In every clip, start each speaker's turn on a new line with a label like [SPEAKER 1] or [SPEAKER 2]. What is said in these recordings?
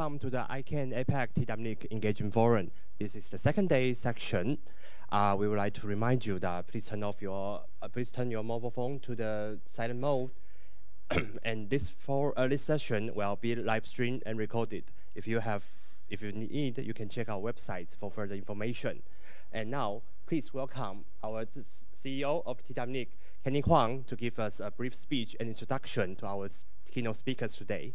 [SPEAKER 1] welcome to the ICANN APAC TWNIC Engagement Forum. This is the second day section. Uh, we would like to remind you that please turn off your, uh, please turn your mobile phone to the silent mode. and this for uh, this session will be live streamed and recorded. If you have, if you need, you can check our website for further information. And now, please welcome our CEO of TWNIC, Kenny Huang, to give us a brief speech and introduction to our keynote speakers today.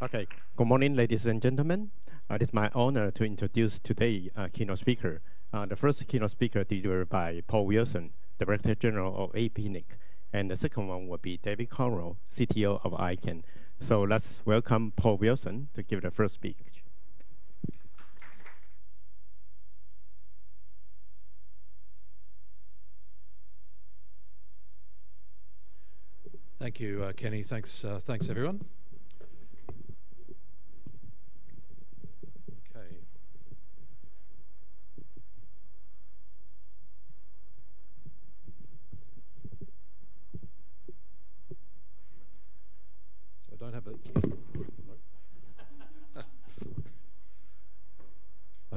[SPEAKER 2] Okay, good morning, ladies and gentlemen. Uh, it is my honor to introduce today's uh, keynote speaker. Uh, the first keynote speaker delivered by Paul Wilson, Director General of APNIC, and the second one will be David Conrad, CTO of ICANN. So let's welcome Paul Wilson to give the first speech.
[SPEAKER 3] Thank you, uh, Kenny. Thanks, uh, thanks everyone.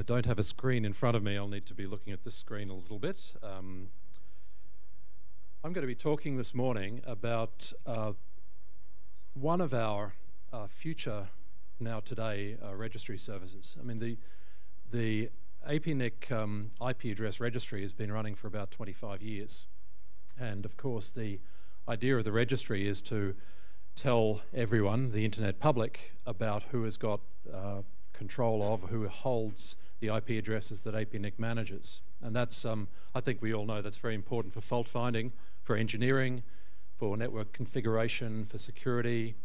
[SPEAKER 3] I don't have a screen in front of me. I'll need to be looking at this screen a little bit. Um, I'm going to be talking this morning about uh, one of our uh, future now today uh, registry services. I mean, the, the APNIC um, IP address registry has been running for about 25 years. And of course, the idea of the registry is to tell everyone, the internet public, about who has got uh, control of, who holds the IP addresses that APNIC manages. And that's, um, I think we all know that's very important for fault finding, for engineering, for network configuration, for security,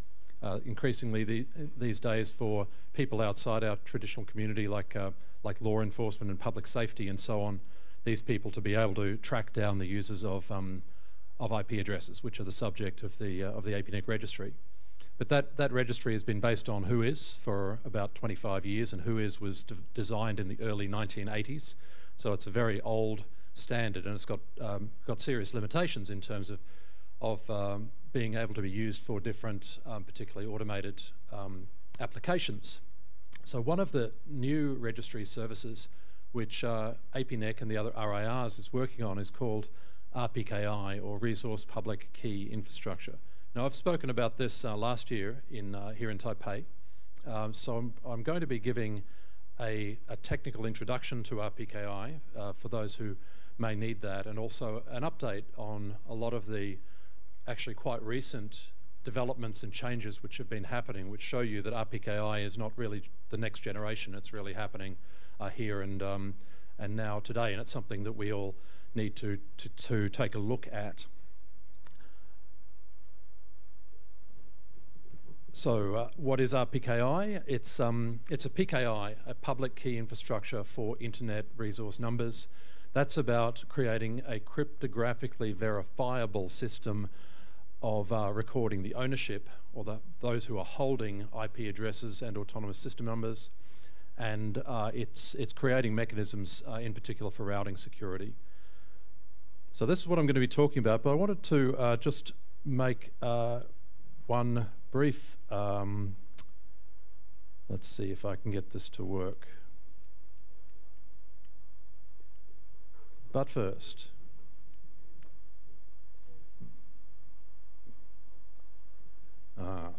[SPEAKER 3] uh, increasingly the, these days for people outside our traditional community like, uh, like law enforcement and public safety and so on, these people to be able to track down the users of, um, of IP addresses, which are the subject of the, uh, of the APNIC registry. But that, that registry has been based on WHOIS for about 25 years, and WHOIS was de designed in the early 1980s. So it's a very old standard, and it's got, um, got serious limitations in terms of, of um, being able to be used for different, um, particularly automated um, applications. So one of the new registry services which uh, APNIC and the other RIRs is working on is called RPKI, or Resource Public Key Infrastructure. Now, I've spoken about this uh, last year in, uh, here in Taipei, um, so I'm, I'm, going to be giving a, a technical introduction to RPKI uh, for those who may need that, and also an update on a lot of the actually quite recent developments and changes which have been happening, which show you that RPKI is not really the next generation, it's really happening uh, here and, um, and now today, and it's something that we all need to, to, to take a look at. So, uh, what is RPKI? It's, um, it's a PKI, a public key infrastructure for internet resource numbers. That's about creating a cryptographically verifiable system of uh, recording the ownership or the, those who are holding IP addresses and autonomous system numbers. And uh, it's, it's creating mechanisms uh, in particular for routing security. So, this is what I'm going to be talking about, but I wanted to uh, just make uh, one brief um, let's see if I can get this to work. But first, ah,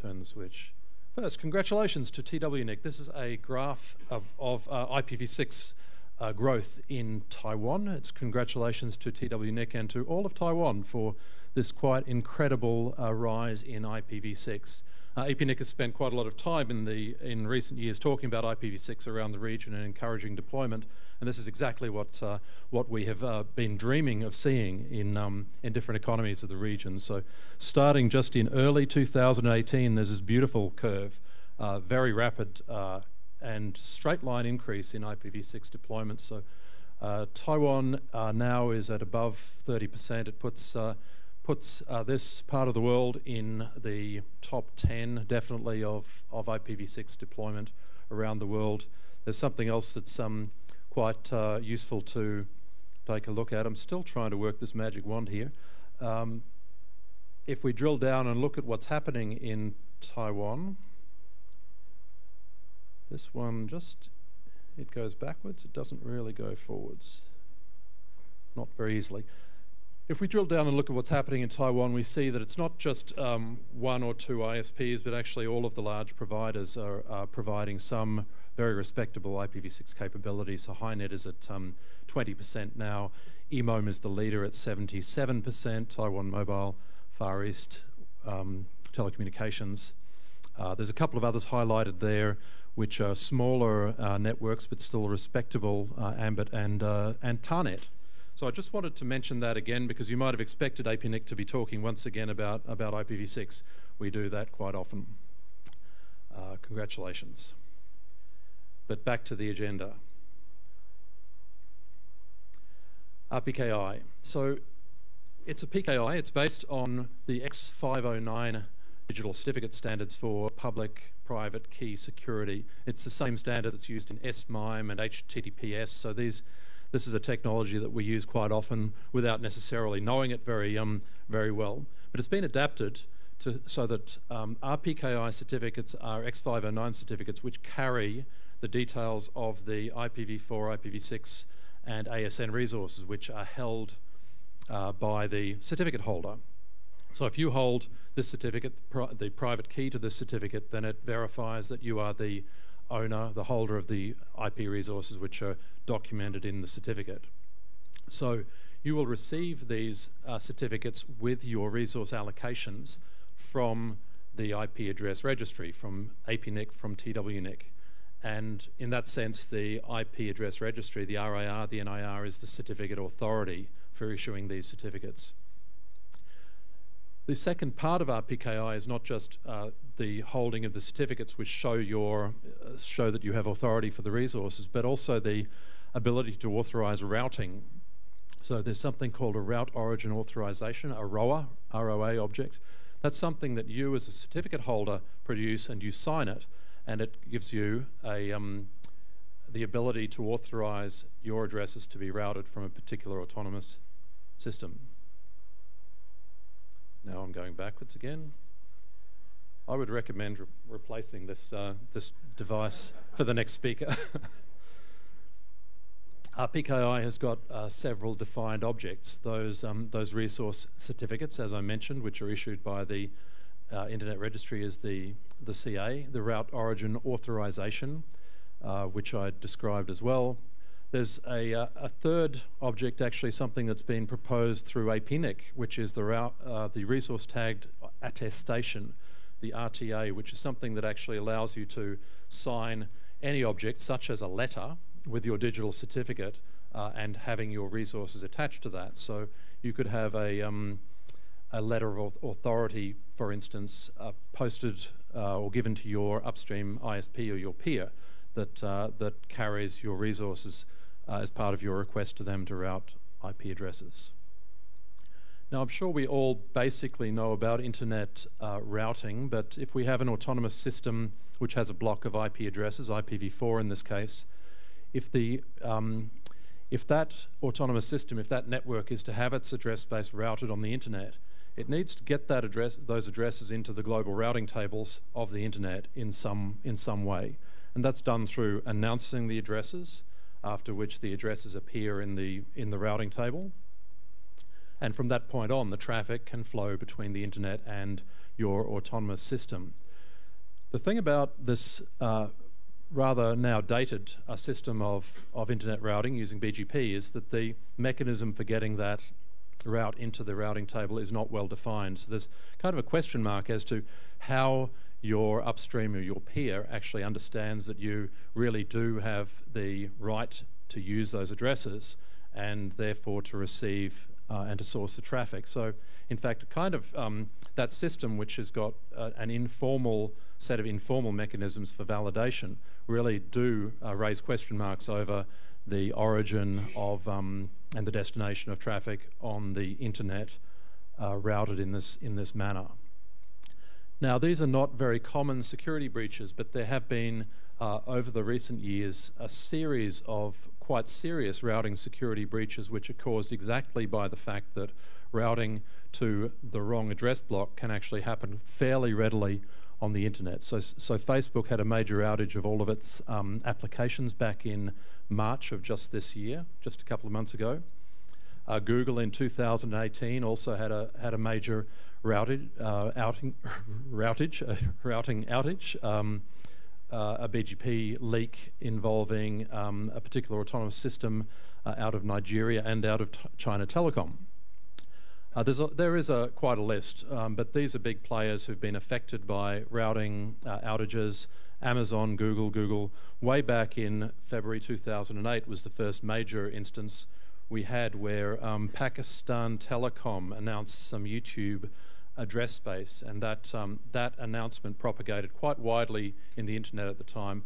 [SPEAKER 3] turn the switch. First, congratulations to TWNIC. This is a graph of, of uh, IPv6 uh, growth in Taiwan. It's congratulations to TWNIC and to all of Taiwan for this quite incredible uh, rise in IPv6. Uh, APNIC has spent quite a lot of time in, the, in recent years talking about IPv6 around the region and encouraging deployment, and this is exactly what, uh, what we have uh, been dreaming of seeing in, um, in different economies of the region. So starting just in early 2018, there's this beautiful curve, uh, very rapid uh, and straight line increase in IPv6 deployment. So uh, Taiwan now is at above 30%. It puts puts uh, this part of the world in the top 10, definitely, of, of IPv6 deployment around the world. There's something else that's um, quite uh, useful to take a look at. I'm still trying to work this magic wand here. Um, if we drill down and look at what's happening in Taiwan, this one just, it goes backwards, it doesn't really go forwards. Not very easily. If we drill down and look at what's happening in Taiwan, we see that it's not just um, one or two ISPs, but actually all of the large providers are, are providing some very respectable IPv6 capabilities. So HiNet is at um, 20% now. EMOM is the leader at 77%. Taiwan Mobile, Far East um, Telecommunications. Uh, there's a couple of others highlighted there, which are smaller uh, networks but still respectable, uh, Ambit and, uh, and TANet. So I just wanted to mention that again because you might have expected APNIC to be talking once again about, about IPv6. We do that quite often. Uh, congratulations. But back to the agenda. RPKI. So it's a PKI. It's based on the X509 digital certificate standards for public private key security. It's the same standard that's used in SMIME and HTTPS. So these, this is a technology that we use quite often without necessarily knowing it very, um, very well. But it's been adapted to, so that um, RPKI certificates are X509 certificates which carry the details of the IPv4, IPv6, and ASN resources, which are held uh, by the certificate holder. So if you hold this certificate, the private key to this certificate, then it verifies that you are the owner, the holder of the IP resources which are documented in the certificate. So you will receive these uh, certificates with your resource allocations from the IP address registry, from APNIC, from TWNIC. And in that sense, the IP address registry, the RIR, the NIR, is the certificate authority for issuing these certificates. The second part of RPKI is not just uh, the holding of the certificates, which show your uh, show that you have authority for the resources, but also the ability to authorize routing. So there's something called a route origin authorization, a ROA, ROA object. That's something that you as a certificate holder produce and you sign it and it gives you a, um, the ability to authorize your addresses to be routed from a particular autonomous system. Now I'm going backwards again. I would recommend re replacing this, uh, this device for the next speaker. RPKI has got uh, several defined objects. Those, um, those resource certificates, as I mentioned, which are issued by the uh, Internet Registry, is the the CA, the route origin authorization, uh, which I described as well. There's a, uh, a, third object, actually something that's been proposed through APNIC, which is the, uh, the resource tagged attestation, the RTA, which is something that actually allows you to sign any object, such as a letter, with your digital certificate uh, and having your resources attached to that. So you could have a, um, a letter of authority, for instance, uh, posted uh, or given to your upstream ISP or your peer that, uh, that carries your resources uh, as part of your request to them to route IP addresses. Now, I'm sure we all basically know about internet uh, routing, but if we have an autonomous system which has a block of IP addresses, IPv4 in this case, if the um, if that autonomous system, if that network is to have its address space routed on the internet, it needs to get that address, those addresses into the global routing tables of the internet in some, in some way. And that's done through announcing the addresses, after which the addresses appear in the, in the routing table. And from that point on, the traffic can flow between the internet and your autonomous system. The thing about this uh, rather now dated uh, system of, of internet routing using BGP is that the mechanism for getting that route into the routing table is not well defined. So there's kind of a question mark as to how your upstream or your peer actually understands that you really do have the right to use those addresses and therefore to receive uh, and to source the traffic. So, in fact, kind of um, that system, which has got uh, an informal set of informal mechanisms for validation, really do uh, raise question marks over the origin of um, and the destination of traffic on the internet uh, routed in this, in this manner. Now, these are not very common security breaches, but there have been, uh, over the recent years, a series of quite serious routing security breaches which are caused exactly by the fact that routing to the wrong address block can actually happen fairly readily on the internet. So, so Facebook had a major outage of all of its um, applications back in March of just this year, just a couple of months ago. Uh, Google in 2018 also had a had a major routed, uh, outing, routage, uh, routing outage, um, uh, a BGP leak involving um, a particular autonomous system uh, out of Nigeria and out of China Telecom. Uh, there's a, there is a, quite a list, um, but these are big players who've been affected by routing uh, outages. Amazon, Google, Google. Way back in February 2008 was the first major instance we had where um, Pakistan Telecom announced some YouTube address space, and that um, that announcement propagated quite widely in the internet at the time,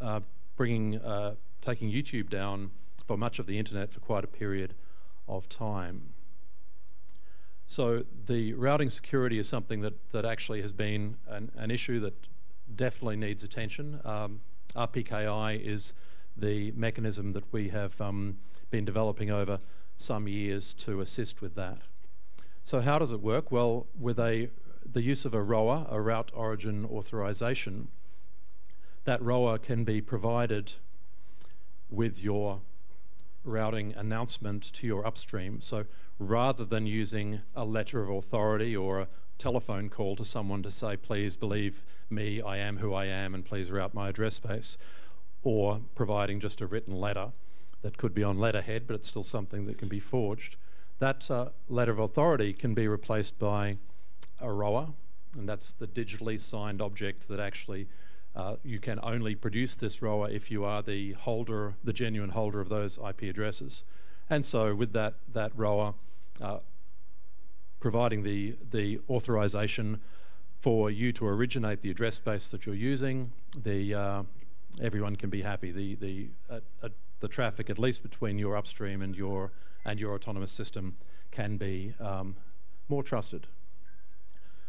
[SPEAKER 3] uh, bringing uh, taking YouTube down for much of the internet for quite a period of time. So the routing security is something that, that actually has been an, an issue that definitely needs attention. Um, RPKI is the mechanism that we have um, been developing over some years to assist with that. So how does it work? Well, with a the use of a ROA, a route origin authorization, that ROA can be provided with your routing announcement to your upstream. So rather than using a letter of authority or a telephone call to someone to say, please believe me, I am who I am, and please route my address space, or providing just a written letter that could be on letterhead, but it's still something that can be forged. That uh, letter of authority can be replaced by a ROA, and that's the digitally signed object that actually uh, you can only produce this ROA if you are the holder, the genuine holder of those IP addresses. And so with that, that ROA, uh, providing the, the authorization for you to originate the address space that you're using, the, uh, everyone can be happy. The, the, uh, uh, the traffic, at least between your upstream and your, and your autonomous system, can be um, more trusted.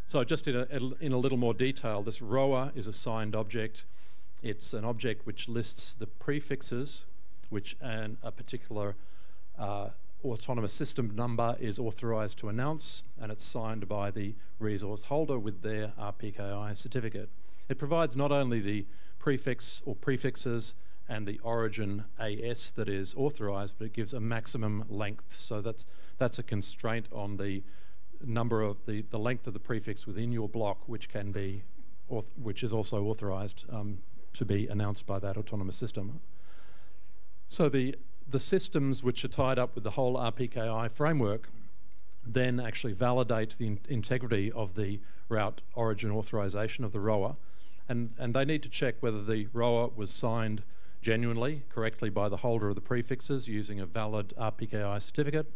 [SPEAKER 3] So just in a, in a little more detail, this ROA is a signed object. It's an object which lists the prefixes which an, a particular uh, autonomous system number is authorized to announce, and it's signed by the resource holder with their RPKI certificate. It provides not only the prefix or prefixes and the origin AS that is authorized, but it gives a maximum length. So that's, that's a constraint on the number of the, the length of the prefix within your block, which can be, which is also authorized um, to be announced by that autonomous system. So the, the systems which are tied up with the whole RPKI framework then actually validate the in integrity of the route origin authorization of the ROA. And, and they need to check whether the ROA was signed genuinely, correctly by the holder of the prefixes using a valid RPKI certificate.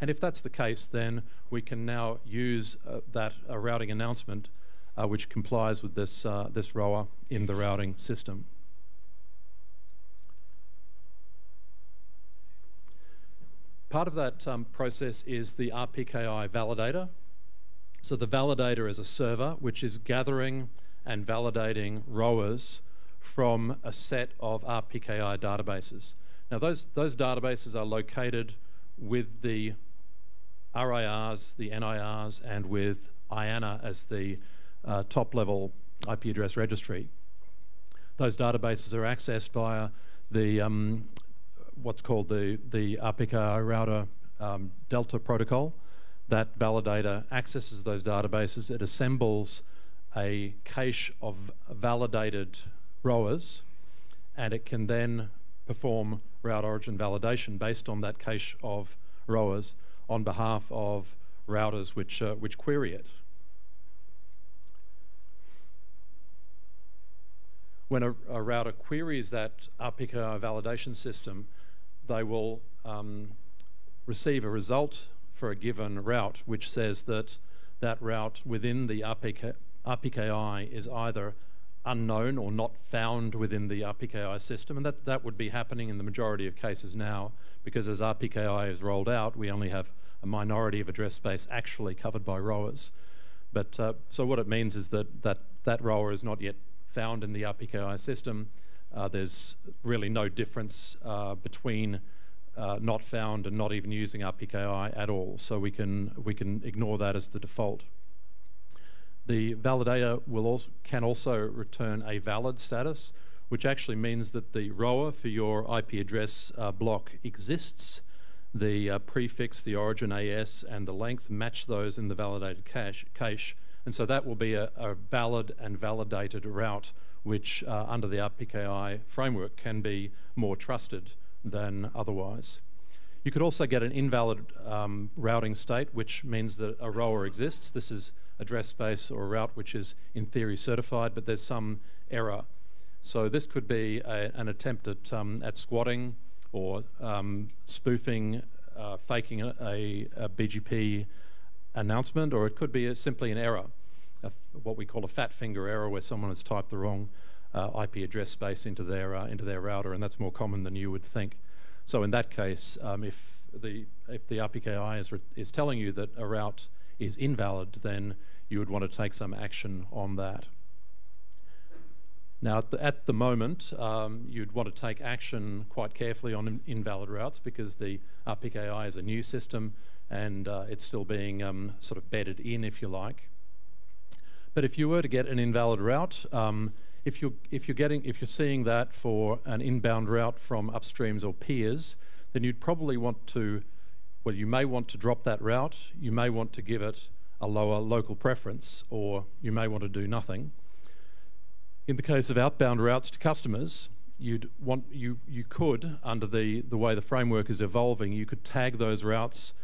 [SPEAKER 3] And if that's the case, then we can now use uh, that uh, routing announcement uh, which complies with this, uh, this ROA in the routing system. Part of that um, process is the RPKI validator. So the validator is a server which is gathering and validating ROAs from a set of RPKI databases. Now those, those databases are located with the RIRs, the NIRs, and with IANA as the uh, top level IP address registry. Those databases are accessed via the um, what's called the, the RPKI router um, Delta protocol. That validator accesses those databases. It assembles a cache of validated ROAs, and it can then perform route origin validation based on that cache of ROAs on behalf of routers which, uh, which query it. When a, a, router queries that RPKI validation system, they will um, receive a result for a given route which says that that route within the RPK, RPKI is either unknown or not found within the RPKI system, and that, that would be happening in the majority of cases now, because as RPKI is rolled out, we only have a minority of address space actually covered by ROAs. But uh, so what it means is that that, that ROA is not yet found in the RPKI system. Uh, there's really no difference uh, between uh, not found and not even using RPKI at all. So we can we can ignore that as the default. The validator will also, can also return a valid status, which actually means that the ROA for your IP address uh, block exists. The uh, prefix, the origin AS, and the length match those in the validated cache, cache and so that will be a, a valid and validated route, which uh, under the RPKI framework can be more trusted than otherwise. You could also get an invalid um, routing state, which means that a ROA exists. This is address space or a route which is in theory certified, but there's some error. So this could be a, an attempt at, um, at squatting or um, spoofing, uh, faking a, a, a, BGP announcement, or it could be simply an error, what we call a fat finger error, where someone has typed the wrong uh, IP address space into their uh, into their router, and that's more common than you would think. So in that case, um, if the if the RPKI is is telling you that a route is invalid, then you would want to take some action on that. Now, at the, at the moment, um, you'd want to take action quite carefully on in, invalid routes because the RPKI is a new system and uh, it's still being um, sort of bedded in, if you like. But if you were to get an invalid route, um, if you're if you're getting if you're seeing that for an inbound route from upstreams or peers, then you'd probably want to, well, you may want to drop that route. You may want to give it a lower local preference, or you may want to do nothing. In the case of outbound routes to customers, you'd want you you could under the the way the framework is evolving, you could tag those routes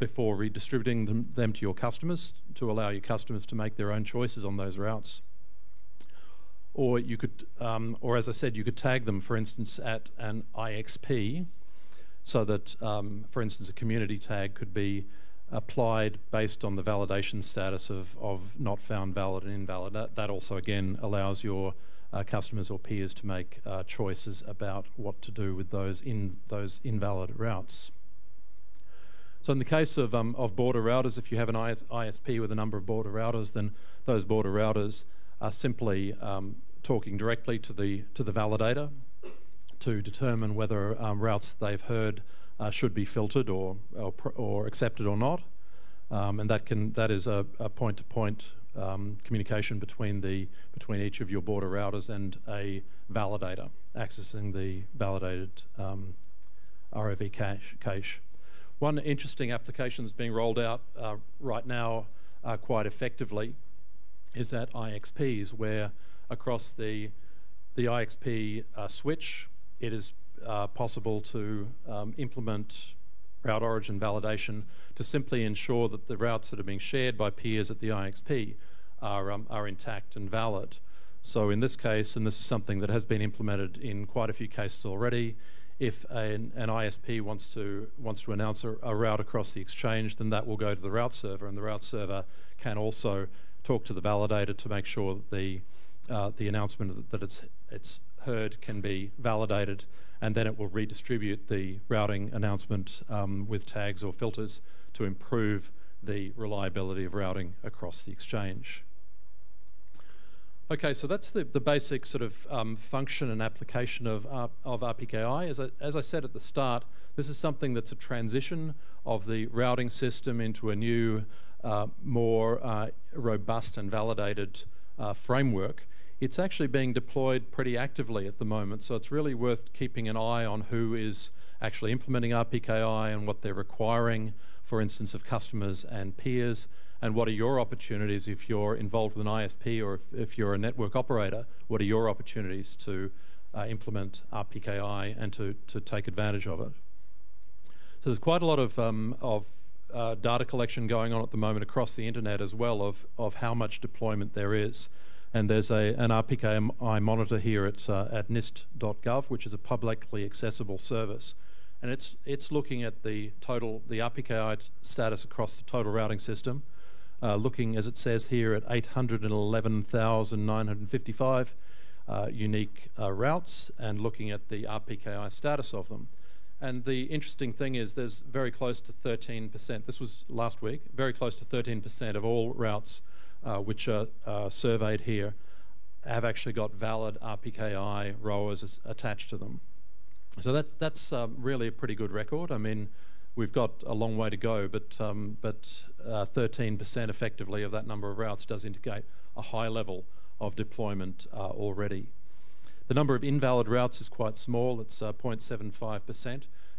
[SPEAKER 3] before redistributing them, them to your customers to allow your customers to make their own choices on those routes. Or you could, um, or as I said, you could tag them, for instance, at an IXP, so that, um, for instance, a community tag could be applied based on the validation status of, of not found valid and invalid. That, that also, again, allows your uh, customers or peers to make uh, choices about what to do with those in those invalid routes. So in the case of, um, of border routers, if you have an IS ISP with a number of border routers, then those border routers are simply um, talking directly to the, to the validator to determine whether um, routes they've heard uh, should be filtered or, or, or accepted or not. Um, and that, can, that is a, a point-to-point um, communication between, the, between each of your border routers and a validator accessing the validated um, ROV cache. cache. One interesting application that's being rolled out uh, right now uh, quite effectively is at IXPs, where across the the IXP uh, switch, it is uh, possible to um, implement route origin validation to simply ensure that the routes that are being shared by peers at the IXP are, um, are intact and valid. So in this case, and this is something that has been implemented in quite a few cases already, if an, an, ISP wants to wants to announce a, a, route across the exchange, then that will go to the route server, and the route server can also talk to the validator to make sure that the uh, the announcement that it's it's heard can be validated, and then it will redistribute the routing announcement um, with tags or filters to improve the reliability of routing across the exchange. Okay, so that's the, the basic sort of um, function and application of, uh, of RPKI. As I, as I said at the start, this is something that's a transition of the routing system into a new, uh, more uh, robust and validated uh, framework. It's actually being deployed pretty actively at the moment, so it's really worth keeping an eye on who is actually implementing RPKI and what they're requiring, for instance, of customers and peers and what are your opportunities if you're involved with an ISP or if, if you're a network operator? What are your opportunities to uh, implement RPKI and to, to take advantage of it? So there's quite a lot of, um, of uh, data collection going on at the moment across the internet as well of, of how much deployment there is. And there's a, an RPKI monitor here at, uh, at NIST.gov, which is a publicly accessible service. And it's, it's looking at the total, the RPKI status across the total routing system, uh, looking, as it says here, at 811,955 uh, unique uh, routes and looking at the RPKI status of them. And the interesting thing is there's very close to 13%, this was last week, very close to 13% of all routes which are uh, surveyed here have actually got valid RPKI ROAs attached to them. So that's that's um, really a pretty good record. I mean, we've got a long way to go, but um, but 13% uh, effectively of that number of routes does indicate a high level of deployment uh, already. The number of invalid routes is quite small. It's 0.75%. Uh,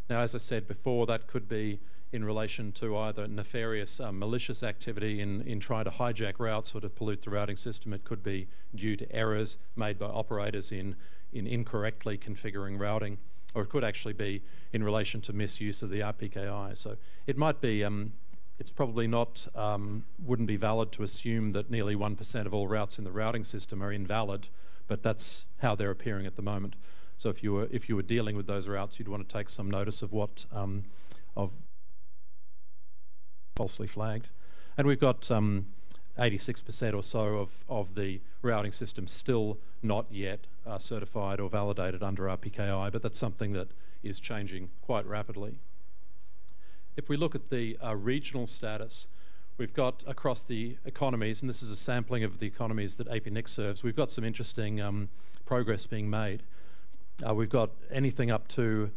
[SPEAKER 3] now, as I said before, that could be in relation to either nefarious um, malicious activity in, in trying to hijack routes or to pollute the routing system. It could be due to errors made by operators in, in incorrectly configuring routing, or it could actually be in relation to misuse of the RPKI. So it might be, um, it's probably not, um, wouldn't be valid to assume that nearly 1% of all routes in the routing system are invalid, but that's how they're appearing at the moment. So if you were if you were dealing with those routes, you'd want to take some notice of what um, of falsely flagged. And we've got 86% um, or so of, of the routing system still not yet uh, certified or validated under RPKI, but that's something that is changing quite rapidly. If we look at the uh, regional status, we've got across the economies, and this is a sampling of the economies that APNIC serves, we've got some interesting um, progress being made. Uh, we've got anything up to,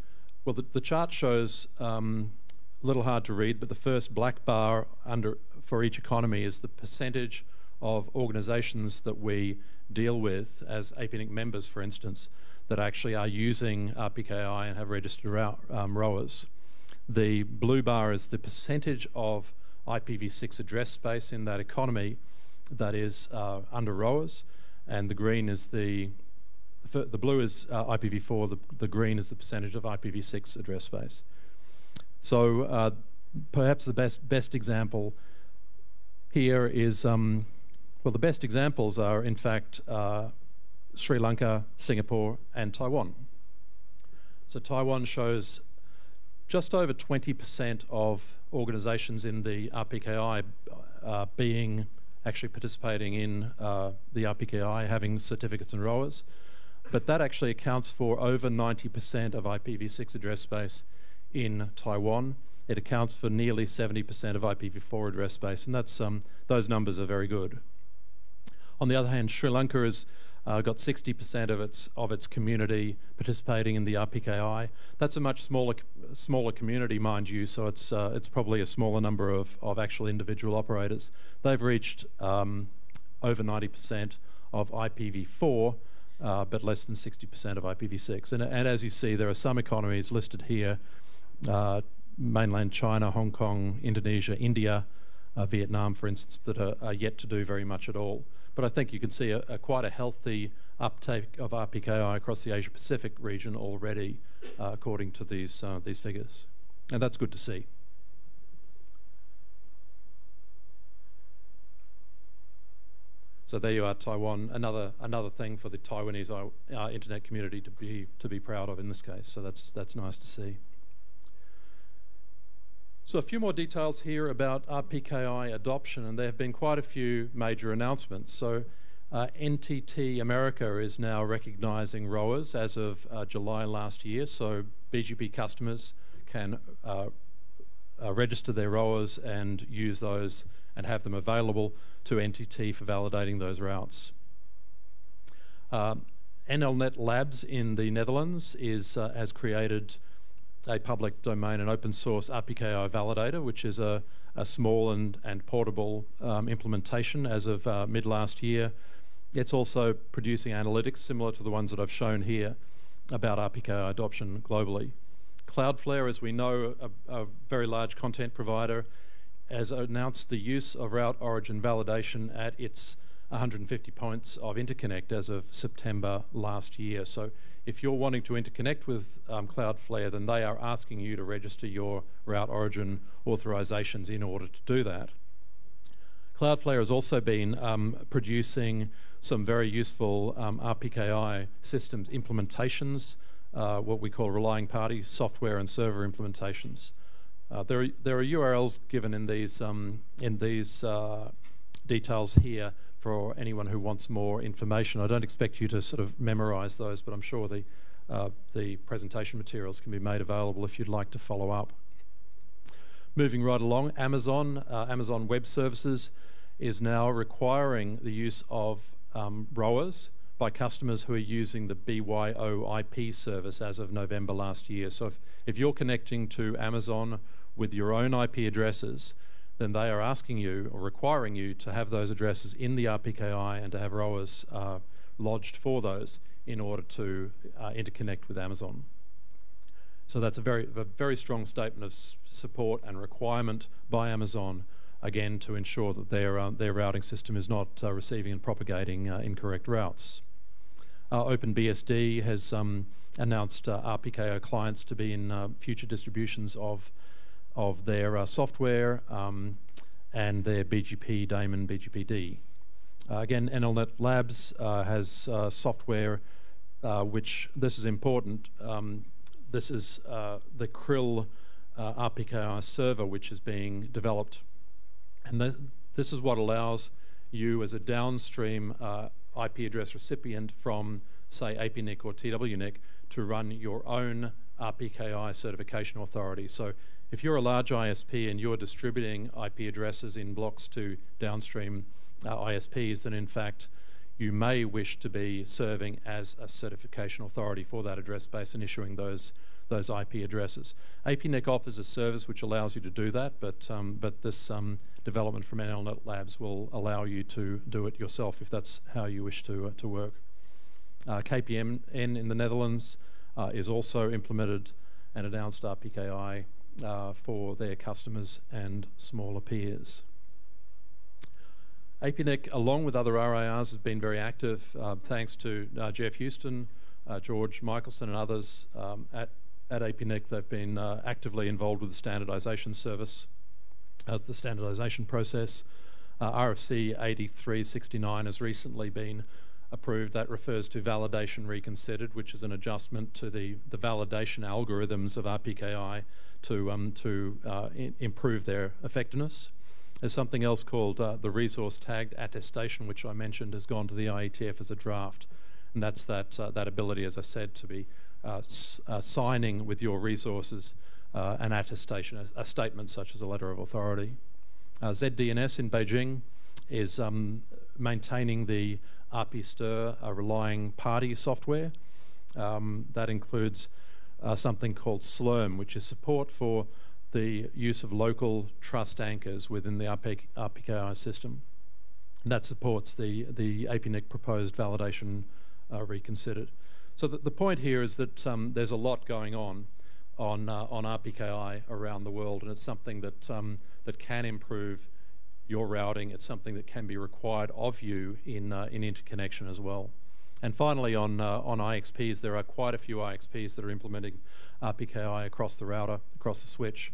[SPEAKER 3] well, the, the chart shows um, a little hard to read, but the first black bar under for each economy is the percentage of organisations that we deal with as APNIC members, for instance, that actually are using RPKI and have registered um, ROAs. The blue bar is the percentage of IPv6 address space in that economy that is uh, under ROAs, and the green is the the blue is uh, IPv4, the, the green is the percentage of IPv6 address space. So uh, perhaps the best best example here is um, well, the best examples are in fact uh, Sri Lanka, Singapore, and Taiwan. So Taiwan shows just over 20% of organisations in the RPKI uh, being actually participating in uh, the RPKI, having certificates and ROAs, but that actually accounts for over 90% of IPv6 address space in Taiwan. It accounts for nearly 70% of IPv4 address space, and that's um, those numbers are very good. On the other hand, Sri Lanka has uh, got 60% of its of its community participating in the RPKI. That's a much smaller smaller community, mind you. So it's uh, it's probably a smaller number of of actual individual operators. They've reached um, over 90% of IPv4. Uh, but less than 60% of IPv6. And, and as you see, there are some economies listed here uh, mainland China, Hong Kong, Indonesia, India, uh, Vietnam, for instance, that are, are, yet to do very much at all. But I think you can see a, a quite a healthy uptake of RPKI across the Asia Pacific region already, uh, according to these, uh, these figures. And that's good to see. So there you are, Taiwan. Another another thing for the Taiwanese uh, internet community to be to be proud of in this case. So that's that's nice to see. So a few more details here about RPKI adoption, and there have been quite a few major announcements. So uh, NTT America is now recognizing ROAs as of uh, July last year, so BGP customers can uh, uh, register their ROAs and use those and have them available to NTT for validating those routes. Um, NLNet Labs in the Netherlands is, uh, has created a public domain and open source RPKI validator, which is a, a small and, and portable um, implementation as of uh, mid last year. It's also producing analytics similar to the ones that I've shown here about RPKI adoption globally. Cloudflare, as we know, a, a very large content provider, has announced the use of route origin validation at its 150 points of interconnect as of September last year. So if you're wanting to interconnect with um, Cloudflare, then they are asking you to register your route origin authorizations in order to do that. Cloudflare has also been um, producing some very useful um, RPKI systems implementations, uh, what we call relying party software and server implementations. Uh, there, are, there are URLs given in these, um, in these uh, details here for anyone who wants more information. I don't expect you to sort of memorize those, but I'm sure the, uh, the presentation materials can be made available if you'd like to follow up. Moving right along, Amazon, uh, Amazon Web Services is now requiring the use of um, by customers who are using the BYOIP service as of November last year. So if, if you're connecting to Amazon with your own IP addresses, then they are asking you or requiring you to have those addresses in the RPKI and to have ROAs uh, lodged for those in order to uh, interconnect with Amazon. So that's a very, a very strong statement of support and requirement by Amazon, again, to ensure that their, uh, their routing system is not uh, receiving and propagating uh, incorrect routes. Uh, OpenBSD has um, announced RPKI clients to be in future distributions of, of their software um, and their BGP daemon BGPD. again, NLNet Labs has software which, this is important, um, this is uh, the Krill uh, RPKI server which is being developed. And th this is what allows you as a downstream uh, IP address recipient from, say, APNIC or TWNIC to run your own RPKI certification authority. So if you're a large ISP and you're distributing IP addresses in blocks to downstream uh, ISPs, then in fact you may wish to be serving as a certification authority for that address space and issuing those those IP addresses. APNIC offers a service which allows you to do that, but um, but this um, development from NLNet Labs will allow you to do it yourself if that's how you wish to uh, to work. Uh, KPN in the Netherlands uh, is also implemented and announced RPKI uh, for their customers and smaller peers. APNIC, along with other RIRs, has been very active uh, thanks to uh, Geoff Huston, uh, George Michaelson, and others um, at, at APNIC. They've been uh, actively involved with the standardization service, uh, the standardization process. RFC 8369 has recently been approved. That refers to validation reconsidered, which is an adjustment to the, the validation algorithms of RPKI to, um, to improve their effectiveness. There's something else called uh, the resource tagged attestation, which I mentioned has gone to the IETF as a draft. And that's that, uh, that ability, as I said, to be uh, uh signing with your resources uh, an attestation, a, a, statement such as a letter of authority. Uh, ZDNS in Beijing is um, maintaining the RPSTIR relying party software. Um, that includes something called SLURM, which is support for the use of local trust anchors within the RPKI system. And that supports the, the APNIC proposed validation uh, reconsidered. So the, the point here is that um, there's a lot going on on, uh, on RPKI around the world, and it's something that, um, that can improve your routing. It's something that can be required of you in, uh, in interconnection as well. And finally, on, uh, on IXPs, there are quite a few IXPs that are implementing RPKI across the router, across the switch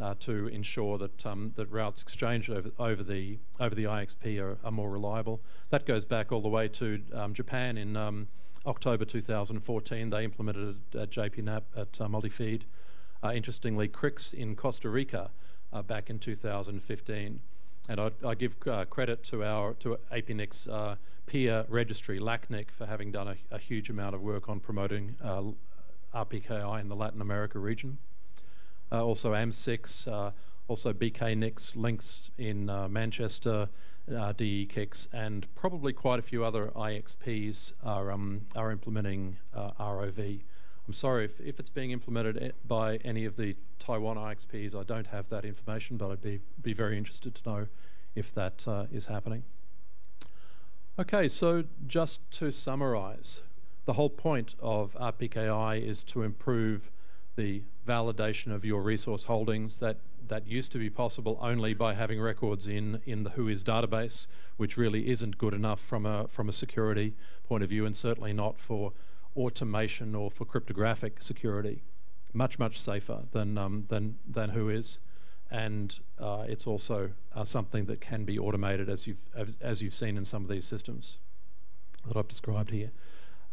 [SPEAKER 3] uh, to ensure that um, that routes exchanged over, over the over the IXP are, are, more reliable. That goes back all the way to um, Japan in um, October 2014. They implemented it at JPNAP at uh, Multifeed. Uh, interestingly, CRIX in Costa Rica uh, back in 2015. And I, I give uh, credit to our to APNIC's uh, peer registry, LACNIC, for having done a, a, huge amount of work on promoting RPKI in the Latin America region. Uh, also AM6, uh, also BKNIX, LINX in uh, Manchester, uh, and probably quite a few other IXPs are, um, are implementing ROV. I'm sorry if, if it's being implemented by any of the Taiwan IXPs, I don't have that information, but I'd be, be very interested to know if that uh, is happening. Okay, so just to summarize, the whole point of RPKI is to improve the validation of your resource holdings. That that used to be possible only by having records in in the WHOIS database, which really isn't good enough from a from a security point of view, and certainly not for automation or for cryptographic security. Much much safer than um, than than WHOIS, and uh, it's also uh, something that can be automated as you've as, as, you've seen in some of these systems that I've described here.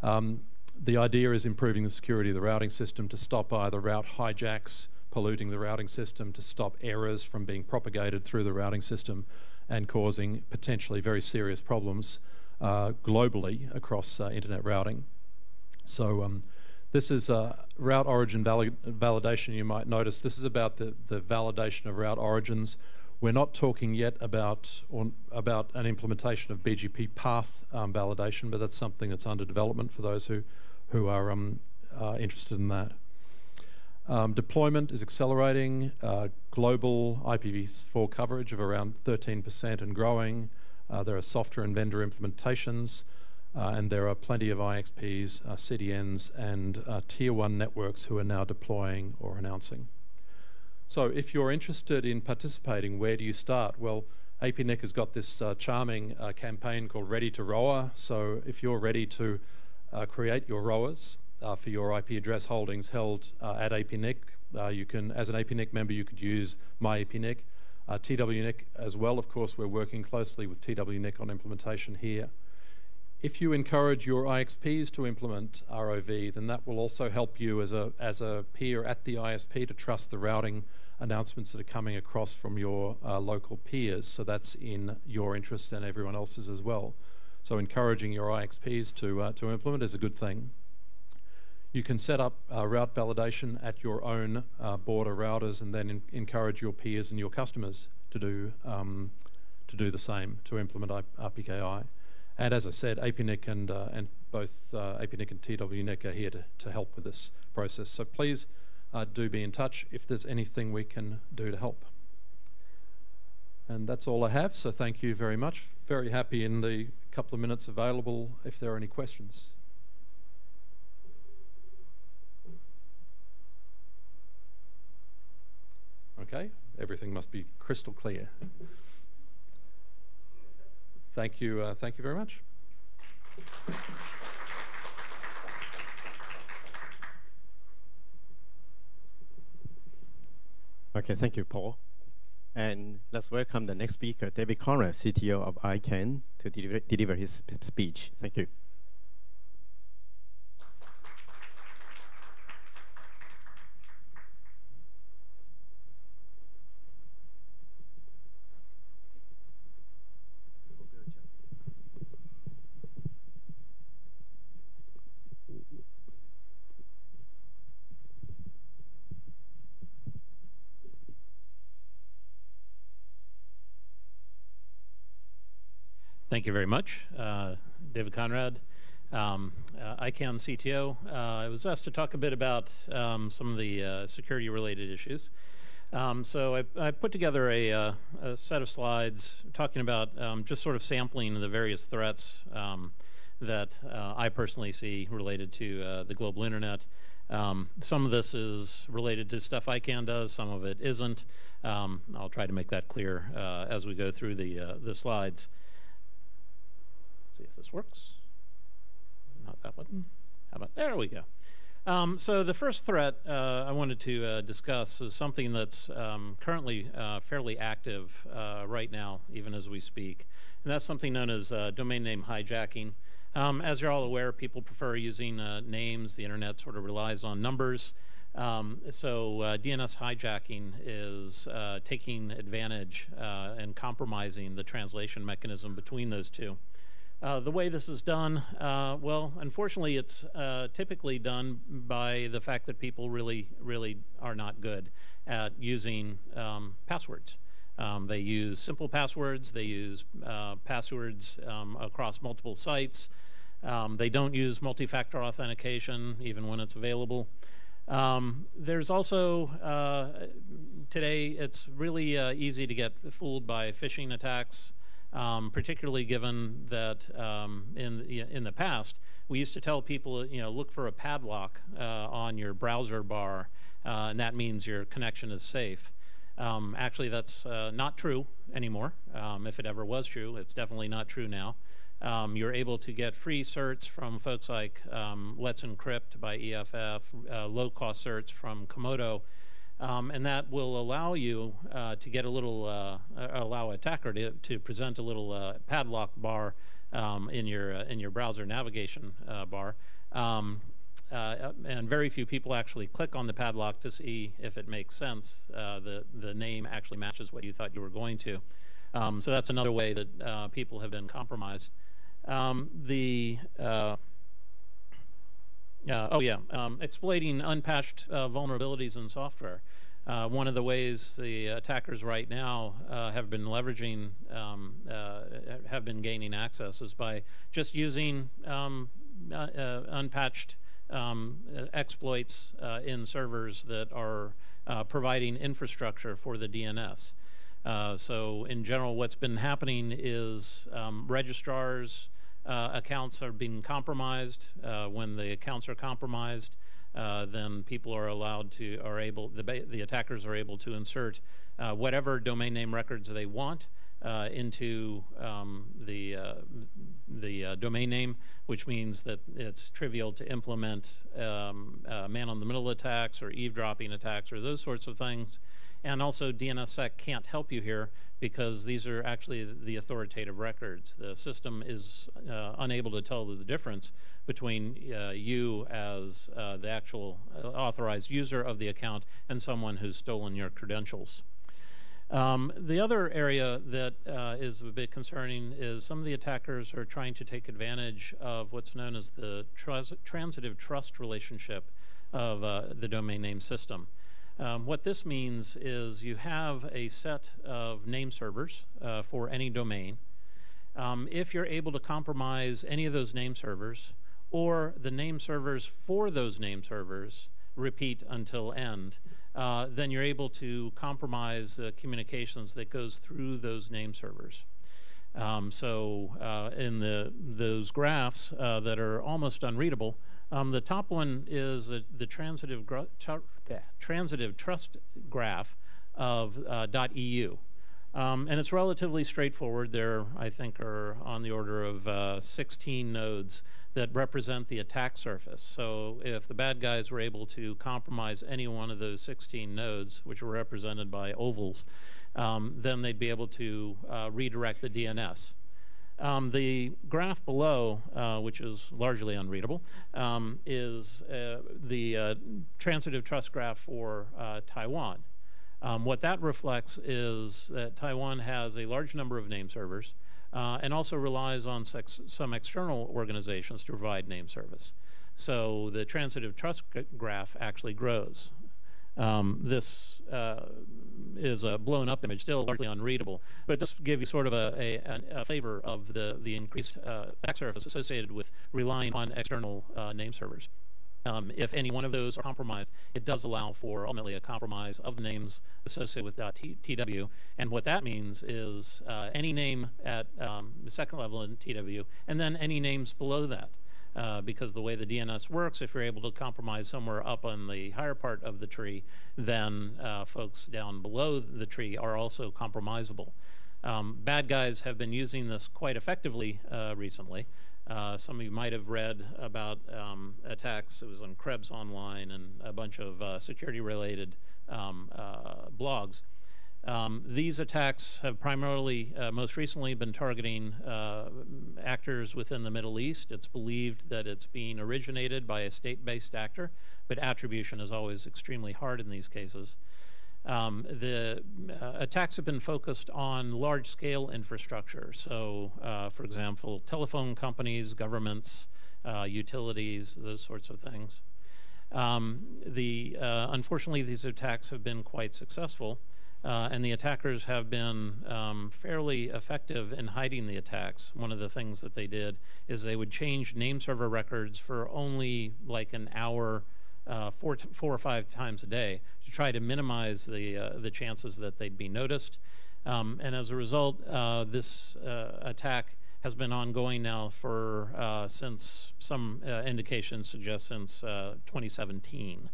[SPEAKER 3] Um, the idea is improving the security of the routing system to stop either route hijacks polluting the routing system, to stop errors from being propagated through the routing system and causing potentially very serious problems uh, globally across uh, internet routing. So um, this is uh, route origin validation. You might notice this is about the, the validation of route origins We're not talking yet about about an implementation of BGP path um, validation, but that's something that's under development for those who who are um, uh, interested in that. Um, deployment is accelerating. Uh, global IPv4 coverage of around 13% and growing. Uh, there are software and vendor implementations, and there are plenty of IXPs, uh, CDNs, and uh, tier one networks who are now deploying or announcing. So, if you're interested in participating, where do you start? Well, APNIC has got this uh, charming campaign called Ready to ROA. So, if you're ready to create your uh, for your IP address holdings held uh, at APNIC. Uh, you can, as an APNIC member, you could use My APNIC. Uh, TWNIC as well, of course, we're working closely with TWNIC on implementation here. If you encourage your IXPs to implement ROV, then that will also help you as a, as a peer at the ISP to trust the routing announcements that are coming across from your uh, local peers. So that's in your interest and everyone else's as well. So encouraging your IXPs to, uh, to implement is a good thing. You can set up uh, route validation at your own uh, border routers and then encourage your peers and your customers to do, um, to do the same, to implement RPKI. And as I said, APNIC and, uh, and both uh, APNIC and TWNIC are here to, to help with this process. So please uh, do be in touch if there's anything we can do to help. And that's all I have, so thank you very much. Very happy in the couple of minutes available if there are any questions. Okay, everything must be crystal clear. Thank you. Uh, thank you very much.
[SPEAKER 2] Okay, thank you, Paul. And let's welcome the next speaker, David Conrad, CTO of ICANN, to deliver, deliver his speech. Thank you.
[SPEAKER 4] Thank you very much, uh, David Conrad. Um, uh, ICANN CTO. Uh, I was asked to talk a bit about um, some of the uh, security related issues. Um, so I, I, put together a, uh, a, set of slides talking about um, just sort of sampling the various threats um, that uh, I personally see related to uh, the global internet. Um, some of this is related to stuff ICANN does, some of it isn't. I'll try to make that clear as we go through the, the slides see if this works. Not that button. How about there we go. Um, so the first threat uh, I wanted to uh, discuss is something that's um, currently uh, fairly active uh, right now, even as we speak, and that's something known as uh, domain name hijacking. Um, as you're all aware, people prefer using uh, names. The internet sort of relies on numbers. Um, so DNS hijacking is taking advantage and compromising the translation mechanism between those two. Uh, the way this is done, uh, well, unfortunately, it's uh, typically done by the fact that people really, really are not good at using um, passwords. Um, they use simple passwords, they use uh, passwords um, across multiple sites. Um, they don't use multi factor authentication, even when it's available. Um, there's also, uh, today, it's really easy to get fooled by phishing attacks um, particularly given that um, in in the past we used to tell people, you know, look for a padlock uh, on your browser bar, uh, and that means your connection is safe. Um, actually, that's uh, not true anymore. Um, if it ever was true, it's definitely not true now. Um, you're able to get free certs from folks like um, Let's Encrypt by EFF, uh, low-cost certs from Comodo, um, and that will allow you uh, to get a little, uh, uh, allow attacker to, to present a little uh, padlock bar um, in your uh, in your browser navigation uh, bar. Um, and very few people actually click on the padlock to see if it makes sense. the the name actually matches what you thought you were going to. Um, so that's another way that people have been compromised. Um, the uh, oh yeah, um, exploiting unpatched uh, vulnerabilities in software. Uh, one of the ways the attackers right now uh, have been leveraging, um, uh, have been gaining access is by just using um, uh, unpatched um, exploits in servers that are providing infrastructure for the DNS. so in general, what's been happening is um, registrars accounts are being compromised. when the accounts are compromised, uh, then people are allowed to are able the the attackers are able to insert uh, whatever domain name records they want uh, into um, the uh, the uh, domain name, which means that it's trivial to implement um, man on the middle attacks or eavesdropping attacks or those sorts of things. And also, DNSSEC can't help you here because these are actually the authoritative records. The system is unable to tell the difference between uh, you as uh, the actual uh, authorized user of the account and someone who's stolen your credentials. Um, the other area that uh, is a bit concerning is some of the attackers are trying to take advantage of what's known as the trans transitive trust relationship of uh, the domain name system. Um, what this means is you have a set of name servers uh, for any domain. Um, if you're able to compromise any of those name servers, or the name servers for those name servers repeat until end, uh, then you're able to compromise the communications that goes through those name servers. Um, so uh, in the those graphs uh, that are almost unreadable, um, the top one is a, the transitive, transitive trust graph of uh, .eu. Um, and it's relatively straightforward. There, I think, are on the order of uh, 16 nodes that represent the attack surface. So if the bad guys were able to compromise any one of those 16 nodes, which are represented by ovals, um, then they'd be able to uh, redirect the DNS. Um, the graph below, uh, which is largely unreadable, um, is uh, the uh, transitive trust graph for uh, Taiwan. Um, what that reflects is that Taiwan has a large number of name servers uh, and also relies on some external organizations to provide name service. So the transitive trust graph actually grows. Um, this uh, is a blown up image, still largely unreadable, but just give you sort of a, a, a flavor of the, the increased uh, attack surface associated with relying on external uh, name servers. Um, if any one of those are compromised, it does allow for ultimately a compromise of the names associated with TW. And what that means is uh, any name at um, the second level in TW, and then any names below that. Uh, because the way the DNS works, if you're able to compromise somewhere up on the higher part of the tree, then uh, folks down below the tree are also compromisable. Um, bad guys have been using this quite effectively uh, recently. Uh, some of you might have read about um, attacks. It was on Krebs Online and a bunch of uh, security-related um, uh, blogs. Um, these attacks have primarily, uh, most recently, been targeting uh, actors within the Middle East. It's believed that it's being originated by a state-based actor, but attribution is always extremely hard in these cases. Um, the uh, attacks have been focused on large scale infrastructure. So, uh, for example, telephone companies, governments, uh, utilities, those sorts of things. Um, the, uh, unfortunately, these attacks have been quite successful, uh, and the attackers have been um, fairly effective in hiding the attacks. One of the things that they did is they would change name server records for only like an hour, uh, four, four or five times a day to try to minimize the, uh, the chances that they'd be noticed. Um, and as a result, uh, this uh, attack has been ongoing now for uh, since some uh, indications suggest since 2017.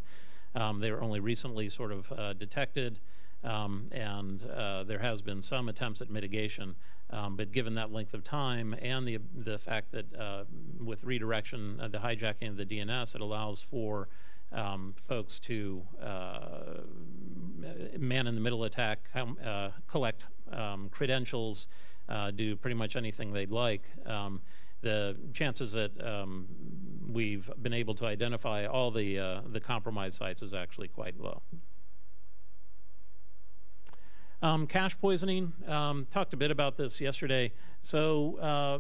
[SPEAKER 4] Um, they were only recently sort of detected. Um, and uh, there has been some attempts at mitigation. Um, but given that length of time and the the fact that uh, with redirection, uh, the hijacking of the DNS, it allows for um, folks to uh, man in the middle attack, um, uh, collect um, credentials, uh, do pretty much anything they'd like. Um, the chances that um, we've been able to identify all the uh, the compromised sites is actually quite low. Um, cache poisoning, um, talked a bit about this yesterday. So uh,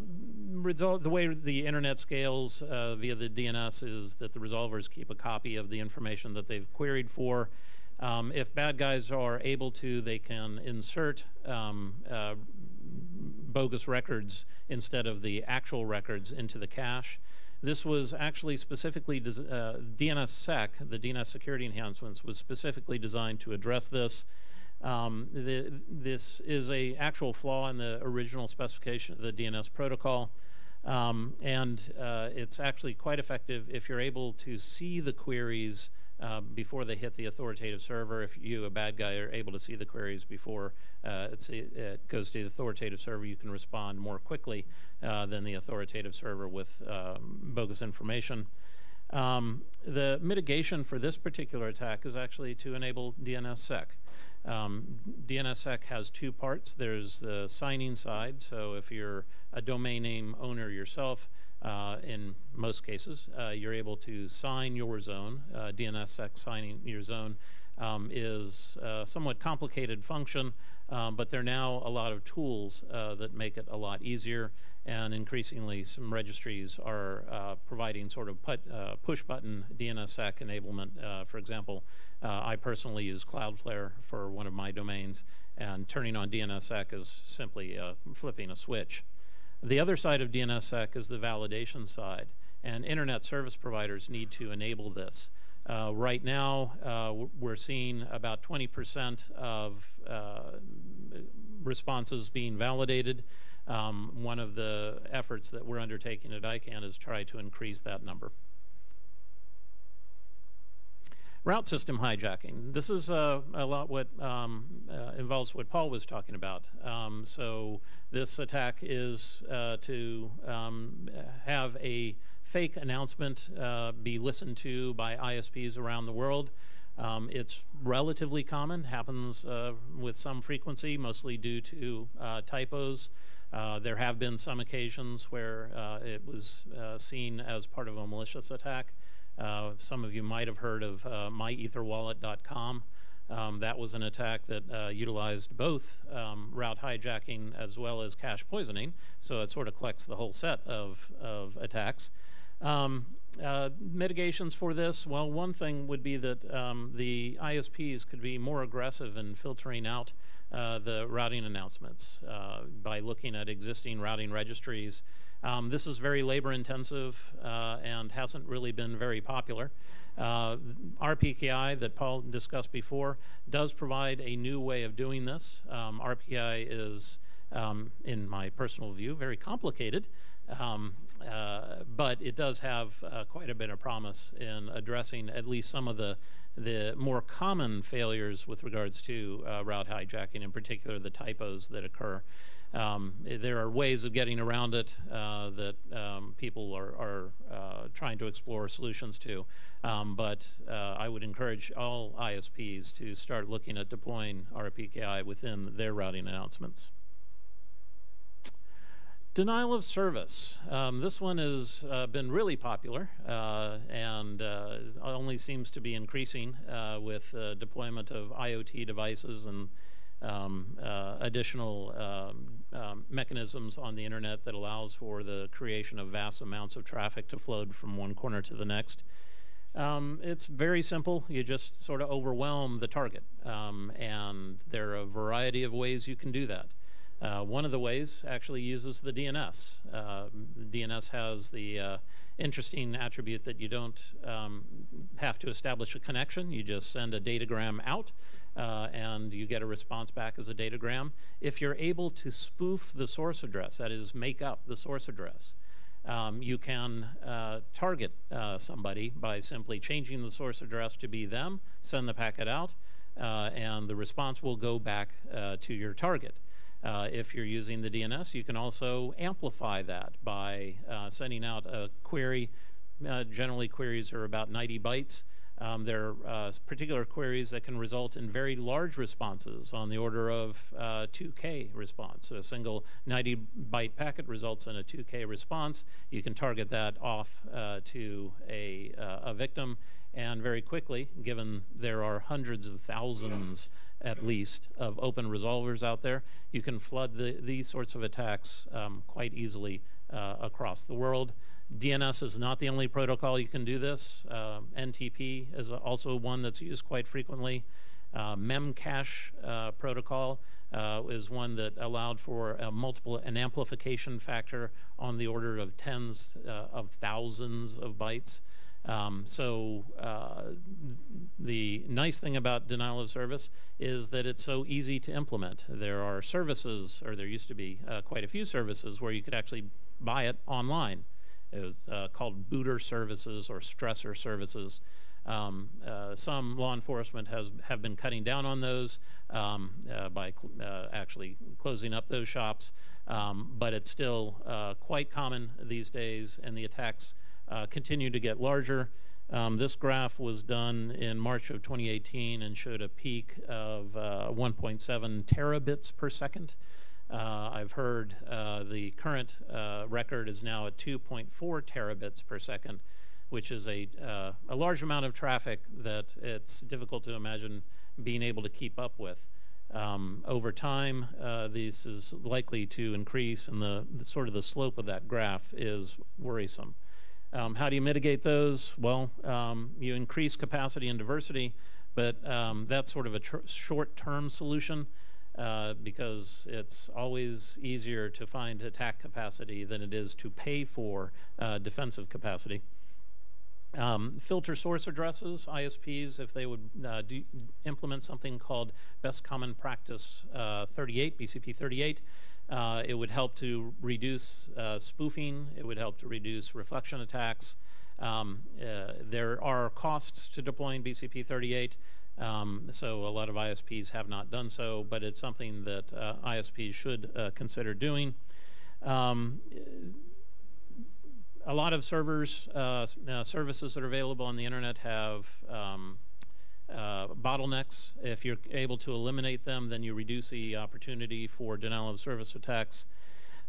[SPEAKER 4] the way the internet scales uh, via the DNS is that the resolvers keep a copy of the information that they've queried for. Um, if bad guys are able to, they can insert um, uh, bogus records instead of the actual records into the cache. This was actually specifically uh, DNSSEC, the DNS security enhancements, was specifically designed to address this. Um, the, this is a actual flaw in the original specification of the DNS protocol. Um, and uh, it's actually quite effective if you're able to see the queries uh, before they hit the authoritative server. If you, a bad guy, are able to see the queries before uh, it goes to the authoritative server, you can respond more quickly uh, than the authoritative server with um, bogus information. Um, the mitigation for this particular attack is actually to enable DNSSEC. Um, DNSSEC has two parts. There's the signing side, so if you're a domain name owner yourself, uh, in most cases, uh, you're able to sign your zone. Uh, DNSSEC signing your zone um, is a somewhat complicated function, um, but there are now a lot of tools uh, that make it a lot easier, and increasingly some registries are uh, providing sort of put, uh, push button DNSSEC enablement. for example, I personally use Cloudflare for one of my domains, and turning on DNSSEC is simply flipping a switch. The other side of DNSSEC is the validation side, and internet service providers need to enable this. Uh, right now, uh, we're seeing about 20% of uh, responses being validated. Um, one of the efforts that we're undertaking at ICANN is try to increase that number. Route system hijacking. This is uh, a lot what um, uh, involves what Paul was talking about. Um, so this attack is uh, to um, have a fake announcement uh, be listened to by ISPs around the world. Um, it's relatively common, happens uh, with some frequency, mostly due to uh, typos. Uh, there have been some occasions where uh, it was seen as part of a malicious attack. some of you might have heard of myetherwallet.com. Um, that was an attack that uh, utilized both um, route hijacking as well as cache poisoning, so it sort of collects the whole set of, of attacks. Um, uh, mitigations for this, well, one thing would be that um, the ISPs could be more aggressive in filtering out uh, the routing announcements uh, by looking at existing routing registries. Um, this is very labor intensive uh, and hasn't really been very popular. Uh, RPKI that Paul discussed before does provide a new way of doing this. Um, RPKI is, um, in my personal view, very complicated, um, uh, but it does have uh, quite a bit of promise in addressing at least some of the the more common failures with regards to uh, route hijacking, in particular the typos that occur. Um, there are ways of getting around it uh, that um, people are, are uh, trying to explore solutions to. Um, but uh, I would encourage all ISPs to start looking at deploying RPKI within their routing announcements. Denial of service. Um, this one has uh, been really popular uh, and uh, only seems to be increasing uh, with deployment of IoT devices and um, uh, additional um, um, mechanisms on the internet that allows for the creation of vast amounts of traffic to flow from one corner to the next. Um, it's very simple. You just sort of overwhelm the target. Um, and there are a variety of ways you can do that. Uh, one of the ways actually uses the DNS. Uh, DNS has the uh, interesting attribute that you don't um, have to establish a connection. You just send a datagram out uh, and you get a response back as a datagram. If you're able to spoof the source address, that is, make up the source address, um, you can uh, target uh, somebody by simply changing the source address to be them, send the packet out, and the response will go back to your target. Uh, if you're using the DNS, you can also amplify that by sending out a query. generally, queries are about 90 bytes. Um, there are uh, particular queries that can result in very large responses on the order of uh, 2K response. So a single 90 byte packet results in a 2K response. You can target that off uh, to a, uh, a victim, and very quickly, given there are hundreds of thousands at least of open resolvers out there, you can flood the, these sorts of attacks um, quite easily uh, across the world. DNS is not the only protocol you can do this. Uh, NTP is also one that's used quite frequently. Uh, Memcache uh, protocol uh, is one that allowed for a multiple an amplification factor on the order of tens uh, of thousands of bytes. Um, so uh, the nice thing about denial of service is that it's so easy to implement. There are services, or there used to be uh, quite a few services where you could actually buy it online. It was uh, called booter services or stressor services. Um, uh, some law enforcement has have been cutting down on those um, uh, by cl uh, actually closing up those shops, um, but it's still quite common these days, and the attacks uh, continue to get larger. Um, this graph was done in March of 2018 and showed a peak of 1.7 terabits per second. Uh, I've heard uh, the current uh, record is now at 2.4 terabits per second, which is a, uh, a large amount of traffic that it's difficult to imagine being able to keep up with. Um, over time, uh, this is likely to increase, and the, the, sort of the slope of that graph is worrisome. Um, how do you mitigate those? Well, um, you increase capacity and diversity, but um, that's sort of a short-term solution uh, because it's always easier to find attack capacity than it is to pay for uh, defensive capacity. Um, filter source addresses, ISPs, if they would uh, implement something called Best Common Practice uh, 38, BCP 38, uh, it would help to reduce uh, spoofing, it would help to reduce reflection attacks. Um, there are costs to deploying BCP 38. Um, so a lot of ISPs have not done so, but it's something that uh, ISPs should uh, consider doing. Um, a lot of servers, uh, uh, services that are available on the internet have um, uh, bottlenecks. If you're able to eliminate them, then you reduce the opportunity for denial of service attacks.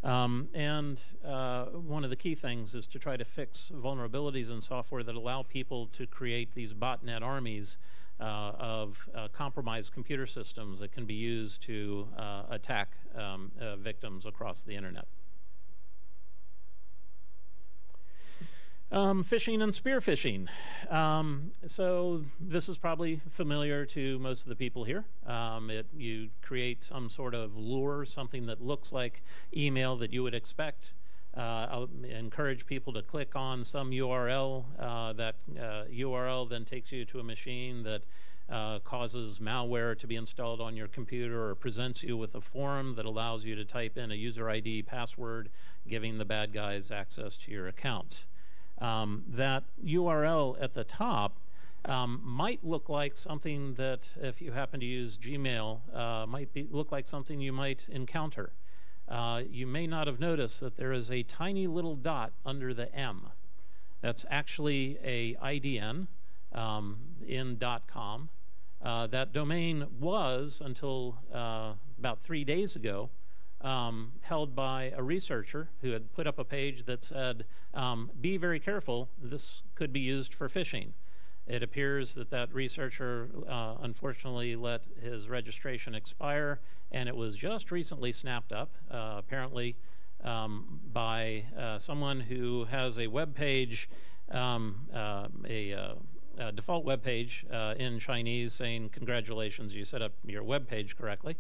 [SPEAKER 4] Um, and uh, one of the key things is to try to fix vulnerabilities in software that allow people to create these botnet armies uh, of uh, compromised computer systems that can be used to uh, attack um, victims across the internet. Um, phishing and spear phishing. Um, so this is probably familiar to most of the people here. Um, it, you create some sort of lure, something that looks like email that you would expect. Uh, encourage people to click on some URL. Uh, that uh, URL then takes you to a machine that uh, causes malware to be installed on your computer or presents you with a form that allows you to type in a user ID password, giving the bad guys access to your accounts. Um, that URL at the top um, might look like something that, if you happen to use Gmail, uh, might be, look like something you might encounter uh, you may not have noticed that there is a tiny little dot under the M. That's actually a IDN um, in .com. Uh, that domain was, until uh, about three days ago, um, held by a researcher who had put up a page that said, um, be very careful, this could be used for phishing. It appears that that researcher uh, unfortunately let his registration expire, and it was just recently snapped up, uh, apparently um, by uh, someone who has a web page, um, uh, a, uh, a, default web page uh, in Chinese saying, congratulations, you set up your web page correctly.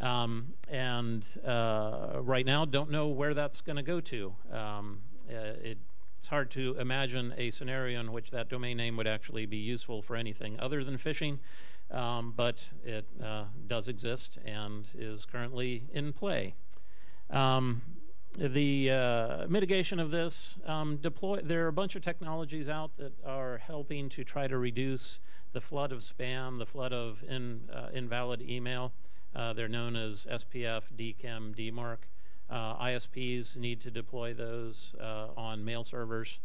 [SPEAKER 4] Um, and right now, don't know where that's going to go to. Um, it it's hard to imagine a scenario in which that domain name would actually be useful for anything other than phishing, um, but it uh, does exist and is currently in play. Um, the uh, mitigation of this um, deploy there are a bunch of technologies out that are helping to try to reduce the flood of spam the flood of in, uh, invalid email uh, they're known as spf dkim dmarc uh, ISPs need to deploy those uh, on mail servers.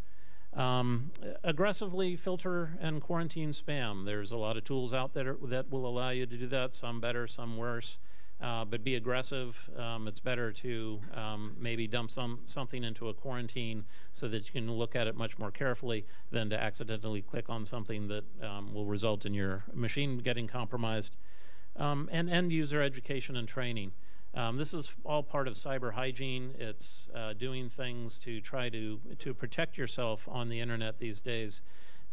[SPEAKER 4] Um, aggressively filter and quarantine spam. There's a lot of tools out there that will allow you to do that, some better, some worse. Uh, but be aggressive. Um, it's better to um, maybe dump some something into a quarantine so that you can look at it much more carefully than to accidentally click on something that um, will result in your machine getting compromised. Um, and end user education and training. Um, this is all part of cyber hygiene. It's uh, doing things to try to to protect yourself on the internet these days.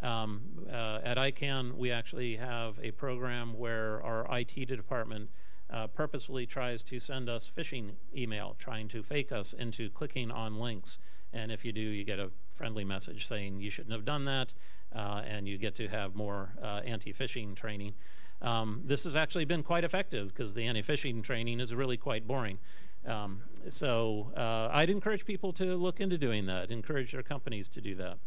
[SPEAKER 4] Um, uh, at ICANN, we actually have a program where our IT department uh, purposefully tries to send us phishing email, trying to fake us into clicking on links. And if you do, you get a friendly message saying you shouldn't have done that, uh, and you get to have more uh, anti-phishing training. Um, this has actually been quite effective because the anti-phishing training is really quite boring. Um, so uh, I'd encourage people to look into doing that, encourage their companies to do that.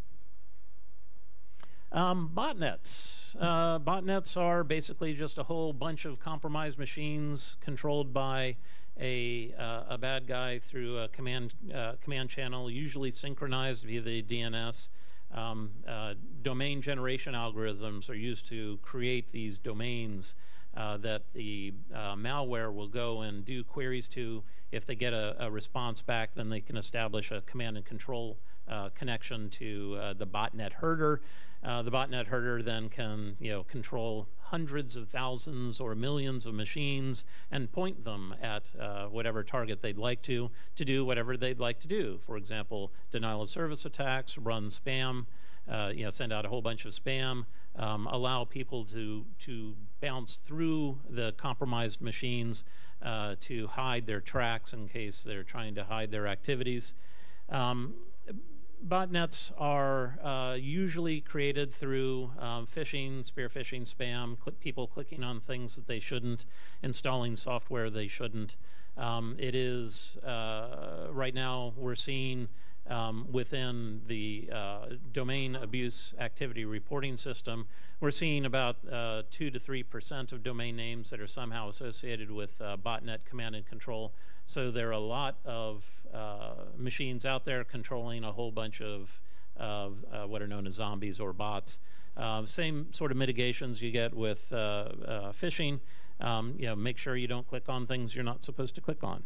[SPEAKER 4] Um, botnets. Uh, botnets are basically just a whole bunch of compromised machines controlled by a, uh, a bad guy through a command, uh, command channel, usually synchronized via the DNS. Um, uh, domain generation algorithms are used to create these domains uh, that the uh, malware will go and do queries to. If they get a, a, response back, then they can establish a command and control connection to the botnet herder. Uh, the botnet herder then can you know control hundreds of thousands or millions of machines and point them at uh, whatever target they'd like to to do whatever they'd like to do. For example, denial of service attacks, run spam, uh, you know, send out a whole bunch of spam, um, allow people to to bounce through the compromised machines uh, to hide their tracks in case they're trying to hide their activities. Um, botnets are uh, usually created through um, phishing, spear phishing, spam, cl people clicking on things that they shouldn't, installing software they shouldn't. Um, it is, uh, right now, we're seeing um, within the uh, domain abuse activity reporting system, we're seeing about uh, 2 to 3% of domain names that are somehow associated with uh, botnet command and control. So there are a lot of machines out there controlling a whole bunch of, of uh, what are known as zombies or bots. Um, same sort of mitigations you get with uh, uh, phishing. Um, you know, make sure you don't click on things you're not supposed to click on.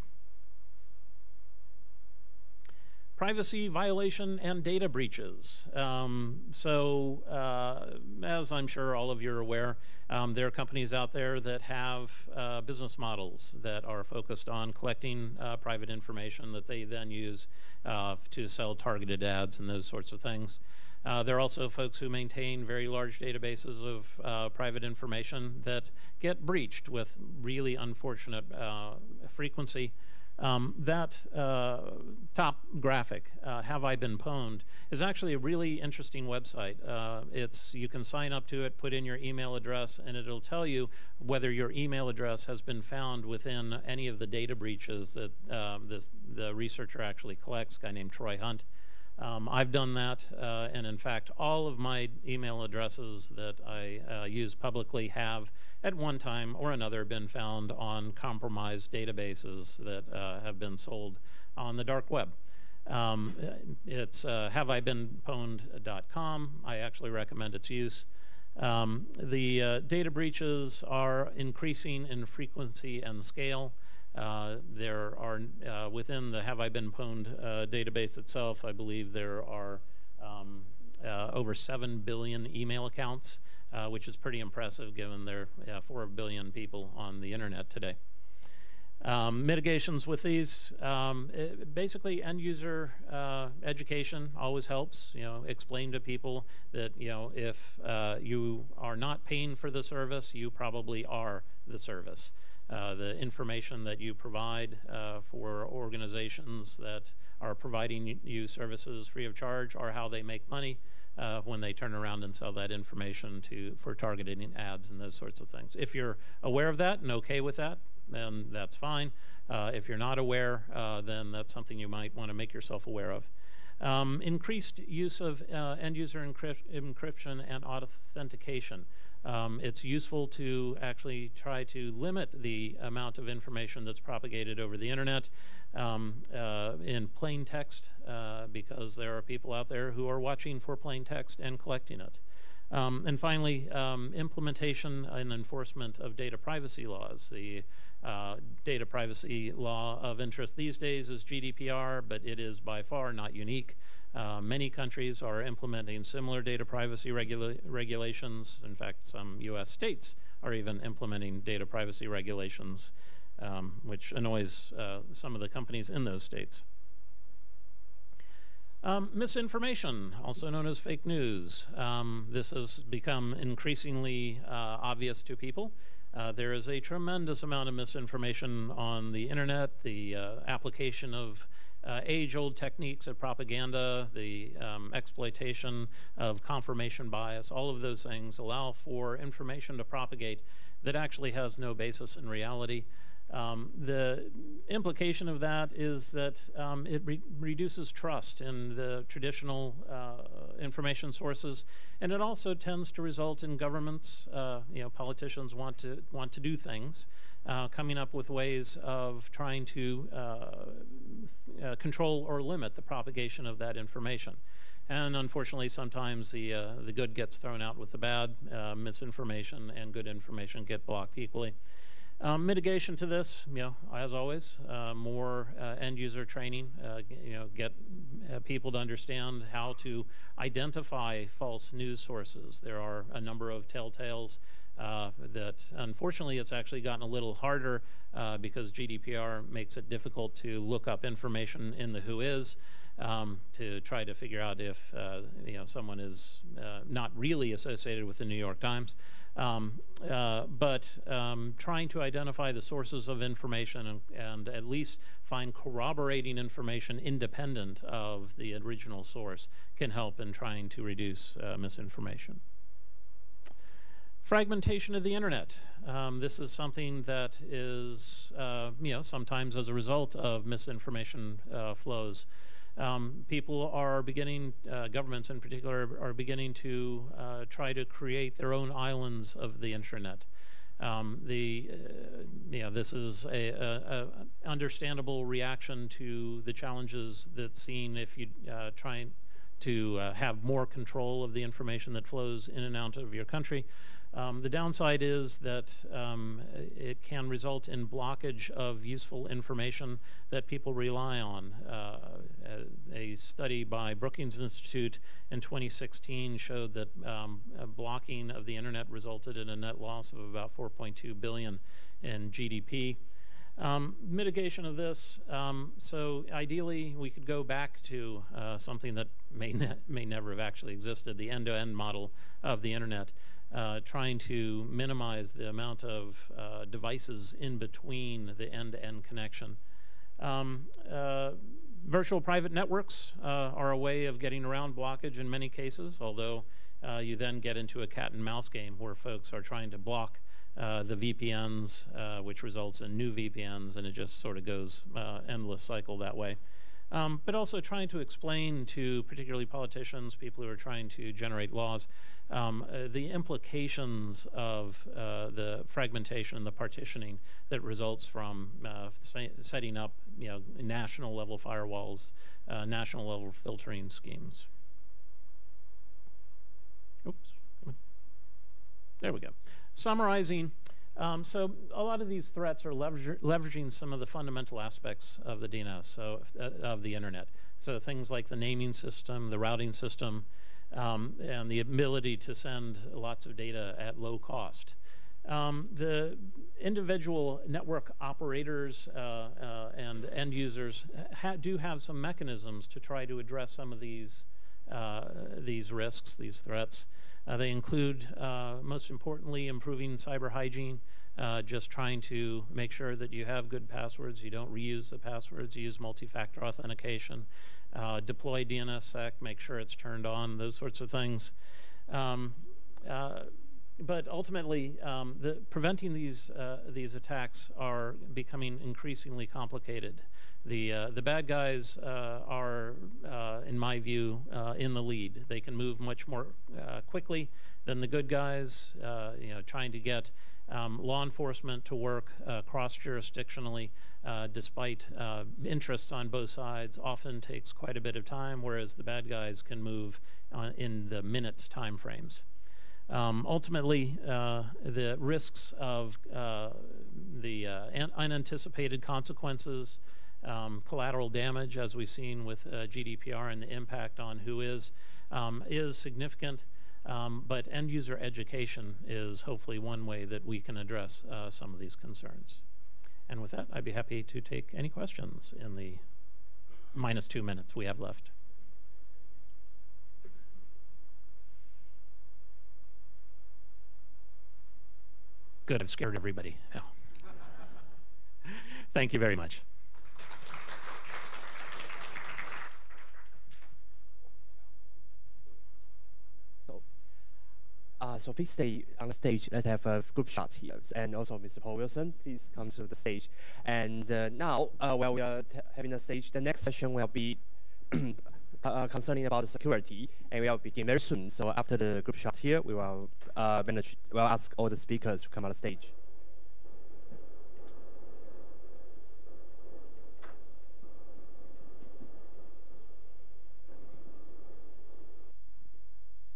[SPEAKER 4] Privacy violation and data breaches. Um, so, uh, as I'm sure all of you are aware, um, there are companies out there that have uh, business models that are focused on collecting uh, private information that they then use uh, to sell targeted ads and those sorts of things. Uh, there are also folks who maintain very large databases of uh, private information that get breached with really unfortunate frequency. Um, that uh, top graphic, uh, Have I Been Pwned, is actually a really interesting website. Uh, it's You can sign up to it, put in your email address, and it'll tell you whether your email address has been found within any of the data breaches that um, this, the researcher actually collects, guy named Troy Hunt. Um, I've done that, uh, and in fact, all of my email addresses that I uh, use publicly have at one time or another been found on compromised databases that uh, have been sold on the dark web. Um, it's uh, haveibeenpwned.com. I actually recommend its use. Um, the uh, data breaches are increasing in frequency and scale. Uh, there are, uh, within the Have I Been Pwned uh, database itself, I believe there are um, over 7 billion email accounts which is pretty impressive given there are 4 billion people on the internet today. Um, mitigations with these, um, it, basically end user uh, education always helps. You know, explain to people that, you know, if uh, you are not paying for the service, you probably are the service. Uh, the information that you provide uh, for organizations that are providing you services free of charge are how they make money uh, when they turn around and sell that information to for targeting ads and those sorts of things. If you're aware of that and okay with that, then that's fine. Uh, if you're not aware, uh, then that's something you might want to make yourself aware of. Um, increased use of end user encrypt encryption and authentication. Um, it's useful to actually try to limit the amount of information that's propagated over the internet um, uh, in plain text uh, because there are people out there who are watching for plain text and collecting it. Um, and finally, um, implementation and enforcement of data privacy laws. The uh, data privacy law of interest these days is GDPR, but it is by far not unique. Uh, many countries are implementing similar data privacy regula regulations. In fact, some U.S. states are even implementing data privacy regulations. um, which annoys uh, some of the companies in those states. Um, misinformation, also known as fake news. Um, this has become increasingly uh, obvious to people. Uh, there is a tremendous amount of misinformation on the internet, the uh, application of uh, age old techniques of propaganda, the um, exploitation of confirmation bias, all of those things allow for information to propagate that actually has no basis in reality. Um, the implication of that is that um, it re reduces trust in the traditional uh, information sources, and it also tends to result in governments, uh, you know, politicians want to want to do things, uh, coming up with ways of trying to uh, uh, control or limit the propagation of that information. And unfortunately, sometimes the uh, the good gets thrown out with the bad, misinformation and good information get blocked equally. Um, mitigation to this, you know, as always, uh, more uh, end user training, uh, you know, get uh, people to understand how to identify false news sources. There are a number of telltales uh, that unfortunately it's actually gotten a little harder uh, because GDPR makes it difficult to look up information in the WHOIS. Um, to try to figure out if you know someone is not really associated with the New York Times. Um, uh, but um, trying to identify the sources of information and, and, at least find corroborating information independent of the original source can help in trying to reduce uh, misinformation. Fragmentation of the internet. Um, this is something that is, uh, you know, sometimes as a result of misinformation uh, flows um, people are beginning, uh, governments in particular, are beginning to uh, try to create their own islands of the internet. Um, the, uh, you know, this is a, a, a, understandable reaction to the challenges that's seen if you uh, try to have more control of the information that flows in and out of your country. Um, the downside is that um, it can result in blockage of useful information that people rely on. Uh, a study by Brookings Institute in 2016 showed that um, blocking of the internet resulted in a net loss of about 4.2 billion in GDP. Um, mitigation of this, um, so ideally we could go back to uh, something that may, ne may never have actually existed, the end-to-end -end model of the internet uh, trying to minimize the amount of uh, devices in between the end-to-end connection. Um, uh, virtual private networks uh, are a way of getting around blockage in many cases, although uh, you then get into a cat and mouse game where folks are trying to block the VPNs, which results in new VPNs, and it just sort of goes endless cycle that way. Um, but also trying to explain to particularly politicians, people who are trying to generate laws, um, uh, the implications of uh, the fragmentation and the partitioning that results from uh, setting up you know, national level firewalls, uh, national level filtering schemes. Oops. There we go. Summarizing, um, so a lot of these threats are leveraging some of the fundamental aspects of the DNS, so uh, of the internet. So things like the naming system, the routing system, um, and the ability to send lots of data at low cost. Um, the individual network operators uh, uh, and end users ha do have some mechanisms to try to address some of these uh, these risks, these threats. Uh, they include, uh, most importantly, improving cyber hygiene, uh, just trying to make sure that you have good passwords, you don't reuse the passwords, you use multi-factor authentication, uh, deploy DNSSEC, make sure it's turned on, those sorts of things. Um, uh, but ultimately, um, the, preventing these uh, these attacks are becoming increasingly complicated. The uh, the bad guys uh, are, uh, in my view, in the lead. They can move much more quickly than the good guys. you know, trying to get um, law enforcement to work cross jurisdictionally uh, despite uh, interests on both sides, often takes quite a bit of time, whereas the bad guys can move uh, in the minutes time frames. Um, ultimately, uh, the risks of uh, the uh, unanticipated consequences, um, collateral damage, as we've seen with GDPR and the impact on WHOIS, um, is significant. Um, but end user education is hopefully one way that we can address some of these concerns. And with that, I'd be happy to take any questions in the minus two minutes we have left. Good, I've scared everybody. Thank you very much.
[SPEAKER 1] So, uh, so please stay on the stage. Let's have a group shot here. And also, Mr. Paul Wilson, please come to the stage. And uh, now, uh, while we are having the stage, the next session will be uh, concerning about security, and we will begin very soon. So after the group shot here, we will uh, manage, we'll ask all the speakers to come on the stage.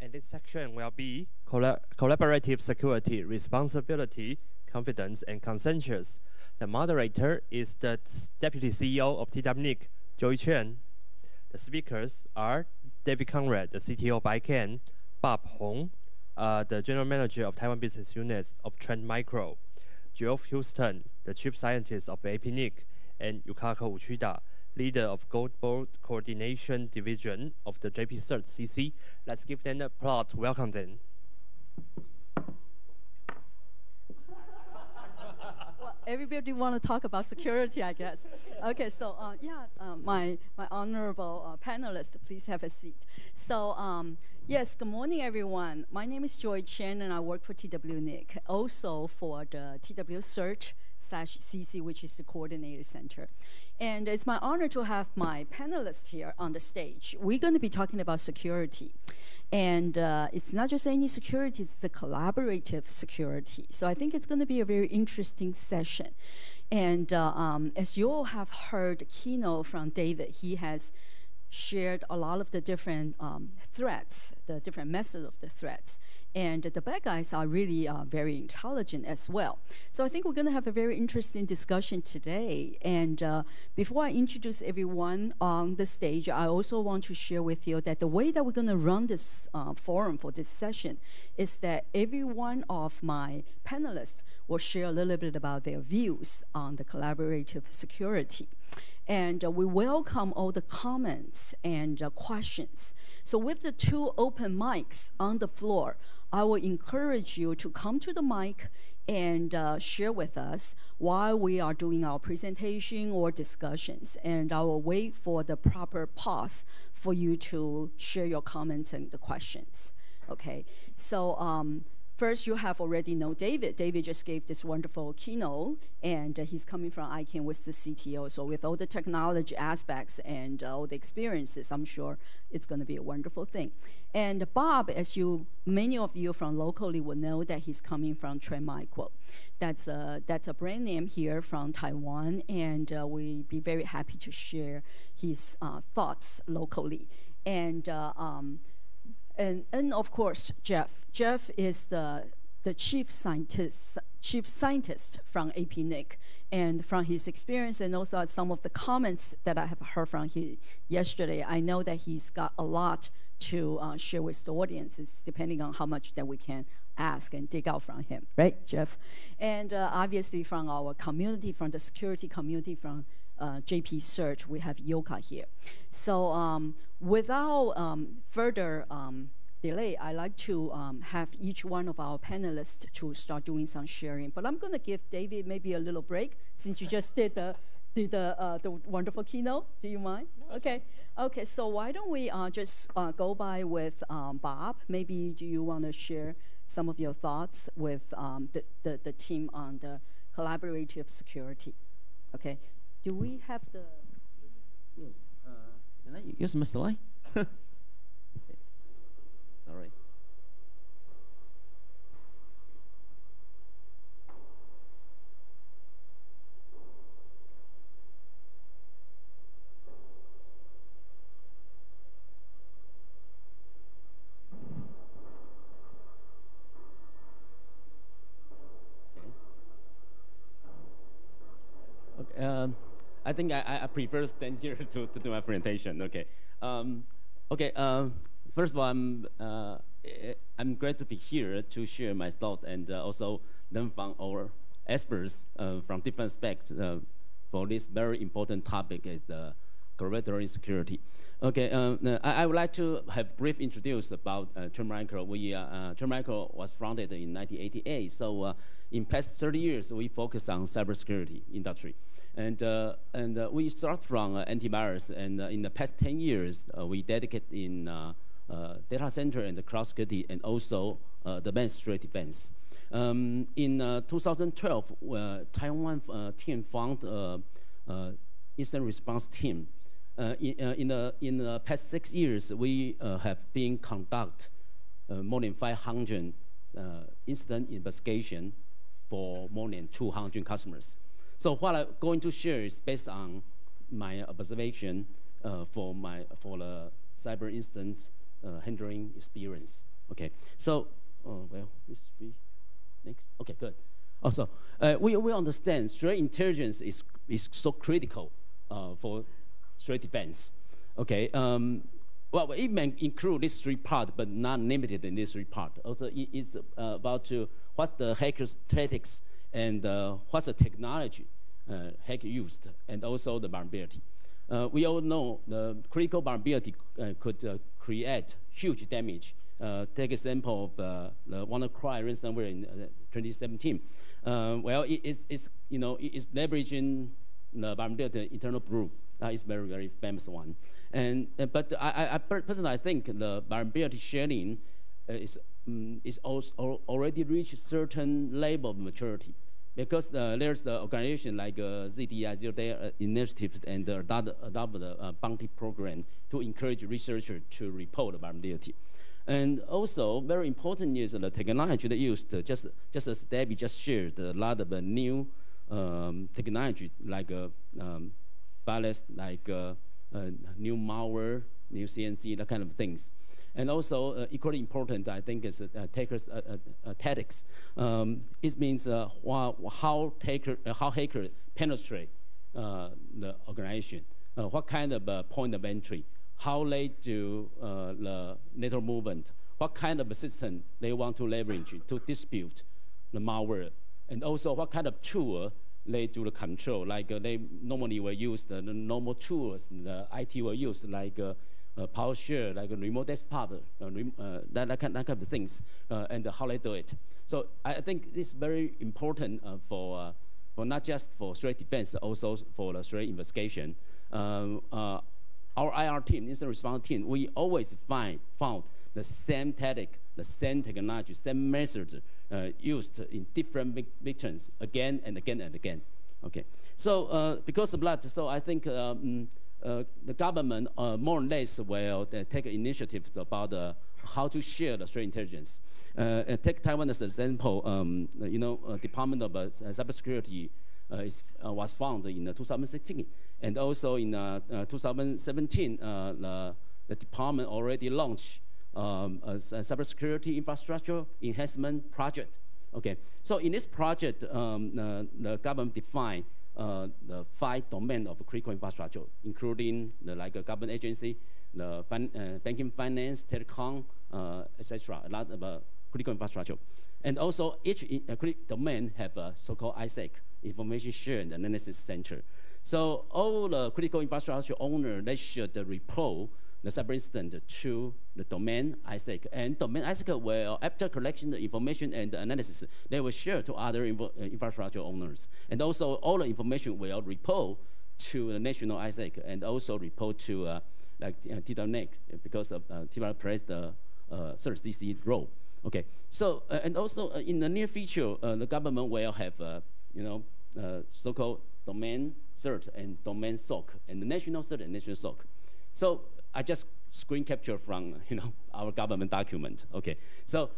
[SPEAKER 1] And this section will be colla collaborative security, responsibility, confidence, and consensus. The moderator is the Deputy CEO of TWNIC, Joey Chen. The speakers are David Conrad, the CTO of ICANN, Bob Hong, uh, the General Manager of Taiwan Business Units of Trend Micro, Geoff Huston, the Chief Scientist of APNIC, and Yukako Uchida, leader of Global Coordination Division of the JP Cert CC. Let's give them a to welcome them.
[SPEAKER 5] well, everybody want to talk about security, I guess. Okay, so uh, yeah, uh, my my honorable uh, panelists, please have a seat. So. Um, Yes, good morning, everyone. My name is Joy Chen, and I work for TWNIC, also for the TW Cert slash CC, which is the coordinator center. And it's my honor to have my panelists here on the stage. We're going to be talking about security. And uh, it's not just any security, it's the collaborative security. So I think it's going to be a very interesting session. And uh, um, as you all have heard the keynote from David, he has shared a lot of the different um, threats, the different methods of the threats. And the bad guys are really uh, very intelligent as well. So I think we're going to have a very interesting discussion today. And uh, before I introduce everyone on the stage, I also want to share with you that the way that we're going to run this uh, forum for this session is that every one of my panelists will share a little bit about their views on the collaborative security. And uh, we welcome all the comments and uh, questions. So with the two open mics on the floor, I will encourage you to come to the mic and uh, share with us while we are doing our presentation or discussions. And I will wait for the proper pause for you to share your comments and the questions. Okay, so um, First, you have already know David. David just gave this wonderful keynote, and uh, he's coming from ICANN with the CTO. So with all the technology aspects and uh, all the experiences, I'm sure it's going to be a wonderful thing. And Bob, as you many of you from locally will know that he's coming from Trend Micro. That's a that's a brand name here from Taiwan, and uh, we'd be very happy to share his uh, thoughts locally. And uh, um, and, and of course, Geoff. Geoff is the, the chief scientist, chief scientist from APNIC. And from his experience and also some of the comments that I have heard from him yesterday, I know that he's got a lot to uh, share with the audiences, depending on how much that we can ask and dig out from him, right, Geoff? And uh, obviously from our community, from the security community, from uh, JP CERT, we have Yoka here. So um, without um, further um, delay, I'd like to um, have each one of our panelists to start doing some sharing. But I'm going to give David maybe a little break since you just did the did the uh, the wonderful keynote. Do you mind? No, okay. Okay. So why don't we uh, just uh, go by with um, Bob? Maybe do you want to share some of your thoughts with um, the, the the team on the collaborative security? Okay. Do we have the?
[SPEAKER 6] Yes. Uh, can I use my slide? All right. Okay. Um, I think I, I prefer stand here to, to do my presentation. Okay. Um, okay. Um, first of all, I'm, uh, I'm glad to be here to share my thought and uh, also learn from our experts uh, from different aspects uh, for this very important topic is the collaborative security. Okay, um, I, I, would like to have brief introduce about uh, Trend Micro. We, uh, uh, Micro was founded in 1988, so uh, in past 30 years, we focus on cybersecurity industry. And, uh, and uh, we start from uh, antivirus, and uh, in the past 10 years, uh, we dedicate in uh, data center and cloud security, and also the threat defense. Um, in 2012, Taiwan team found incident response team. in, in, the, in the past six years, we have been conduct more than 500 incident investigation for more than 200 customers. So what I'm going to share is based on my observation uh, for my for the cyber incident uh, handling experience. Okay, so uh, well, this be next. Okay, good. Also, uh, we we understand threat intelligence is is so critical uh, for threat defense. Okay. Um, well, it may include these three parts, but not limited in these three parts. Also, it is uh, about to what the hacker's tactics and uh, what's the technology uh, hacker used, and also the vulnerability. Uh, we all know the critical vulnerability uh, could create huge damage. take example of the WannaCry ransomware in 2017. well, it, it's, it's, you know, it's leveraging the vulnerability EternalBlue. That is very, very famous one. And, uh, but I, I, personally, I think the vulnerability sharing uh, is, um, is also already reached certain level of maturity because uh, there's the organization like uh, ZDI, Zero Day uh, Initiative, and uh, adopt, adopt the uh, bounty program to encourage researchers to report vulnerability. And also, very important is the technology used. Uh, just, just as Debbie just shared, a lot of new um, technology like uh, um, ballast, like new malware, new CNC, that kind of things. And also, uh, equally important, I think, is uh, takers' uh, uh, tactics. Um, it means how, taker, how hacker penetrate the organization, what kind of point of entry, how they do the network movement, what kind of system they want to leverage to dispute the malware, and also what kind of tool they do the control. Like uh, they normally will use the, the, normal tools the IT will use, like uh, uh, PowerShell, like a remote desktop, uh, uh, that, that, kind, that kind of things, and how they do it. So I think this is very important for, for not just for threat defense, also for the threat investigation. Um, our IR team, incident response team, we always find found the same tactic, the same technology, same methods uh, used in different victims again and again and again. Okay, so uh, because of that, so I think um, uh, the government uh, more or less will uh, take initiatives about uh, how to share the threat intelligence. Uh, take Taiwan as an example. Um, you know, Department of Cybersecurity is, was founded in 2016, and also in 2017, the, the department already launched um, a, a cybersecurity infrastructure enhancement project. Okay, so in this project, um, the government defined uh, the five domain of critical infrastructure, including the like a government agency, the fin uh, banking, finance, telecom, uh, etc. A lot of uh, critical infrastructure, and also each uh, domain have a so-called ISAC, Information Sharing and Analysis Center. So all the critical infrastructure owner they should report the cyber incident to the domain ISAC. And domain ISAC will, after collection the information and the analysis, they will share to other uh, infrastructure owners. And also all the information will report to the national ISAC and also report to uh, like uh, TWNIC because of uh, plays the uh, CERT-CC role. Okay, so uh, and also uh, in the near future, uh, the government will have you know so-called domain cert and domain SOC and the national cert and national SOC. So I just screen capture from you know our government document. Okay, so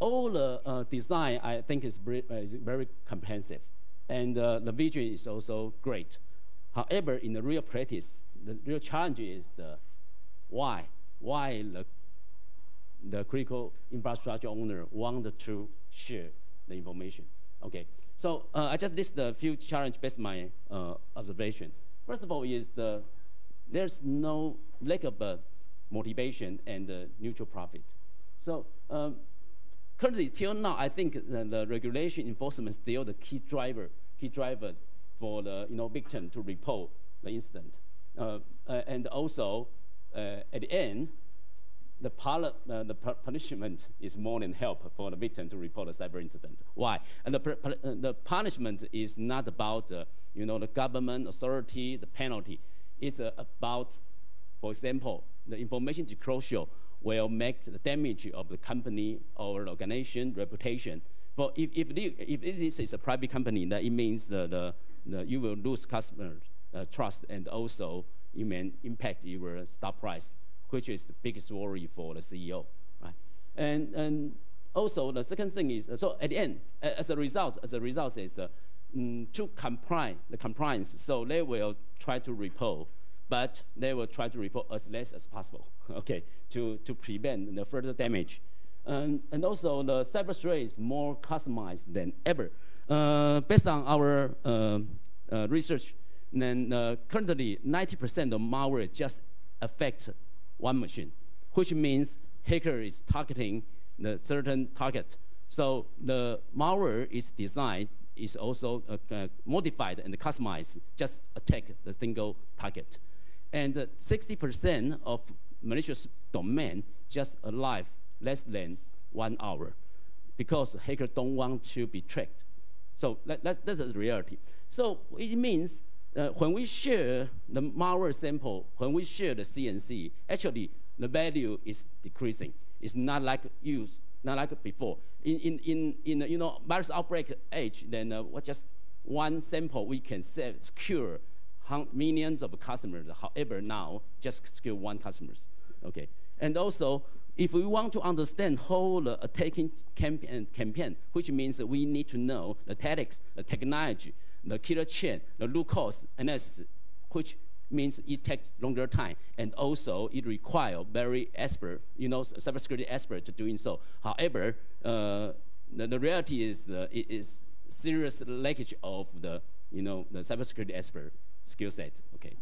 [SPEAKER 6] all the uh, design I think is, uh, is very comprehensive, and uh, the vision is also great. However, in the real practice, the real challenge is the why. Why the the critical infrastructure owner wanted to share the information. Okay, so uh, I just list a few challenges based on my uh, observation. First of all, is the there's no lack of uh, motivation and uh, neutral profit. So um, currently, till now, I think the, regulation enforcement is still the key driver, key driver for the you know victim to report the incident. Uh, uh, and also, uh, at the end, the, uh, the punishment is more than help for the victim to report a cyber incident. Why? And the, the punishment is not about uh, you know the government authority, the penalty. It's uh, about, for example, the information disclosure will make the damage of the company or the organization reputation. But if, if, if this is a private company, that it means the, the, the you will lose customer uh, trust and also you may impact your stock price which is the biggest worry for the CEO, right? And, and also the second thing is, so at the end, as a result, as a result is uh, mm, to comply, the compliance, so they will try to report, but they will try to report as less as possible, okay, to, to prevent the further damage. And, and also the cyber threat is more customized than ever. Uh, based on our uh, uh, research, then uh, currently 90% of malware just affect one machine, which means hacker is targeting the certain target. So the malware is designed, is also uh, uh, modified and customized, just attack the single target. And 60% of malicious domain just alive less than one hour because hacker don't want to be tracked. So that, that, that's the reality. So it means uh, when we share the malware sample, when we share the CNC, actually the value is decreasing. It's not like use, not like before. In in in, in you know virus outbreak age, then uh, what just one sample we can save, secure millions of customers. However, now just secure one customers. Okay, and also if we want to understand whole uh, attacking campaign, campaign, which means that we need to know the tactics, the technology, the killer chain, the root cause analysis, which means it takes longer time, and also it requires very expert, you know, cybersecurity expert to doing so. However, uh, the, the, reality is the, it is serious leakage of the, you know, the cybersecurity expert skill set. Okay,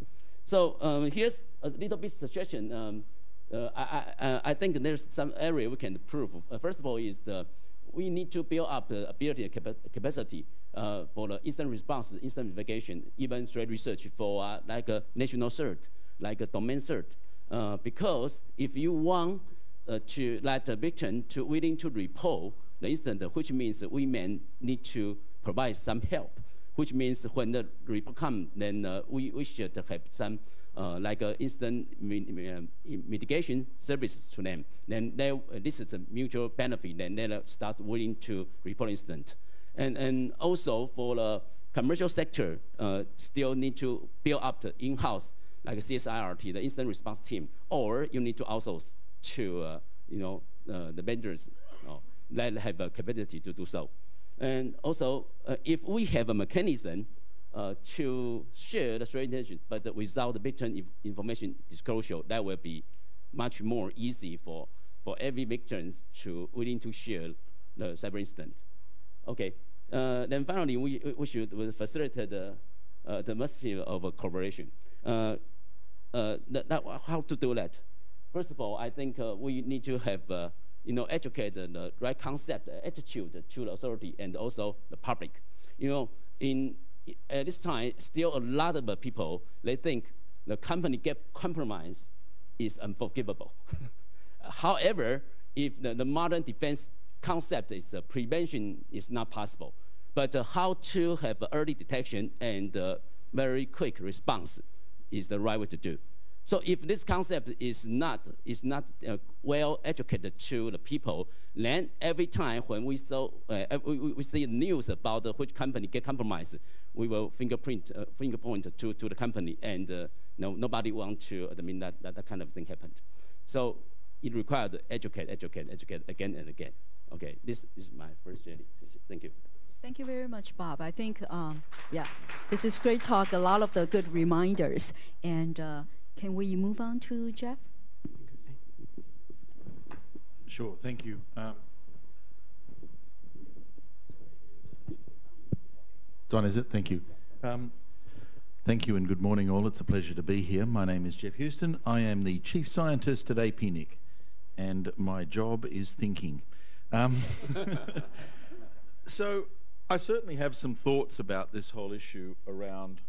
[SPEAKER 6] so um, here's a little bit suggestion. Um, uh, I, I, I, think there's some area we can improve. Uh, first of all, is the we need to build up the ability and capacity uh, for the instant response, instant investigation, even threat research for uh, like a national cert, like a domain cert. Uh, because if you want uh, to let the victim to willing to report the incident, which means we may need to provide some help, which means when the report comes, then uh, we, we should have some uh, like uh, instant mitigation services to them. Then they, this is a mutual benefit. Then they start willing to report incident. And, and also for the commercial sector, uh, still need to build up the in-house, like CSIRT, the incident response team, or you need to outsource to, uh, you know, uh, the vendors you know, that have a capability to do so. And also, uh, if we have a mechanism uh, to share the strategy, but without the victim information disclosure, that will be much more easy for, for every victim to willing to share the cyber incident. Okay. Uh, then finally, we, we should facilitate the, uh, the atmosphere of uh, cooperation. Uh, uh, that, that, how to do that? First of all, I think uh, we need to have, you know, educate the right concept, attitude to the authority and also the public. You know, in at this time, still a lot of people they think the company get compromised is unforgivable. However, if the, the modern defense concept is uh, prevention is not possible. But uh, how to have early detection and uh, very quick response is the right way to do. So if this concept is not, is not uh, well educated to the people, then every time when we, saw, uh, we, we see news about which company get compromised, we will fingerprint, uh, to, to the company, and no, nobody want to admit that, that that kind of thing happened. So it required educate, educate, educate again and again. Okay, this is my first journey. Thank you.
[SPEAKER 5] Thank you very much, Bob. I think, um, yeah, this is great talk. A lot of the good reminders. And uh, can we move on to Geoff?
[SPEAKER 7] Sure. Thank you. Um, Don, is it? Thank you. Um, thank you and good morning, all. It's a pleasure to be here. My name is Geoff Huston. I am the Chief Scientist at APNIC, and my job is thinking. Um, so I certainly have some thoughts about this whole issue around,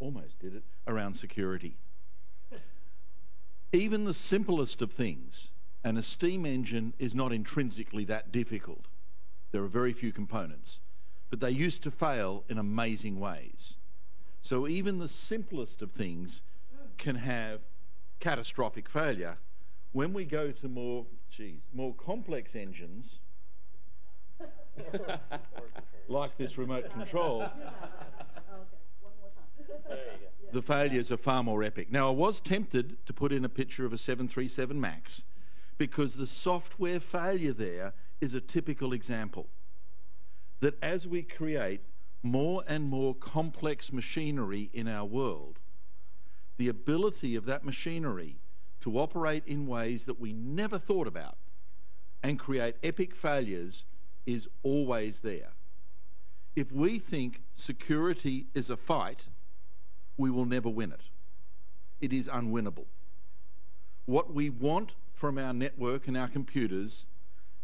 [SPEAKER 7] almost did it, around security. Even the simplest of things, and a steam engine is not intrinsically that difficult. There are very few components, but they used to fail in amazing ways. So even the simplest of things can have catastrophic failure. When we go to more, geez, more complex engines, like this remote control, the failures are far more epic. Now, I was tempted to put in a picture of a 737 MAX because the software failure there is a typical example. That as we create more and more complex machinery in our world, the ability of that machinery to operate in ways that we never thought about and create epic failures is always there. If we think security is a fight, we will never win it. It is unwinnable. What we want from our network and our computers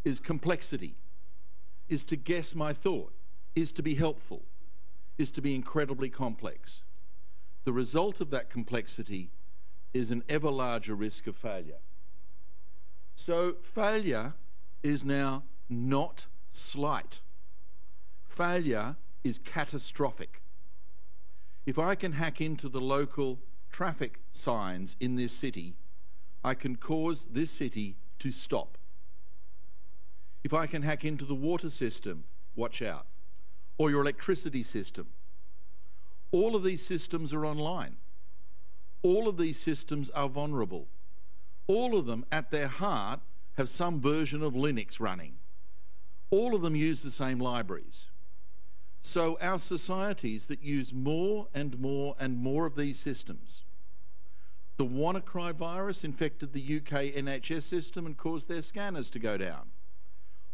[SPEAKER 7] is complexity, is to guess my thought, is to be helpful, is to be incredibly complex. The result of that complexity is an ever larger risk of failure. So, failure is now not slight. Failure is catastrophic. If I can hack into the local traffic signs in this city, I can cause this city to stop. If I can hack into the water system, watch out, or your electricity system. All of these systems are online. All of these systems are vulnerable. All of them, at their heart, have some version of Linux running. All of them use the same libraries. So, our societies that use more and more and more of these systems. The WannaCry virus infected the UK NHS system and caused their scanners to go down.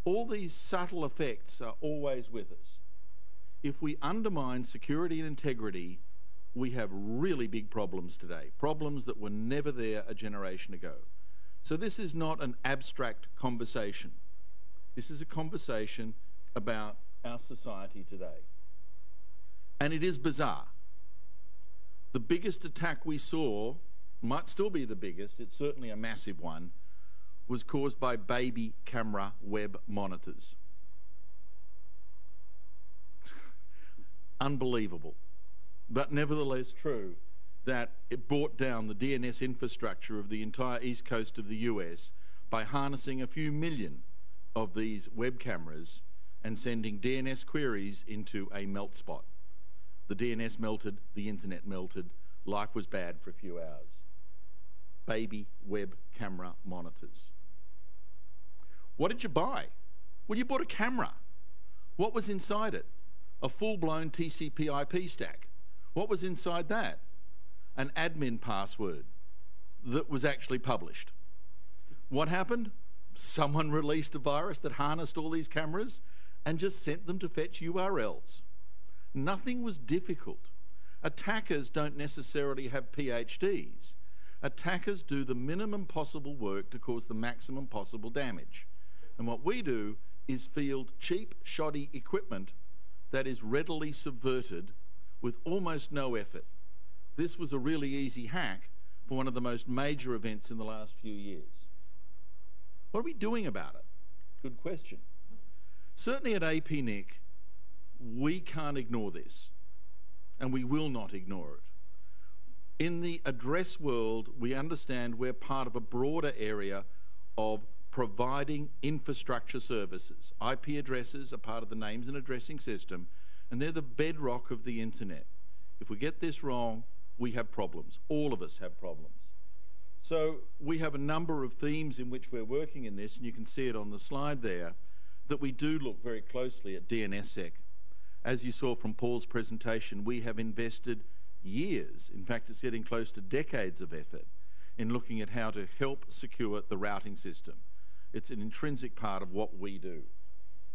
[SPEAKER 7] All these subtle effects are always with us. If we undermine security and integrity, we have really big problems today, problems that were never there a generation ago. So this is not an abstract conversation. This is a conversation about our society today. And it is bizarre. The biggest attack we saw, might still be the biggest, it's certainly a massive one, was caused by baby camera web monitors. Unbelievable, but nevertheless true that it brought down the DNS infrastructure of the entire east coast of the US by harnessing a few million of these web cameras and sending DNS queries into a melt spot. The DNS melted, the internet melted, life was bad for a few hours. Baby web camera monitors. What did you buy? Well, you bought a camera. What was inside it? A full blown TCP IP stack. What was inside that? An admin password that was actually published. What happened? Someone released a virus that harnessed all these cameras and just sent them to fetch URLs. Nothing was difficult. Attackers don't necessarily have PhDs. Attackers do the minimum possible work to cause the maximum possible damage. And what we do is field cheap, shoddy equipment that is readily subverted with almost no effort. This was a really easy hack for one of the most major events in the last few years. What are we doing about it? Good question. Certainly at APNIC, we can't ignore this, and we will not ignore it. In the address world, we understand we're part of a broader area of providing infrastructure services. IP addresses are part of the names and addressing system, and they're the bedrock of the internet. If we get this wrong, we have problems. All of us have problems. So we have a number of themes in which we're working in this, and you can see it on the slide there, that we do look very closely at DNSSEC. As you saw from Paul's presentation, we have invested years, in fact, it's getting close to decades of effort, in looking at how to help secure the routing system. It's an intrinsic part of what we do.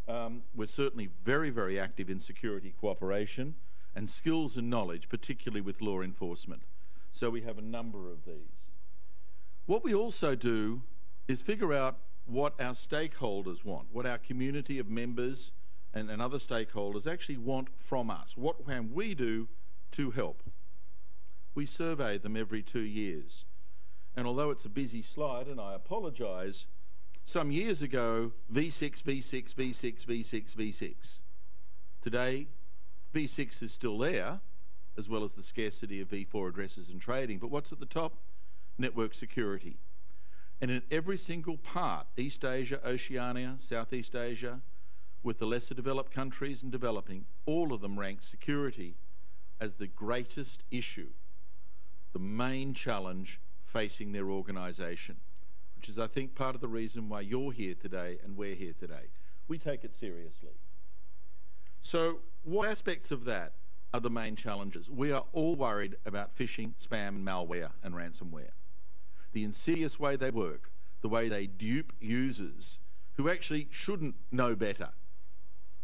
[SPEAKER 7] Um, we're certainly very, very active in security cooperation and skills and knowledge, particularly with law enforcement. So we have a number of these. What we also do is figure out what our stakeholders want, what our community of members and, and other stakeholders actually want from us. What can we do to help? We survey them every two years. And although it's a busy slide, and I apologise, some years ago, V6, V6, V6, V6, V6. Today, V6 is still there, as well as the scarcity of V4 addresses and trading. But what's at the top? Network security. And in every single part, East Asia, Oceania, Southeast Asia, with the lesser developed countries and developing, all of them rank security as the greatest issue, the main challenge facing their organisation, which is, I think, part of the reason why you're here today and we're here today. We take it seriously. So, what aspects of that are the main challenges? We are all worried about phishing, spam, malware, and ransomware the insidious way they work, the way they dupe users who actually shouldn't know better.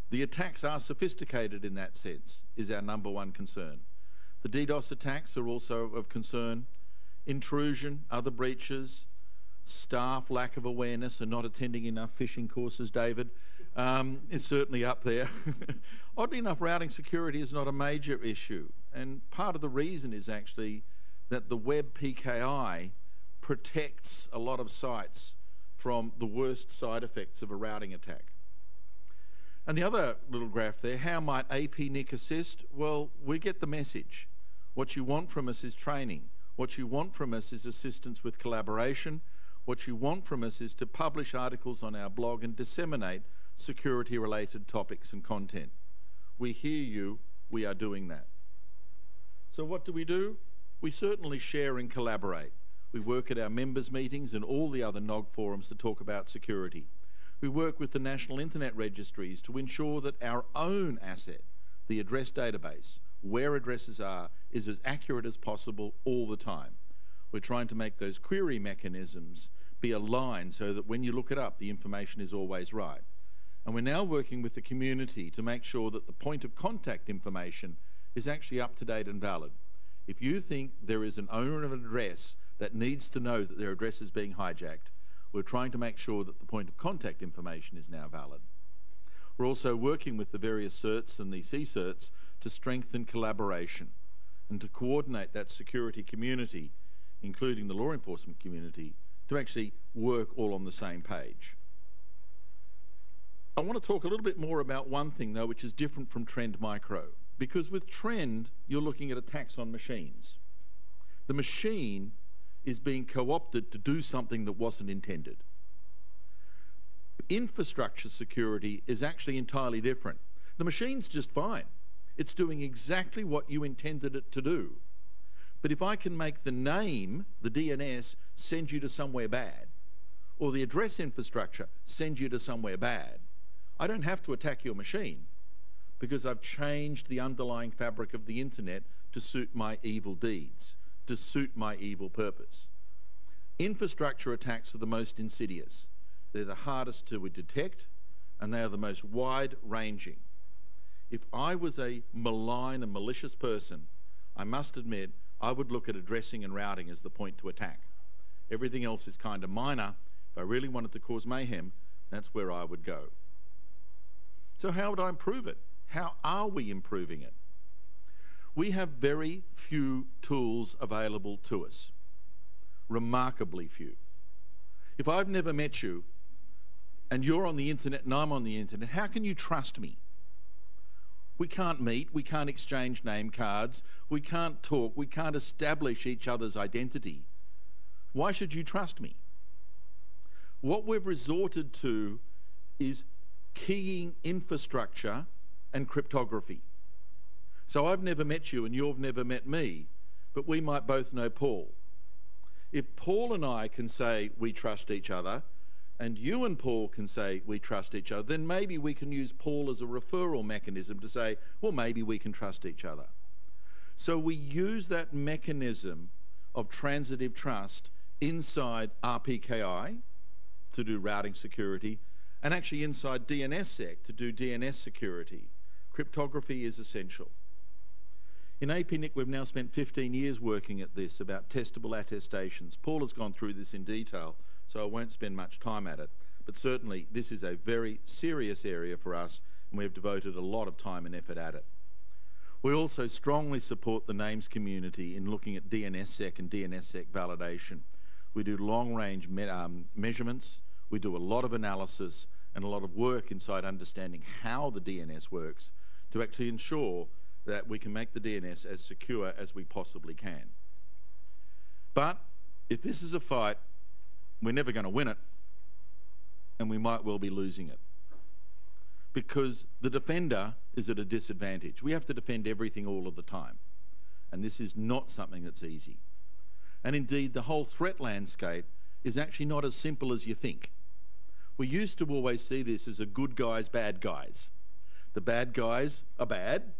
[SPEAKER 7] The attacks are sophisticated in that sense, is our number one concern. The DDoS attacks are also of concern. Intrusion, other breaches, staff lack of awareness and not attending enough phishing courses, David, um, is certainly up there. Oddly enough, routing security is not a major issue. And part of the reason is actually that the web PKI protects a lot of sites from the worst side effects of a routing attack. And the other little graph there, how might APNIC assist? Well, we get the message. What you want from us is training. What you want from us is assistance with collaboration. What you want from us is to publish articles on our blog and disseminate security related topics and content. We hear you, we are doing that. So, what do we do? We certainly share and collaborate. We work at our members' meetings and all the other NOG forums to talk about security. We work with the national internet registries to ensure that our own asset, the address database, where addresses are, is as accurate as possible all the time. We're trying to make those query mechanisms be aligned so that when you look it up, the information is always right. And we're now working with the community to make sure that the point of contact information is actually up to date and valid. If you think there is an owner of an address that needs to know that their address is being hijacked. We're trying to make sure that the point of contact information is now valid. We're also working with the various certs and the CSIRTs to strengthen collaboration and to coordinate that security community, including the law enforcement community, to actually work all on the same page. I want to talk a little bit more about one thing, though, which is different from Trend Micro. Because with Trend, you're looking at attacks on machines. The machine is being co opted to do something that wasn't intended. Infrastructure security is actually entirely different. The machine's just fine, it's doing exactly what you intended it to do. But if I can make the name, the DNS, send you to somewhere bad, or the address infrastructure send you to somewhere bad, I don't have to attack your machine because I've changed the underlying fabric of the internet to suit my evil deeds to suit my evil purpose. Infrastructure attacks are the most insidious. They're the hardest to detect, and they are the most wide ranging. If I was a malign and malicious person, I must admit I would look at addressing and routing as the point to attack. Everything else is kind of minor. If I really wanted to cause mayhem, that's where I would go. So, how would I improve it? How are we improving it? we have very few tools available to us. Remarkably few. If I've never met you and you're on the internet and I'm on the internet, how can you trust me? We can't meet, we can't exchange name cards, we can't talk, we can't establish each other's identity. Why should you trust me? What we've resorted to is keying infrastructure and cryptography. So I've never met you and you've never met me, but we might both know Paul. If Paul and I can say we trust each other, and you and Paul can say we trust each other, then maybe we can use Paul as a referral mechanism to say, well, maybe we can trust each other. So we use that mechanism of transitive trust inside RPKI to do routing security, and actually inside DNSSEC to do DNS security. Cryptography is essential. In APNIC, we've now spent 15 years working at this about testable attestations. Paul has gone through this in detail, so I won't spend much time at it. But certainly, this is a very serious area for us, and we have devoted a lot of time and effort at it. We also strongly support the names community in looking at DNSSEC and DNSSEC validation. We do long-range me um, measurements, we do a lot of analysis and a lot of work inside understanding how the DNS works to actually ensure that we can make the DNS as secure as we possibly can. But if this is a fight, we're never going to win it, and we might well be losing it. Because the defender is at a disadvantage. We have to defend everything all of the time. And this is not something that's easy. And indeed, the whole threat landscape is actually not as simple as you think. We used to always see this as a good guys, bad guys. The bad guys are bad,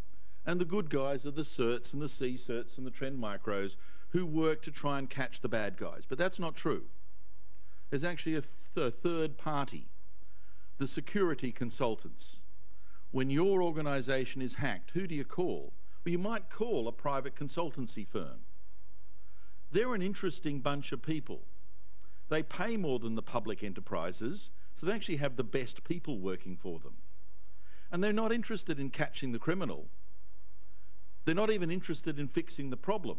[SPEAKER 7] and the good guys are the certs and the C certs and the Trend Micros who work to try and catch the bad guys. But that's not true. There's actually a, th- third party, the security consultants. When your organization is hacked, who do you call? Well, you might call a private consultancy firm. They're an interesting bunch of people. They pay more than the public enterprises, so they actually have the best people working for them. And they're not interested in catching the criminal. They're not even interested in fixing the problem.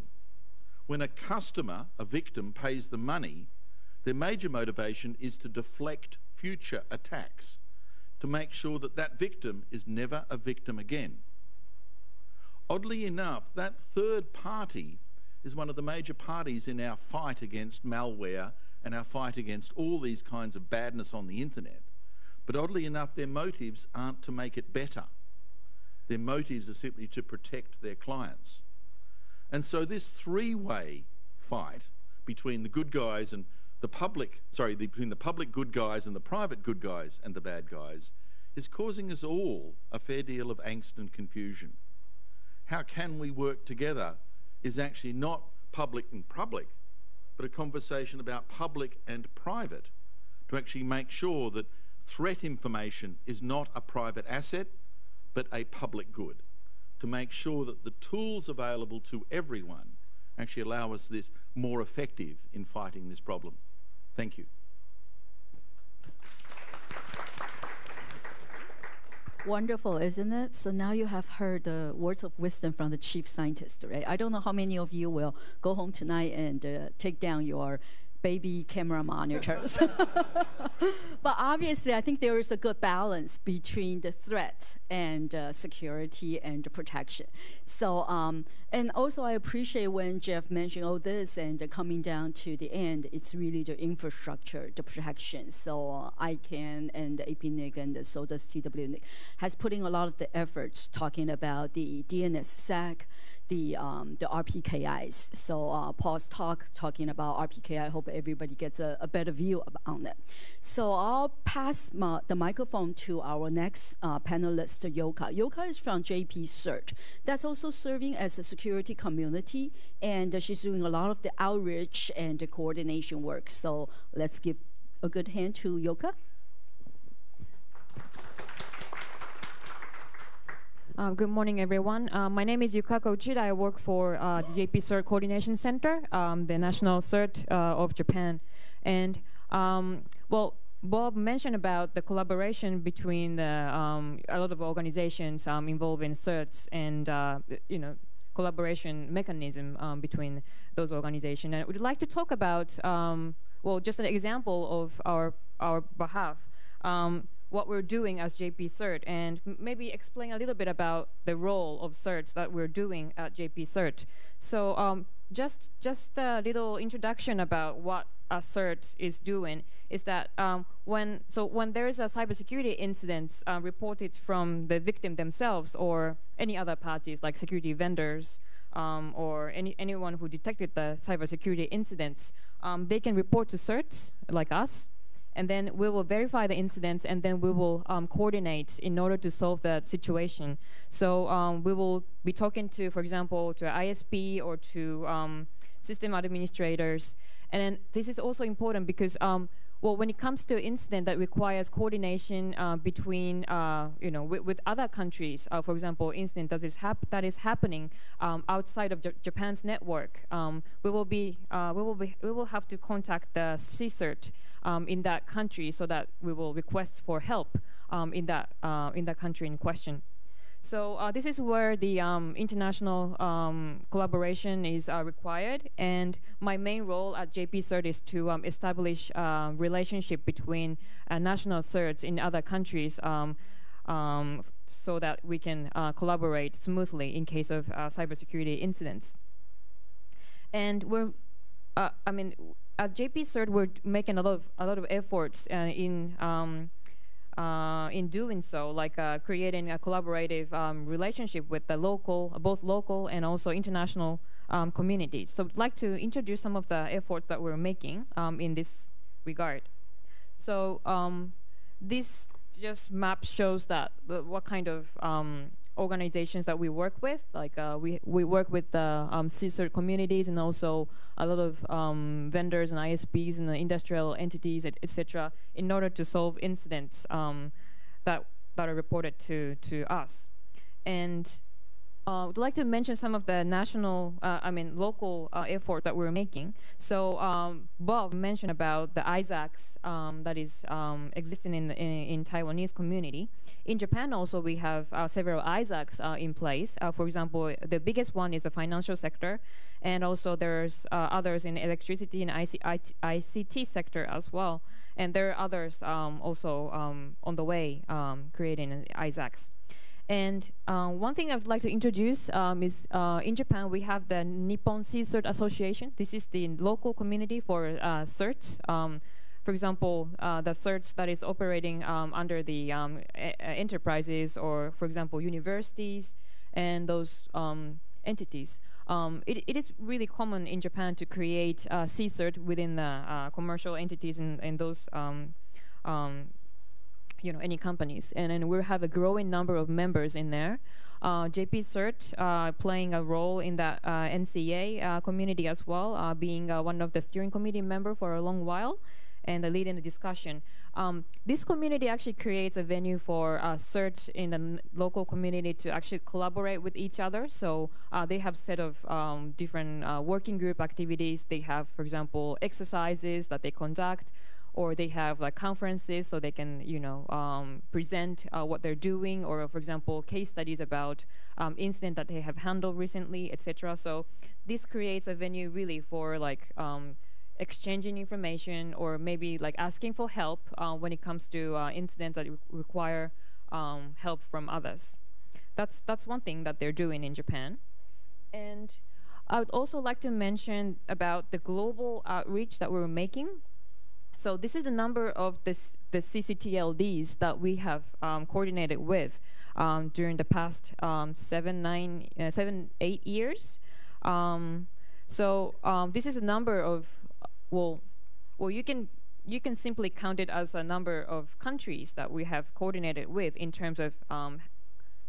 [SPEAKER 7] When a customer, a victim, pays the money, their major motivation is to deflect future attacks, to make sure that that victim is never a victim again. Oddly enough, that third party is one of the major parties in our fight against malware and our fight against all these kinds of badness on the internet. But oddly enough, their motives aren't to make it better. Their motives are simply to protect their clients. And so this three-way fight between the good guys and the public, sorry, the, between the public good guys and the private good guys and the bad guys is causing us all a fair deal of angst and confusion. How can we work together is actually not public and public, but a conversation about public and private to actually make sure that threat information is not a private asset, but a public good. To make sure that the tools available to everyone actually allow us this more effective in fighting this problem. Thank you.
[SPEAKER 5] Wonderful, isn't it? So now you have heard the words of wisdom from the chief scientist, right? I don't know how many of you will go home tonight and uh, take down your baby camera monitors. but obviously, I think there is a good balance between the threat and uh, security and protection. So, um, and also I appreciate when Geoff mentioned all this and uh, coming down to the end, it's really the infrastructure, the protection. So uh, ICANN and APNIC and so does TWNIC has put in a lot of the efforts talking about the DNSSEC, the um, the RPKIs. So uh, Paul's talk talking about RPKI. I hope everybody gets a, a better view on it. So I'll pass my, the microphone to our next uh, panelist, Yoka. Yoka is from JP Cert. That's also serving as a security community, and uh, she's doing a lot of the outreach and the coordination work. So let's give a good hand to Yoka.
[SPEAKER 8] Uh, good morning, everyone. Uh, my name is Yukako Uchida. I work for uh, the JP CERT Coordination Center, um, the national CERT uh, of Japan. And, um, well, Bob mentioned about the collaboration between the, um, a lot of organizations um, involved in CERTs and, uh, you know, collaboration mechanism um, between those organizations. And I would like to talk about, um, well, just an example of our, our behalf what we're doing as JP CERT and maybe explain a little bit about the role of CERTs that we're doing at JP CERT. So um, just, just a little introduction about what a CERT is doing is that um, when, so when there is a cybersecurity incident uh, reported from the victim themselves or any other parties like security vendors um, or any, anyone who detected the cybersecurity incidents, um, they can report to CERT like us and then we will verify the incidents and then we will um, coordinate in order to solve that situation. So um, we will be talking to, for example, to ISP or to um, system administrators. And this is also important because, um, well, when it comes to incident that requires coordination uh, between, uh, you know, with, other countries, uh, for example, incident that is, that is happening um, outside of J Japan's network, um, we will be, uh, we will be, we will have to contact the CSERT um, in that country so that we will request for help um, in, that, uh, in that country in question. So uh, this is where the um, international um, collaboration is uh, required, and my main role at JP CERT is to um, establish uh, relationship between uh, national CERTs in other countries, um, um, so that we can uh, collaborate smoothly in case of cybersecurity incidents. And we're, I mean, at JP CERT, we're making a lot of a lot of efforts in um, uh, in doing so, like uh, creating a collaborative um, relationship with the local, both local and also international um, communities. So I'd like to introduce some of the efforts that we're making um, in this regard. So um, this just map shows that what kind of um, organizations that we work with. Like uh, we we work with the um, CSIRT communities and also a lot of um, vendors and ISPs and the industrial entities, etc., et in order to solve incidents um, that that are reported to to us. And uh, would like to mention some of the national, uh, I mean, local uh, efforts that we're making. So um, Bob mentioned about the ISACs um, that is um, existing in, the, in, in Taiwanese community. In Japan also we have uh, several ISACs uh, in place. Uh, for example, the biggest one is the financial sector, and also there's others in electricity and IC ICT sector as well. And there are others um, also um, on the way um, creating ISACs. And uh, one thing I would like to introduce um, is uh, in Japan we have the Nippon CSIRT Association. This is the local community for uh, CERTs. Um, for example, uh, the CERTs that is operating um, under the um, enterprises or, for example, universities and those um, entities. Um, it, it is really common in Japan to create uh, CSIRT within the uh, commercial entities and, and those you know any companies, and then we have a growing number of members in there. Uh, JP CERT uh, playing a role in that uh, NCA uh, community as well, uh, being uh, one of the steering committee member for a long while, and leading the discussion. Um, this community actually creates a venue for CERT in the local community to actually collaborate with each other. So they have set of um, different working group activities. They have, for example, exercises that they conduct or they have like conferences so they can you know um, present uh, what they're doing or for example case studies about um, incident that they have handled recently etc so this creates a venue really for like um, exchanging information or maybe like asking for help uh, when it comes to uh, incidents that re require um, help from others. That's that's one thing that they're doing in Japan. And I would also like to mention about the global outreach that we're making so this is the number of this, the CCTLDs that we have um, coordinated with um, during the past um, seven, nine, uh, seven, eight years. Um, so um, this is a number of, well, well, you can you can simply count it as a number of countries that we have coordinated with in terms of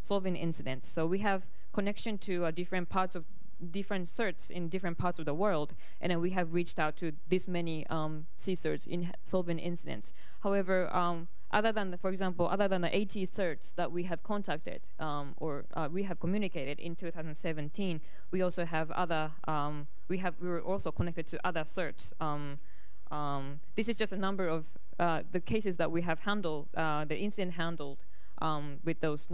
[SPEAKER 8] solving incidents. So we have connection to uh, different parts of different CERTs in different parts of the world, and then we have reached out to this many um, CSIRTs in solving incidents. However, um, other than, the, for example, other than the 80 CERTs that we have contacted um, or uh, we have communicated in 2017, we also have other, um, we have, we were also connected to other CERTs. Um, um, this is just a number of uh, the cases that we have handled, uh, the incident handled um, with those,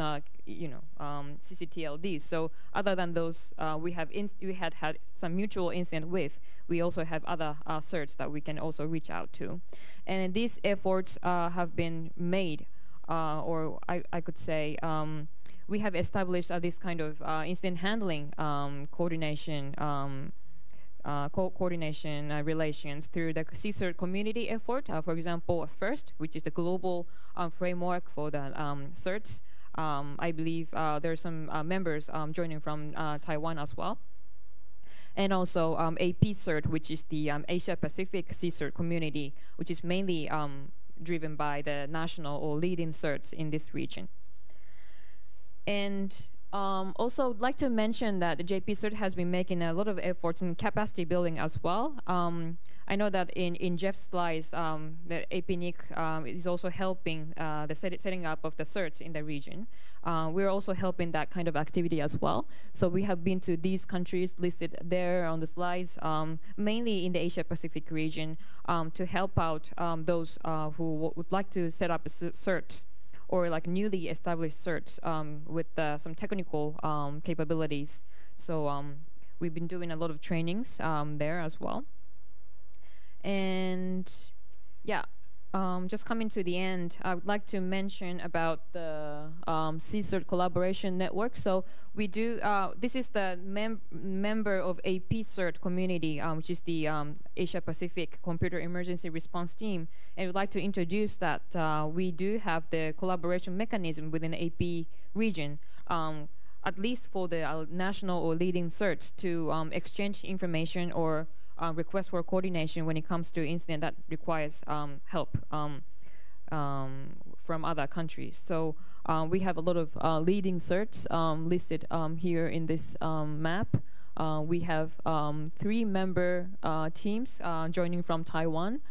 [SPEAKER 8] you know, um, CCTLDs. So other than those, uh, we have we had had some mutual incident with. We also have other uh, CERTs that we can also reach out to, and these efforts uh, have been made, uh, or I, I could say. Um, we have established uh, this kind of incident handling um, coordination um, co coordination uh, relations through the CSIRT community effort. Uh, for example, FIRST, which is the global um, framework for the um, CERTs. Um, I believe uh, there are some uh, members um, joining from uh, Taiwan as well. And also um, AP CERT, which is the um, Asia Pacific CSIRT community, which is mainly driven by the national or leading CERTs in this region. And um, also, I'd like to mention that the JP CERT has been making a lot of efforts in capacity building as well. Um, I know that in, in Geoff's slides, um, the APNIC um, is also helping uh, the set setting up of the certs in the region. Uh, we're also helping that kind of activity as well. So we have been to these countries listed there on the slides, um, mainly in the Asia Pacific region, um, to help out those uh, who would like to set up a cert or like newly established certs um, with uh, some technical um, capabilities. So um, we've been doing a lot of trainings there as well. And yeah, um, just coming to the end, I would like to mention about the um, CSIRT collaboration network. So we do, uh, this is the mem member of AP CERT community, um, which is the um, Asia Pacific Computer Emergency Response Team. And we'd like to introduce that uh, we do have the collaboration mechanism within the AP region, um, at least for the uh, national or leading certs to um, exchange information or uh, request for coordination when it comes to incident that requires um, help um, um, from other countries. So uh, we have a lot of uh, leading certs um, listed um, here in this map. Uh, we have three member uh, teams uh, joining from Taiwan.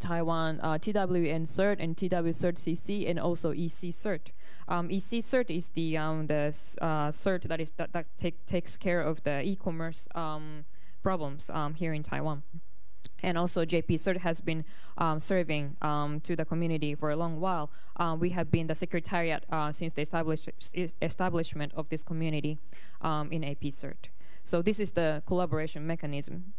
[SPEAKER 8] Taiwan TWN CERT and TW CERT CC and also EC CERT. Um, EC cert is the um, the uh, cert that is that, that take, takes care of the e-commerce um, problems um, here in Taiwan. And also, JP CERT has been um, serving um, to the community for a long while. Uh, we have been the secretariat uh, since the establish establishment of this community um, in AP CERT. So this is the collaboration mechanism.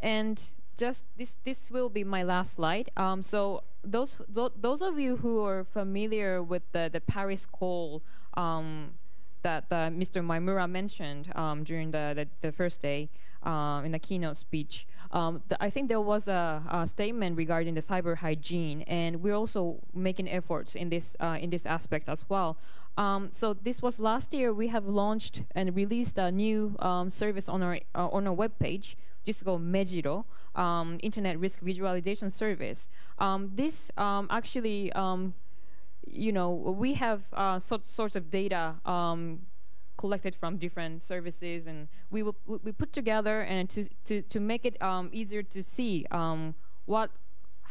[SPEAKER 8] And just this, this will be my last slide. Um, so those, th those of you who are familiar with the, the Paris call um, that uh, Mr. Maimura mentioned um, during the, the, the, first day, uh, in the keynote speech. Um, the, I think there was a, a, statement regarding the cyber hygiene, and we're also making efforts in this uh, in this aspect as well. Um, so this was last year. We have launched and released a new um, service on our uh, on our webpage. Just go Mejiro, um, Internet Risk Visualization Service. Um, this um, actually, you know, we have uh, so, sorts of data collected from different services, and we will we put together and to to to make it um, easier to see um, what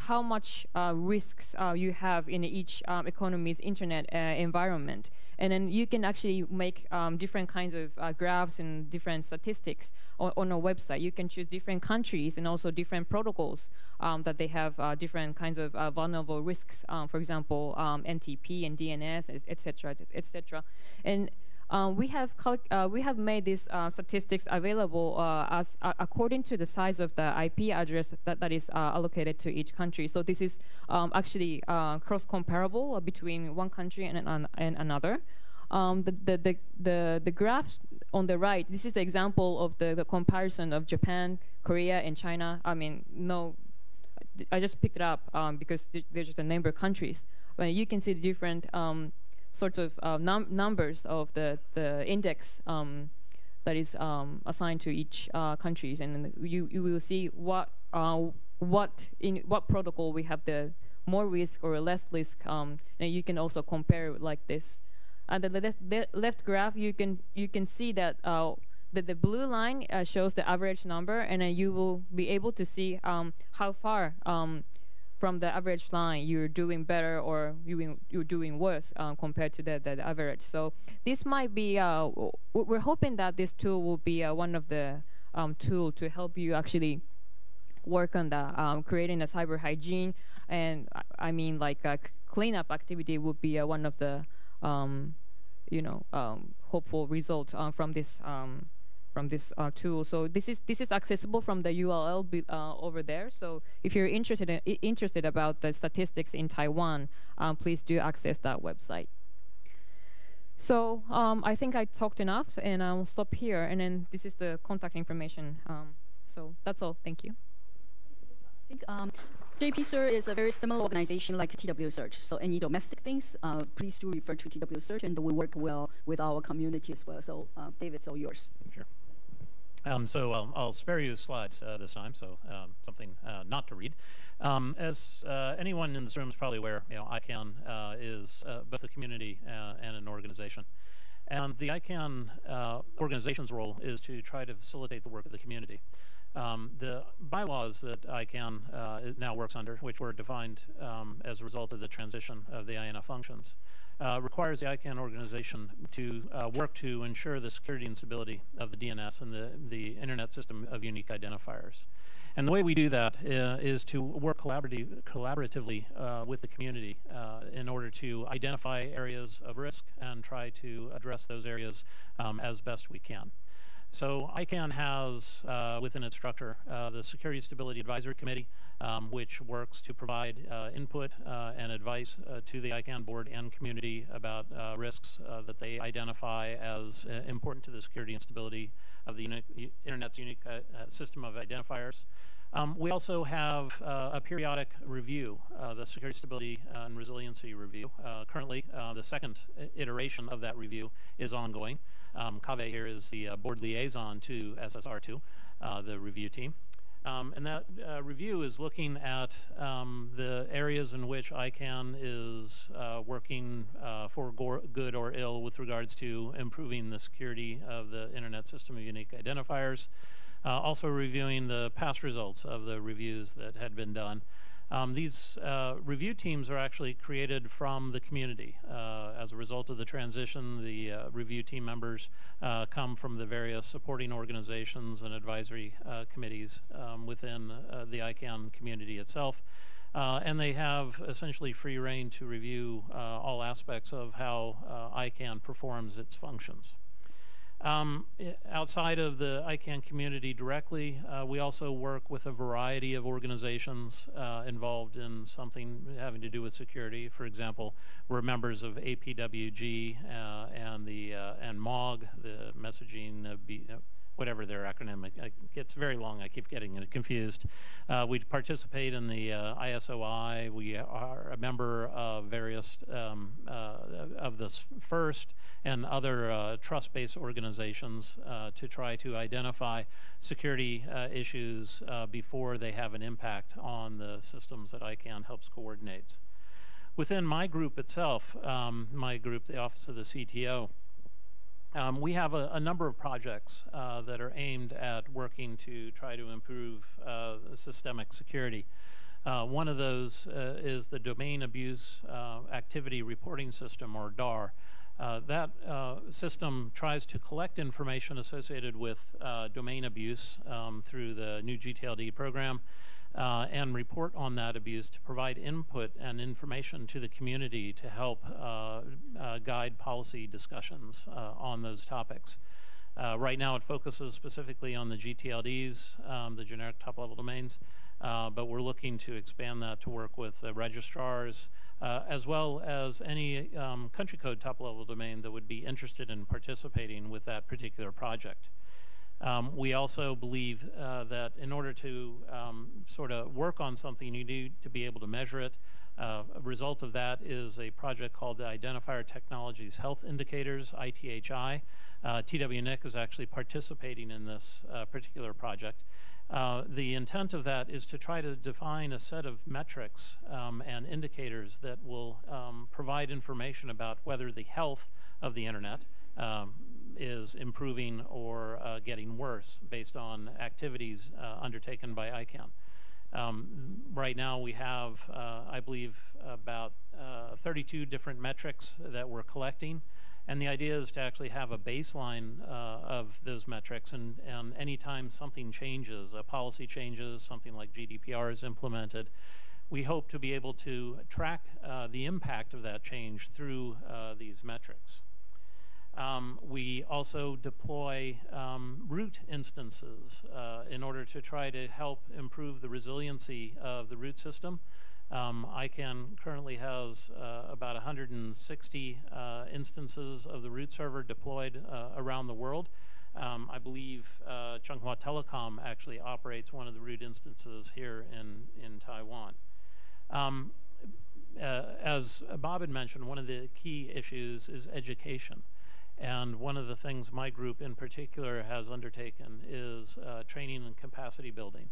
[SPEAKER 8] how much uh, risks uh, you have in each um, economy's internet uh, environment. And then you can actually make um, different kinds of uh, graphs and different statistics on, on, a website. You can choose different countries and also different protocols um, that they have uh, different kinds of uh, vulnerable risks. Um, for example, um, NTP and DNS, etc., etc. And um, we have uh, we have made these uh, statistics available uh, as uh, according to the size of the IP address that, that is uh, allocated to each country. So this is um, actually uh, cross-comparable between one country and, an, and another. Um, the, the, the, the, the graph on the right, this is the example of the, the comparison of Japan, Korea, and China. I mean, no, I just picked it up um, because there's just a number of countries. But you can see the different um, sorts of uh, num numbers of the, the index um, that is um, assigned to each uh, countries, and you, you will see what uh, what in what protocol we have the more risk or less risk, um, and you can also compare like this. And the left, the left graph, you can you can see that uh, the, blue line uh, shows the average number, and then you will be able to see um, how far um, from the average line, you're doing better or you you're doing worse uh, compared to the, the, average. So this might be, uh, we're hoping that this tool will be uh, one of the um, tool to help you actually work on the um, creating a cyber hygiene. And I mean, like a cleanup activity would be uh, one of the, um, you know, um, hopeful results uh, from this um, from this uh, tool. So this is this is accessible from the URL uh, over there. So if you're interested in, interested about the statistics in Taiwan, um, please do access that website. So um, I think I talked enough, and I'll stop here. And then this is the contact information. Um, so that's all. Thank you.
[SPEAKER 5] I think um, JP CERT is a very similar organization like TW CERT. So any domestic things, uh, please do refer to TW CERT, and we work well with our community as well. So uh, David, it's all yours.
[SPEAKER 4] Sure. Um, so um, I'll spare you slides uh, this time, so um, something uh, not to read. Um, as uh, anyone in this room is probably aware, you know, ICANN uh, is uh, both a community uh, and an organization. And the ICANN organization's role is to try to facilitate the work of the community. Um, the bylaws that ICANN now works under, which were defined um, as a result of the transition of the IANA functions, uh, requires the ICANN organization to uh, work to ensure the security and stability of the DNS and the, the Internet System of Unique Identifiers. And the way we do that uh, is to work collaboratively uh, with the community uh, in order to identify areas of risk and try to address those areas um, as best we can. So ICANN has uh, within its structure the Security Stability Advisory Committee, um, which works to provide uh, input uh, and advice uh, to the ICANN board and community about risks that they identify as important to the security and stability of the Internet's unique system of identifiers. Um, we also have uh, a periodic review, uh, the Security Stability and Resiliency Review. Uh, currently, the second iteration of that review is ongoing. Um, Kaveh here is the board liaison to SSR2, uh, the review team. Um, and that uh, review is looking at um, the areas in which ICANN is uh, working uh, for good or ill with regards to improving the security of the Internet System of Unique Identifiers. Uh, also reviewing the past results of the reviews that had been done. Um, these uh, review teams are actually created from the community. Uh, as a result of the transition, the uh, review team members uh, come from the various supporting organizations and advisory uh, committees um, within uh, the ICANN community itself. and they have essentially free reign to review all aspects of how ICANN performs its functions. Um, outside of the ICANN community directly, uh, we also work with a variety of organizations uh, involved in something having to do with security. For example, we're members of APWG uh, and the uh, and MAAWG, the messaging whatever their acronym. It, gets very long. I keep getting it confused. Uh, we participate in the uh, ISOI. We are a member of various um, uh, of the FIRST and other uh, trust-based organizations uh, to try to identify security uh, issues before they have an impact on the systems that ICANN helps coordinates. Within my group itself, um, my group, the Office of the CTO, um, we have a, a, number of projects uh, that are aimed at working to try to improve uh, systemic security. Uh, one of those uh, is the Domain Abuse uh, Activity Reporting System, or DAAR. Uh, that system tries to collect information associated with domain abuse um, through the new GTLD program uh, and report on that abuse to provide input and information to the community to help uh, uh, guide policy discussions uh, on those topics. Uh, right now it focuses specifically on the GTLDs, um, the generic top-level domains, uh, but we're looking to expand that to work with registrars, as well as any um, country code top-level domain that would be interested in participating with that particular project. Um, we also believe uh, that in order to um, sort of work on something, you need to be able to measure it. Uh, a result of that is a project called the Identifier Technologies Health Indicators, ITHI. Uh, TWNIC is actually participating in this uh, particular project. Uh, the intent of that is to try to define a set of metrics um, and indicators that will um, provide information about whether the health of the internet, um, is improving or uh, getting worse based on activities uh, undertaken by ICANN. Um, right now we have, uh, I believe, about uh, 32 different metrics that we're collecting. And the idea is to actually have a baseline uh, of those metrics, and, and anytime something changes, a policy changes, something like GDPR is implemented, we hope to be able to track uh, the impact of that change through these metrics. Um, we also deploy um, root instances uh, in order to try to help improve the resiliency of the root system. Um, ICANN currently has uh, about 160 uh, instances of the root server deployed uh, around the world. Um, I believe uh, Chunghwa Telecom actually operates one of the root instances here in, in Taiwan. Um, uh, as Bob had mentioned, one of the key issues is education. And one of the things my group in particular has undertaken is uh, training and capacity building.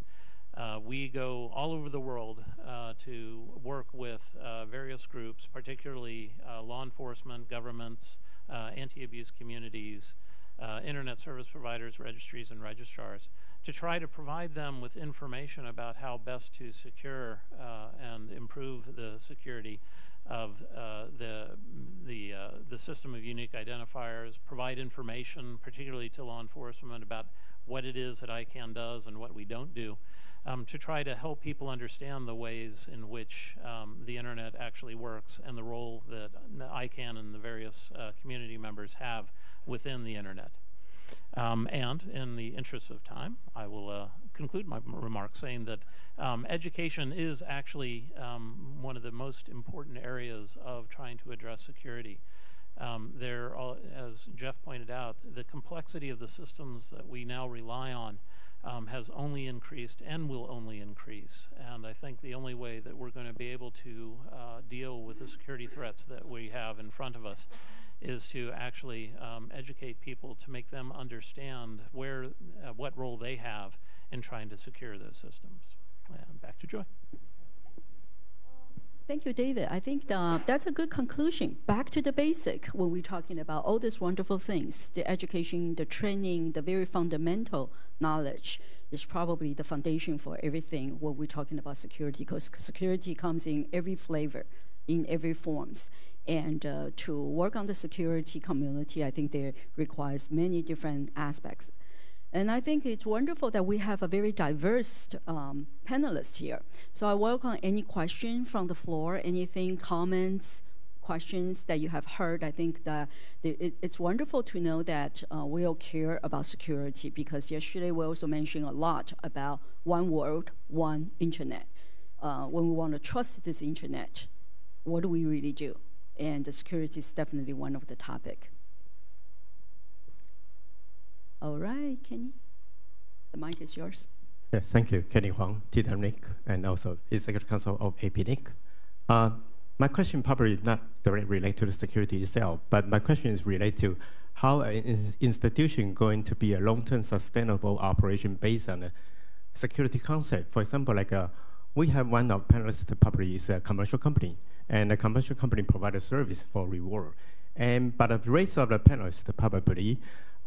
[SPEAKER 4] Uh, we go all over the world uh, to work with uh, various groups, particularly uh, law enforcement, governments, uh, anti-abuse communities, uh, internet service providers, registries, and registrars to try to provide them with information about how best to secure and improve the security of uh, the the uh, the system of unique identifiers, provide information, particularly to law enforcement, about what it is that ICANN does and what we don't do, um, to try to help people understand the ways in which um, the internet actually works and the role that ICANN and the various uh, community members have within the internet. Um, and in the interest of time, I will uh, conclude my remarks saying that um, education is actually um, one of the most important areas of trying to address security. Um, there, as Geoff pointed out, the complexity of the systems that we now rely on um, has only increased and will only increase. And I think the only way that we're going to be able to uh, deal with the security threats that we have in front of us is to actually um, educate people to make them understand where, uh, what role they have in trying to secure those systems. And back to Joy.
[SPEAKER 5] Thank you, David. I think the, that's a good conclusion. Back to the basic when we're talking about all these wonderful things the education, the training, the very fundamental knowledge is probably the foundation for everything when we're talking about security, because security comes in every flavor, in every forms. And uh, to work on the security community, I think there requires many different aspects. And I think it's wonderful that we have a very diverse um, panelist here. So I welcome any question from the floor, anything, comments, questions that you have heard. I think that it, it's wonderful to know that uh, we all care about security because yesterday we also mentioned a lot about one world, one internet. Uh, when we want to trust this internet, what do we really do? And security is definitely one of the topic. All right, Kenny. The mic is yours.
[SPEAKER 2] Yes, thank you, Kenny Huang, TDAPNIC, and also Executive Council of APNIC. Uh, my question probably not directly related to the security itself, but my question is related to how an institution going to be a long-term sustainable operation based on a security concept. For example, like uh, we have one of panelists probably is a commercial company, and a commercial company provides a service for reward. And but the rest of the panelists probably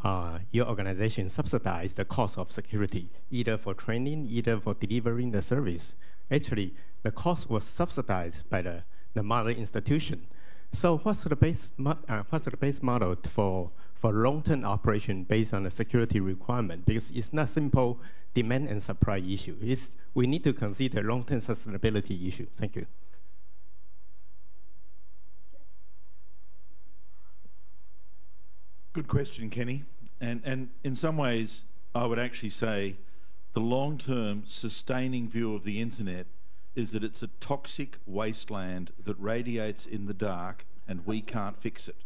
[SPEAKER 2] uh, your organization subsidize the cost of security, either for training, either for delivering the service. Actually, the cost was subsidized by the, the mother institution. So what's the base, uh, what's the base model for, for long-term operation based on the security requirement? Because it's not simple demand and supply issue. It's, we need to consider long-term sustainability issue. Thank you.
[SPEAKER 7] Good question, Kenny. And, and in some ways, I would actually say the long term sustaining view of the internet is that it's a toxic wasteland that radiates in the dark and we can't fix it.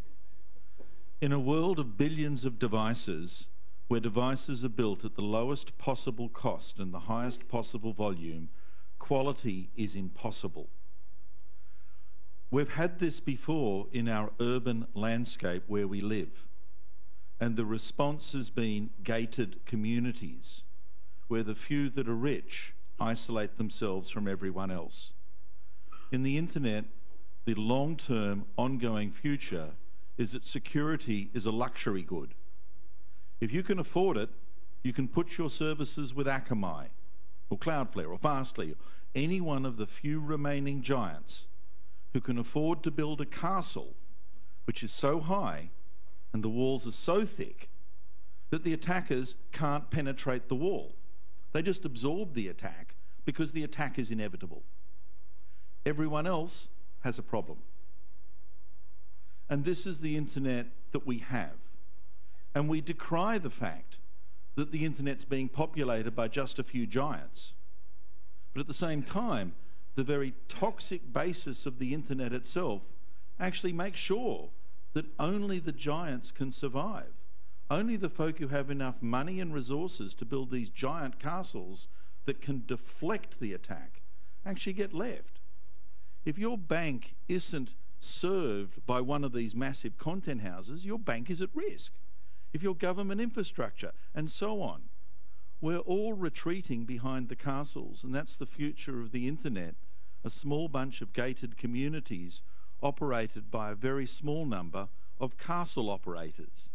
[SPEAKER 7] In a world of billions of devices, where devices are built at the lowest possible cost and the highest possible volume, quality is impossible. We've had this before in our urban landscape where we live. And the response has been gated communities where the few that are rich isolate themselves from everyone else. In the internet, the long term, ongoing future is that security is a luxury good. If you can afford it, you can put your services with Akamai or Cloudflare or Fastly, or any one of the few remaining giants who can afford to build a castle which is so high and the walls are so thick that the attackers can't penetrate the wall. They just absorb the attack because the attack is inevitable. Everyone else has a problem. And this is the internet that we have. And we decry the fact that the internet's being populated by just a few giants. But at the same time, the very toxic basis of the internet itself actually makes sure that only the giants can survive. Only the folk who have enough money and resources to build these giant castles that can deflect the attack actually get left. If your bank isn't served by one of these massive content houses, your bank is at risk. If your government infrastructure, and so on. We're all retreating behind the castles, and that's the future of the internet a small bunch of gated communities operated by a very small number of castle operators.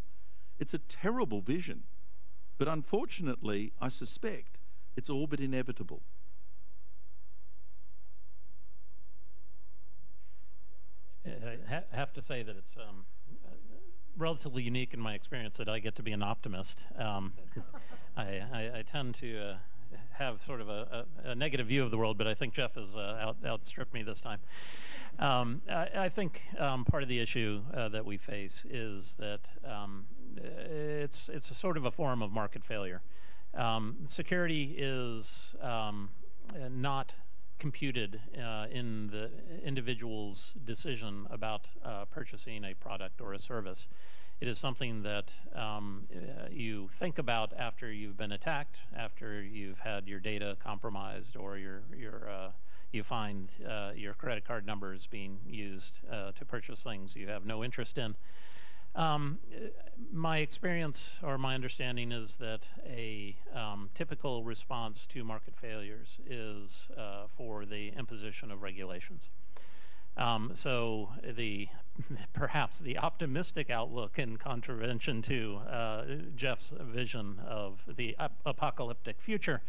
[SPEAKER 7] It's a terrible vision. But unfortunately, I suspect it's all but inevitable.
[SPEAKER 4] I have to say that it's um, relatively unique in my experience that I get to be an optimist. Um, I, I, I, tend to uh, have sort of a, a, a, negative view of the world, but I think Geoff has uh, out, outstripped me this time. Um, I, I, think um, part of the issue uh, that we face is that um, it's it's a sort of a form of market failure. Um, security is um, not computed uh, in the individual's decision about uh, purchasing a product or a service. It is something that um, uh, you think about after you've been attacked, after you've had your data compromised, or your your uh, you find uh, your credit card numbers being used uh, to purchase things you have no interest in. Um, my experience or my understanding is that a um, typical response to market failures is uh, for the imposition of regulations. Um, so the perhaps the optimistic outlook in contravention to uh, Geoff's vision of the ap apocalyptic future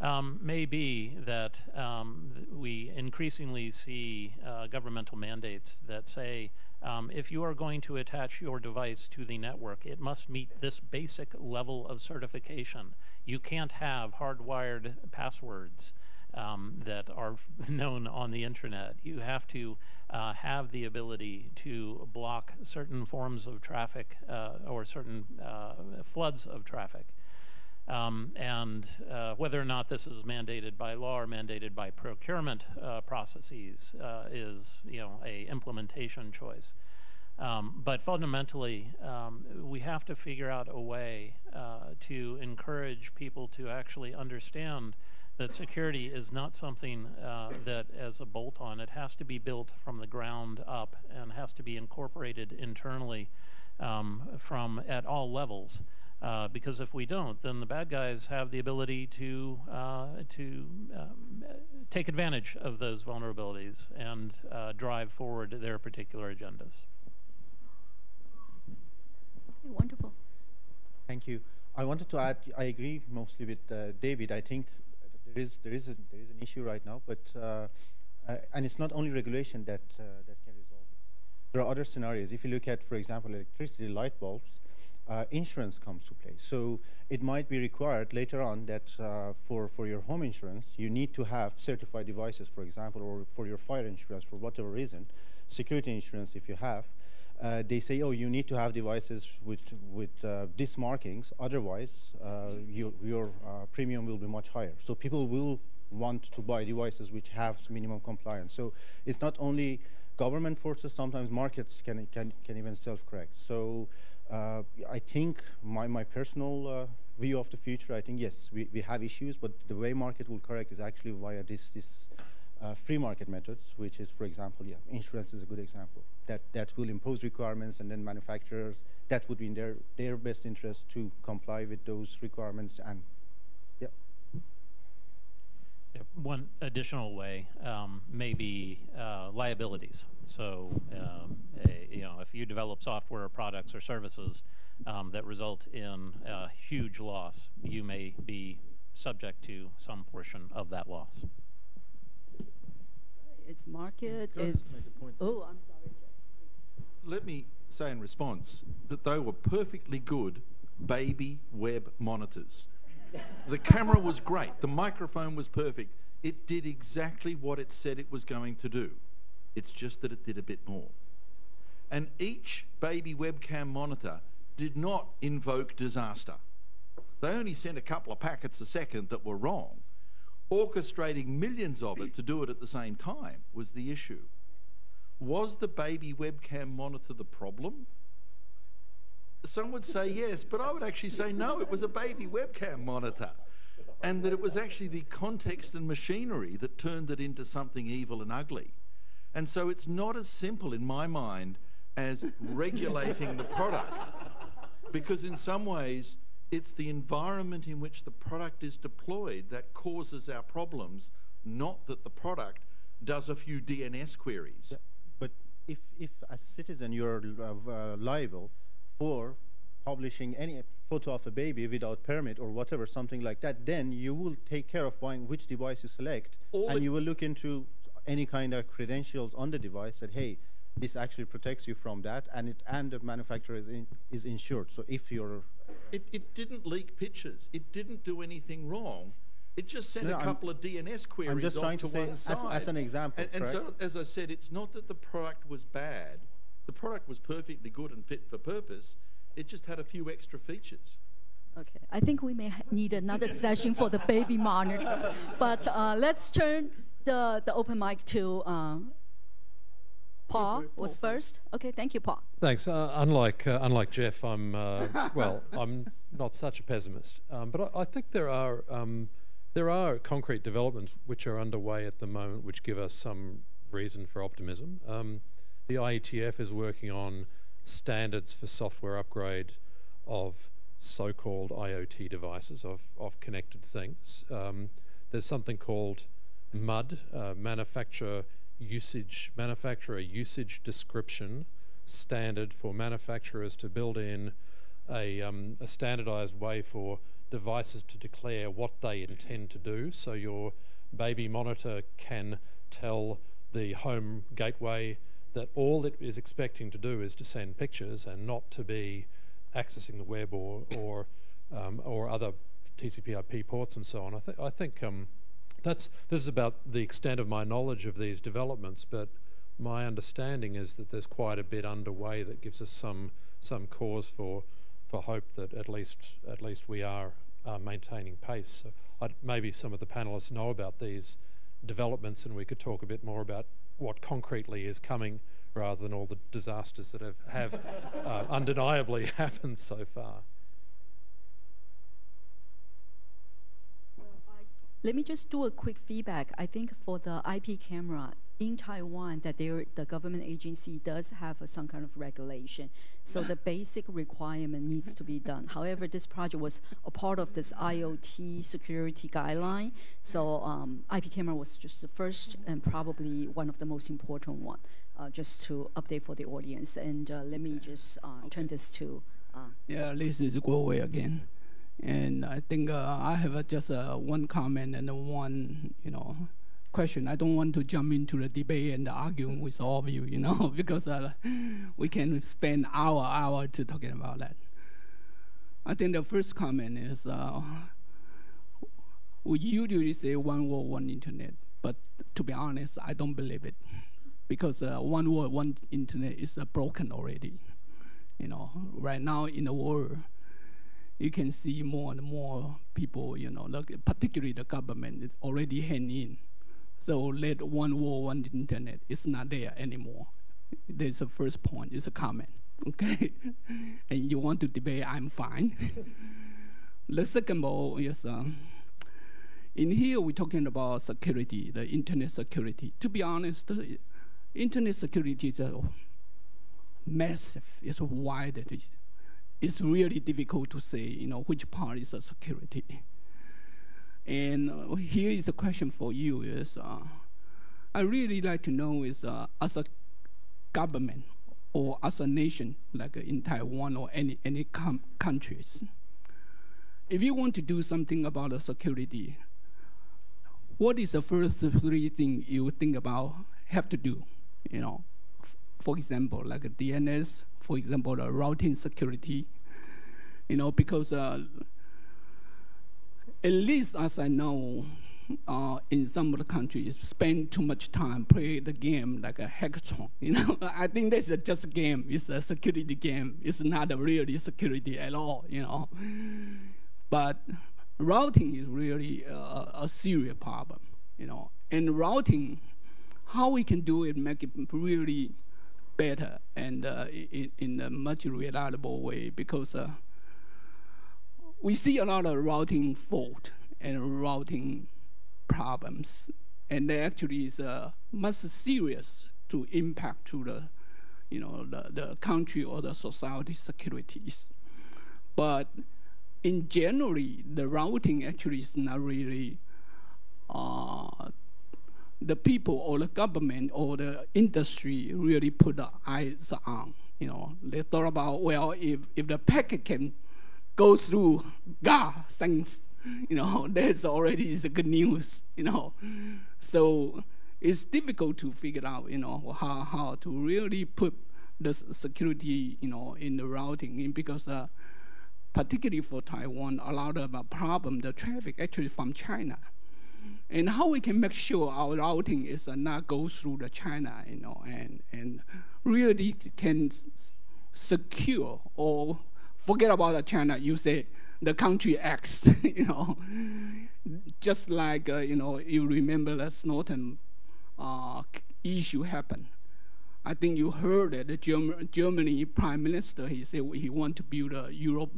[SPEAKER 4] um, may be that um, we increasingly see uh, governmental mandates that say um, if you are going to attach your device to the network, it must meet this basic level of certification. You can't have hardwired passwords um, that are known on the internet. You have to uh, have the ability to block certain forms of traffic uh, or certain uh, floods of traffic. Um, and uh, whether or not this is mandated by law or mandated by procurement uh, processes uh, is, you know, a implementation choice. Um, but fundamentally, um, we have to figure out a way to encourage people to actually understand that security is not something uh, that as a bolt-on. It has to be built from the ground up and has to be incorporated internally um, from at all levels. Uh, because if we don't, then the bad guys have the ability to uh, to um, take advantage of those vulnerabilities and uh, drive forward their particular agendas.
[SPEAKER 5] Wonderful.
[SPEAKER 9] Thank you. I wanted to add. I agree mostly with uh, David. I think there is there is a, there is an issue right now, but uh, and it's not only regulation that that can resolve this. There are other scenarios. If you look at, for example, electricity light bulbs uh, insurance comes to play. So it might be required later on that uh, for, for your home insurance, you need to have certified devices, for example, or for your fire insurance for whatever reason, security insurance if you have. Uh, they say, oh, you need to have devices with, with uh, these markings, otherwise uh, your, your uh, premium will be much higher. So people will want to buy devices which have minimum compliance. So it's not only government forces, sometimes markets can, can, can even self-correct. So uh, I think my, my personal view of the future, I think, yes, we, we have issues, but the way market will correct is actually via this, this uh, free market methods, which is, for example, yeah, insurance is a good example. That, that will impose requirements and then manufacturers, that would be in their, their best interest to comply with those requirements and, yeah.
[SPEAKER 4] One additional way um, may be uh, liabilities. So, um, a, you know, if you develop software products or services um, that result in a huge loss, you may be subject to some portion of that loss.
[SPEAKER 5] It's market. It's oh, I'm sorry.
[SPEAKER 7] Let me say in response that they were perfectly good baby web monitors. the camera was great. The microphone was perfect. It did exactly what it said it was going to do. It's just that it did a bit more. And each baby webcam monitor did not invoke disaster. They only sent a couple of packets a second that were wrong. Orchestrating millions of it to do it at the same time was the issue. Was the baby webcam monitor the problem? Some would say yes, but I would actually say no, it was a baby webcam monitor. And that it was actually the context and machinery that turned it into something evil and ugly. And so it's not as simple in my mind as regulating the product. Because in some ways, it's the environment in which the product is deployed that causes our problems, not that the product does a few DNS queries.
[SPEAKER 9] But if, if as a citizen you're uh, uh, liable for publishing any photo of a baby without permit or whatever, something like that, then you will take care of buying which device you select,
[SPEAKER 7] All
[SPEAKER 9] and you will look into any kind of credentials on the device that hey, this actually protects you from that, and it and the manufacturer is in, is insured. So if you're
[SPEAKER 7] It, it didn't leak pictures. It didn't do anything wrong. It just sent
[SPEAKER 9] No,
[SPEAKER 7] a
[SPEAKER 9] I'm-
[SPEAKER 7] couple of DNS queries I'm
[SPEAKER 9] just
[SPEAKER 7] off
[SPEAKER 9] trying
[SPEAKER 7] to
[SPEAKER 9] to say
[SPEAKER 7] one
[SPEAKER 9] as- as an example,
[SPEAKER 7] And, and so, as I said, it's not that the product was bad. The product was perfectly good and fit for purpose. It just had a few extra features.
[SPEAKER 5] Okay, I think we may ha- need another session for the baby monitor. But uh, let's turn the, the open mic to uh, Paul was first. Okay, thank you, Paul.
[SPEAKER 3] Thanks. Uh, unlike uh, unlike Geoff, I'm uh, well. I'm not such a pessimist, um, but I, I think there are um, there are concrete developments which are underway at the moment, which give us some reason for optimism. Um, the IETF is working on standards for software upgrade of so-called IoT devices of of connected things. Um, there's something called MUD, uh, manufacturer usage manufacturer usage description standard for manufacturers to build in a, um, a standardized way for devices to declare what they intend to do. So your baby monitor can tell the home gateway that all it is expecting to do is to send pictures and not to be accessing the web or or um, or other TCP/IP ports and so on. I think I think um, that's this is about the extent of my knowledge of these developments, but my understanding is that there's quite a bit underway that gives us some some cause for for hope that at least at least we are uh, maintaining pace. So maybe some of the panelists know about these developments, and we could talk a bit more about what concretely is coming, rather than all the disasters that have have uh, undeniably happened so far.
[SPEAKER 5] Let me just do a quick feedback. I think for the IP camera in Taiwan, that the government agency does have uh, some kind of regulation. So the basic requirement needs to be done. However, this project was a part of this IoT security guideline. So um, IP camera was just the first and probably one of the most important one. Uh, just to update for the audience, and uh, let me just uh, turn this to. Uh,
[SPEAKER 10] Yeah, this is Guowei again. And I think uh, I have just uh, one comment and one, you know, question. I don't want to jump into the debate and arguing with all of you, you know, because uh, we can spend hour, hour to talking about that. I think the first comment is we usually say one world, one internet, but to be honest, I don't believe it because uh, one world, one internet is uh, broken already. You know, right now in the world, you can see more and more people, you know, particularly the government is already hand in. So let one world, one internet is not there anymore. There's the first point, it's a comment, okay? and you want to debate, I'm fine. the second one is, um, in here we're talking about security, the internet security. To be honest, internet security is uh, massive, it's wide. It is really difficult to say, you know, which part is a security. And uh, here is a question for you: Is uh, I really like to know is uh, as a government or as a nation, like in Taiwan or any any com- countries, if you want to do something about the security, what is the first three things you think about have to do? You know, for example, like a DNS, for example, the routing security. You know, because uh, at least as I know, uh, in some of the countries, spend too much time play the game like a hackathon. You know, I think this is just a game. It's a security game. It's not a really security at all. You know, but routing is really uh, a serious problem. You know, and routing, how we can do it, make it really better and uh, in, in a much reliable way because. Uh, we see a lot of routing fault and routing problems, and they actually is uh, much serious to impact to the, you know, the, the country or the society securities. But in generally, the routing actually is not really uh, the people or the government or the industry really put the eyes on. you know, they thought about, well, if, if the packet can go through God, thanks, you know, that's already is good news, you know. So it's difficult to figure out, you know, how, how to really put the security, you know, in the routing in because uh, particularly for Taiwan, a lot of uh, problem, the traffic actually from China. And how we can make sure our routing is uh, not go through the China, you know, and, and really can secure or forget about the China, you say the country X, you know, just like, uh, you know, you remember the Snowden uh, issue happened. I think you heard that the German, Germany prime minister, he said he want to build a Europe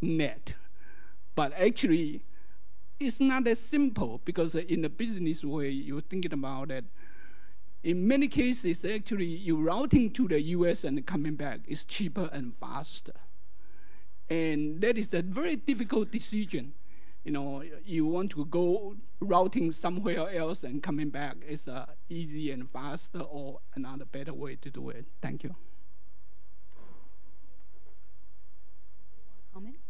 [SPEAKER 10] net. But actually, it's not as simple because in the business way, you're thinking about that. In many cases, actually, you routing to the US and coming back is cheaper and faster. And that is a very difficult decision. You know, you want to go routing somewhere else and coming back is uh, easy and faster or another better way to do it. Thank you.
[SPEAKER 5] Comment?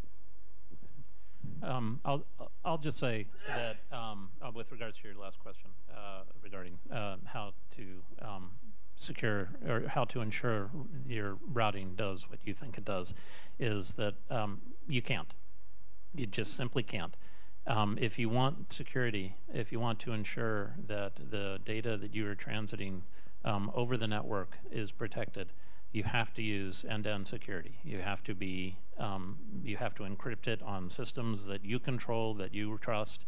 [SPEAKER 4] Um, I'll I'll just say that um, uh, with regards to your last question uh, regarding uh, how to um, secure or how to ensure your routing does what you think it does, is that um, you can't. You just simply can't. Um, if you want security, if you want to ensure that the data that you are transiting um, over the network is protected, you have to use end-to-end security. You have to be, um, you have to encrypt it on systems that you control, that you trust,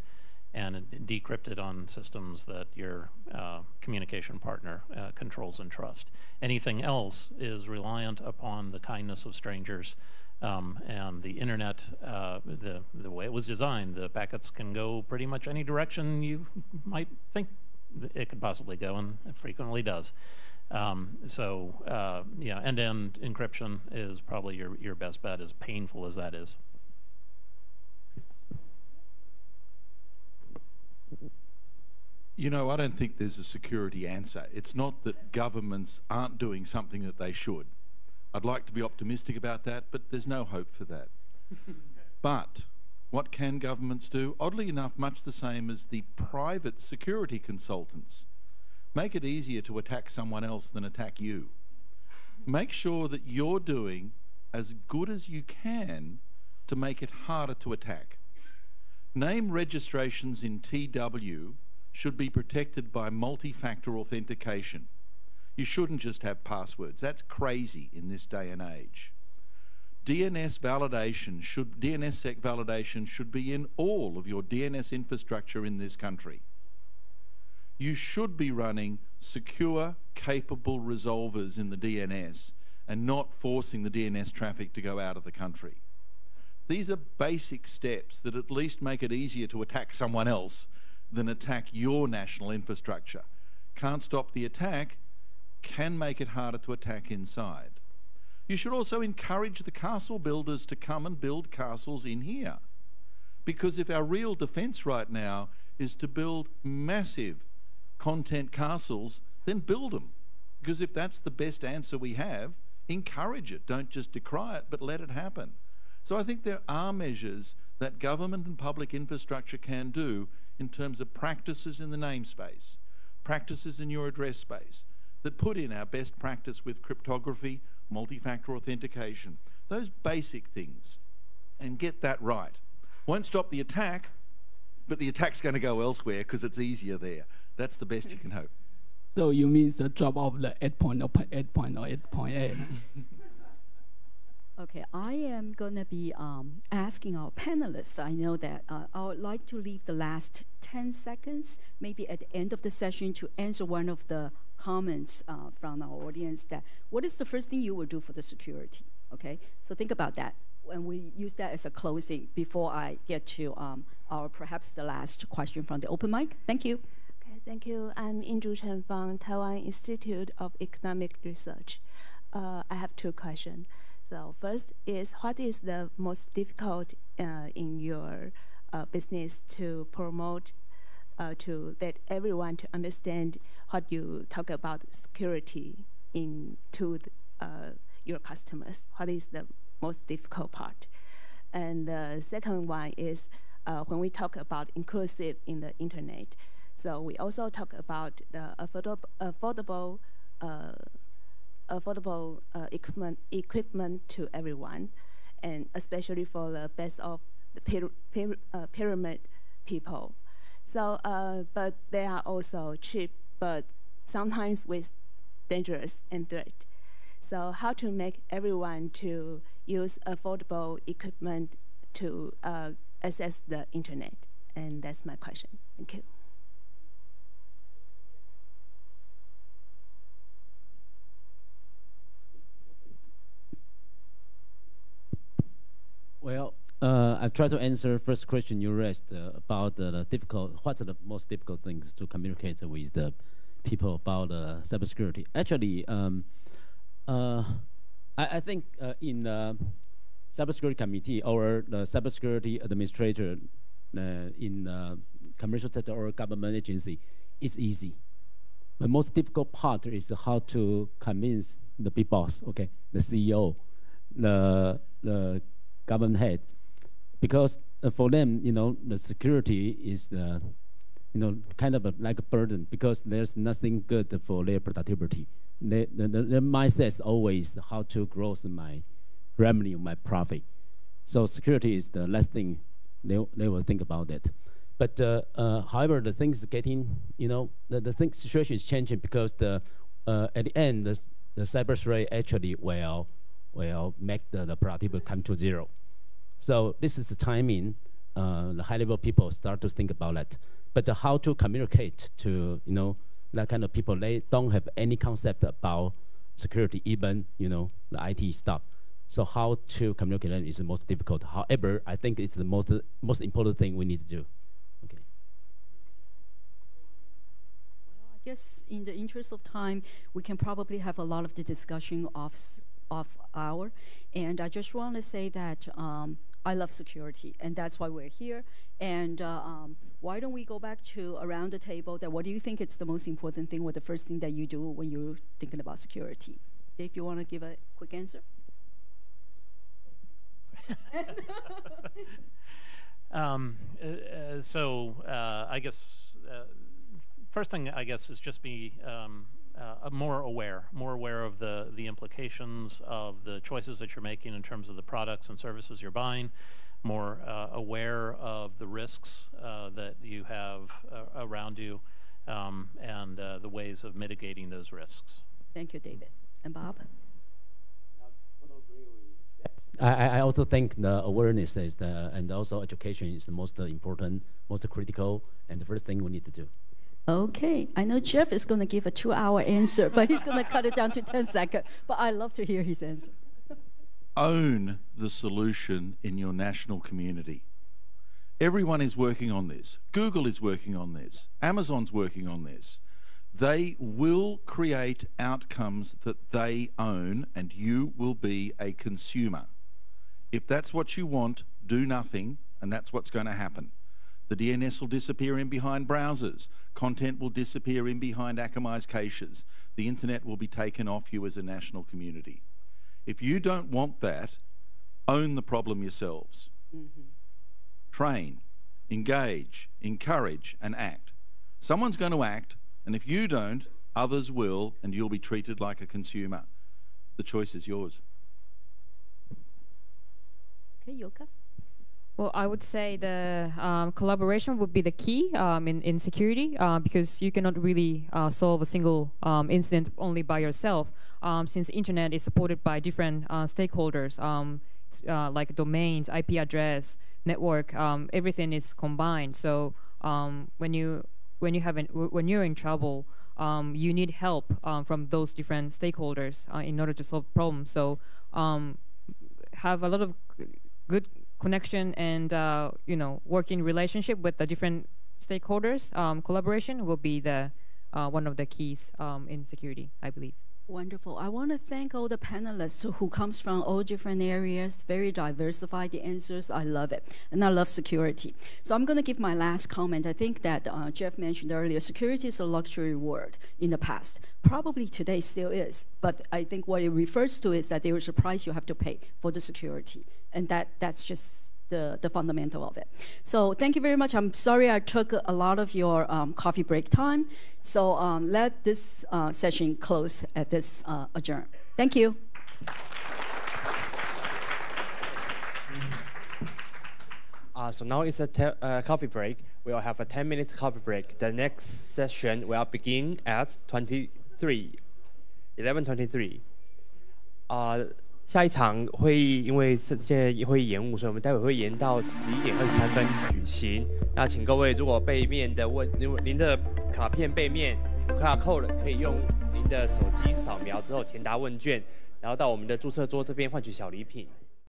[SPEAKER 4] and decrypt it on systems that your uh, communication partner uh, controls and trusts. Anything else is reliant upon the kindness of strangers um, and the internet, uh, the, the way it was designed, the packets can go pretty much any direction you might think it could possibly go, and it frequently does. Um, so, uh, yeah, end-to-end encryption is probably your, your best bet, as painful as that is.
[SPEAKER 7] You know, I don't think there's a security answer. It's not that governments aren't doing something that they should. I'd like to be optimistic about that, but there's no hope for that. but what can governments do? Oddly enough, much the same as the private security consultants. Make it easier to attack someone else than attack you. Make sure that you're doing as good as you can to make it harder to attack. Name registrations in TW should be protected by multi-factor authentication. You shouldn't just have passwords. That's crazy in this day and age. DNS validation should DNSSEC validation should be in all of your DNS infrastructure in this country. You should be running secure, capable resolvers in the DNS and not forcing the DNS traffic to go out of the country. These are basic steps that at least make it easier to attack someone else than attack your national infrastructure. Can't stop the attack, can make it harder to attack inside. You should also encourage the castle builders to come and build castles in here. Because if our real defense right now is to build massive content castles, then build them. Because if that's the best answer we have, encourage it. Don't just decry it, but let it happen. So I think there are measures that government and public infrastructure can do in terms of practices in the namespace, practices in your address space, that put in our best practice with cryptography, multi-factor authentication, those basic things, and get that right. Won't stop the attack, but the attack's going to go elsewhere because it's easier there. That's the best you can hope.
[SPEAKER 10] So you mean the drop of the 8.0 or 8.8?
[SPEAKER 5] Okay, I am going to be um, asking our panelists. I know that uh, I would like to leave the last 10 seconds, maybe at the end of the session, to answer one of the comments uh, from our audience that what is the first thing you will do for the security? Okay, so think about that. And we use that as a closing before I get to um, our perhaps the last question from the open mic. Thank you.
[SPEAKER 11] Thank you. I'm Inju Chen from Taiwan Institute of Economic Research. Uh, I have two questions. So first is what is the most difficult uh, in your uh, business to promote uh, to let everyone to understand what you talk about security in to uh, your customers? What is the most difficult part? And the second one is uh, when we talk about inclusive in the internet. So we also talk about the affordable, affordable, uh, affordable uh, equipment, equipment to everyone, and especially for the best of the uh, pyramid people. So, uh, but they are also cheap, but sometimes with dangerous and threat. So, how to make everyone to use affordable equipment to uh, access the internet? And that's my question. Thank you.
[SPEAKER 6] Well, uh, I try to answer first question you raised uh, about uh, the difficult. What's the most difficult things to communicate with the people about uh, cybersecurity? Actually, um, uh, I, I, think uh, in the cybersecurity committee or the cybersecurity administrator in commercial sector or government agency, it's easy. The most difficult part is how to convince the big boss, okay, the CEO, the the government head because uh, for them, you know, the security is the, you know, kind of a, like a burden because there's nothing good for their productivity. They, the, the, their mindset is always how to grow my revenue, my profit. So security is the last thing they, they will think about it. But uh, uh, however, the things getting, you know, the, the thing, situation is changing because the, uh, at the end, the, the cyber threat actually will, will make the, the productivity come to zero. So this is the timing uh, the high-level people start to think about that. But how to communicate to you know that kind of people? They don't have any concept about security, even you know the IT stuff. So how to communicate them is the most difficult. However, I think it's the most most important thing we need to do. Okay.
[SPEAKER 5] Well, I guess in the interest of time, we can probably have a lot of the discussion off off hour, and I just want to say that. Um, I love security, and that's why we're here. And uh, um, why don't we go back to around the table? That what do you think is the most important thing, or the first thing that you do when you're thinking about security? Dave, you want to give a quick answer?
[SPEAKER 4] um, uh, uh, so uh, I guess uh, first thing I guess is just be um, uh, more aware, more aware of the, the implications of the choices that you're making in terms of the products and services you're buying, more uh, aware of the risks uh, that you have uh, around you, um, and uh, the ways of mitigating those risks.
[SPEAKER 5] Thank you, David. And Bob?
[SPEAKER 6] I, I also think the awareness is the, and also education is the most important, most critical, and the first thing we need to do.
[SPEAKER 5] Okay, I know Geoff is going to give a two hour answer, but he's going to cut it down to 10 seconds. But I love to hear his answer.
[SPEAKER 7] Own the solution in your national community. Everyone is working on this. Google is working on this. Amazon's working on this. They will create outcomes that they own, and you will be a consumer. If that's what you want, do nothing, and that's what's going to happen. The DNS will disappear in behind browsers. Content will disappear in behind Akamai's caches. The internet will be taken off you as a national community. If you don't want that, own the problem yourselves. Mm-hmm. Train, engage, encourage, and act. Someone's going to act, and if you don't, others will, and you'll be treated like a consumer. The choice is yours.
[SPEAKER 5] Okay, Yoka.
[SPEAKER 8] Well, I would say the um, collaboration would be the key um, in, in security uh, because you cannot really uh, solve a single um, incident only by yourself um, since the internet is supported by different uh, stakeholders um, uh, like domains, IP address, network, everything is combined. So when you when you have an, when you're in trouble, you need help from those different stakeholders uh, in order to solve problems. So have a lot of good connection and uh, you know working relationship with the different stakeholders um, collaboration will be the uh, one of the keys um, in security i believe
[SPEAKER 5] Wonderful. I want to thank all the panelists who comes from all different areas, very diversified the answers. I love it. And I love security. So I'm going to give my last comment. I think that uh, Geoff mentioned earlier, security is a luxury word in the past. Probably today still is. But I think what it refers to is that there is a price you have to pay for the security. And that, that's just the, the fundamental of it. So thank you very much. I'm sorry I took a lot of your um, coffee break time. So um, let this uh, session close at this uh, adjourn. Thank you.
[SPEAKER 1] Uh, so now it's a uh, coffee break. We'll have a 10 minute coffee break. The next session will begin at 23, 11:23. Uh, 下一场会议因为现在会议延误，所以我们待会会延到十一点二十三分举行。那请各位，如果背面的问，如果您的卡片背面有卡扣了，可以用您的手机扫描之后填答问卷，然后到我们的注册桌这边换取小礼品。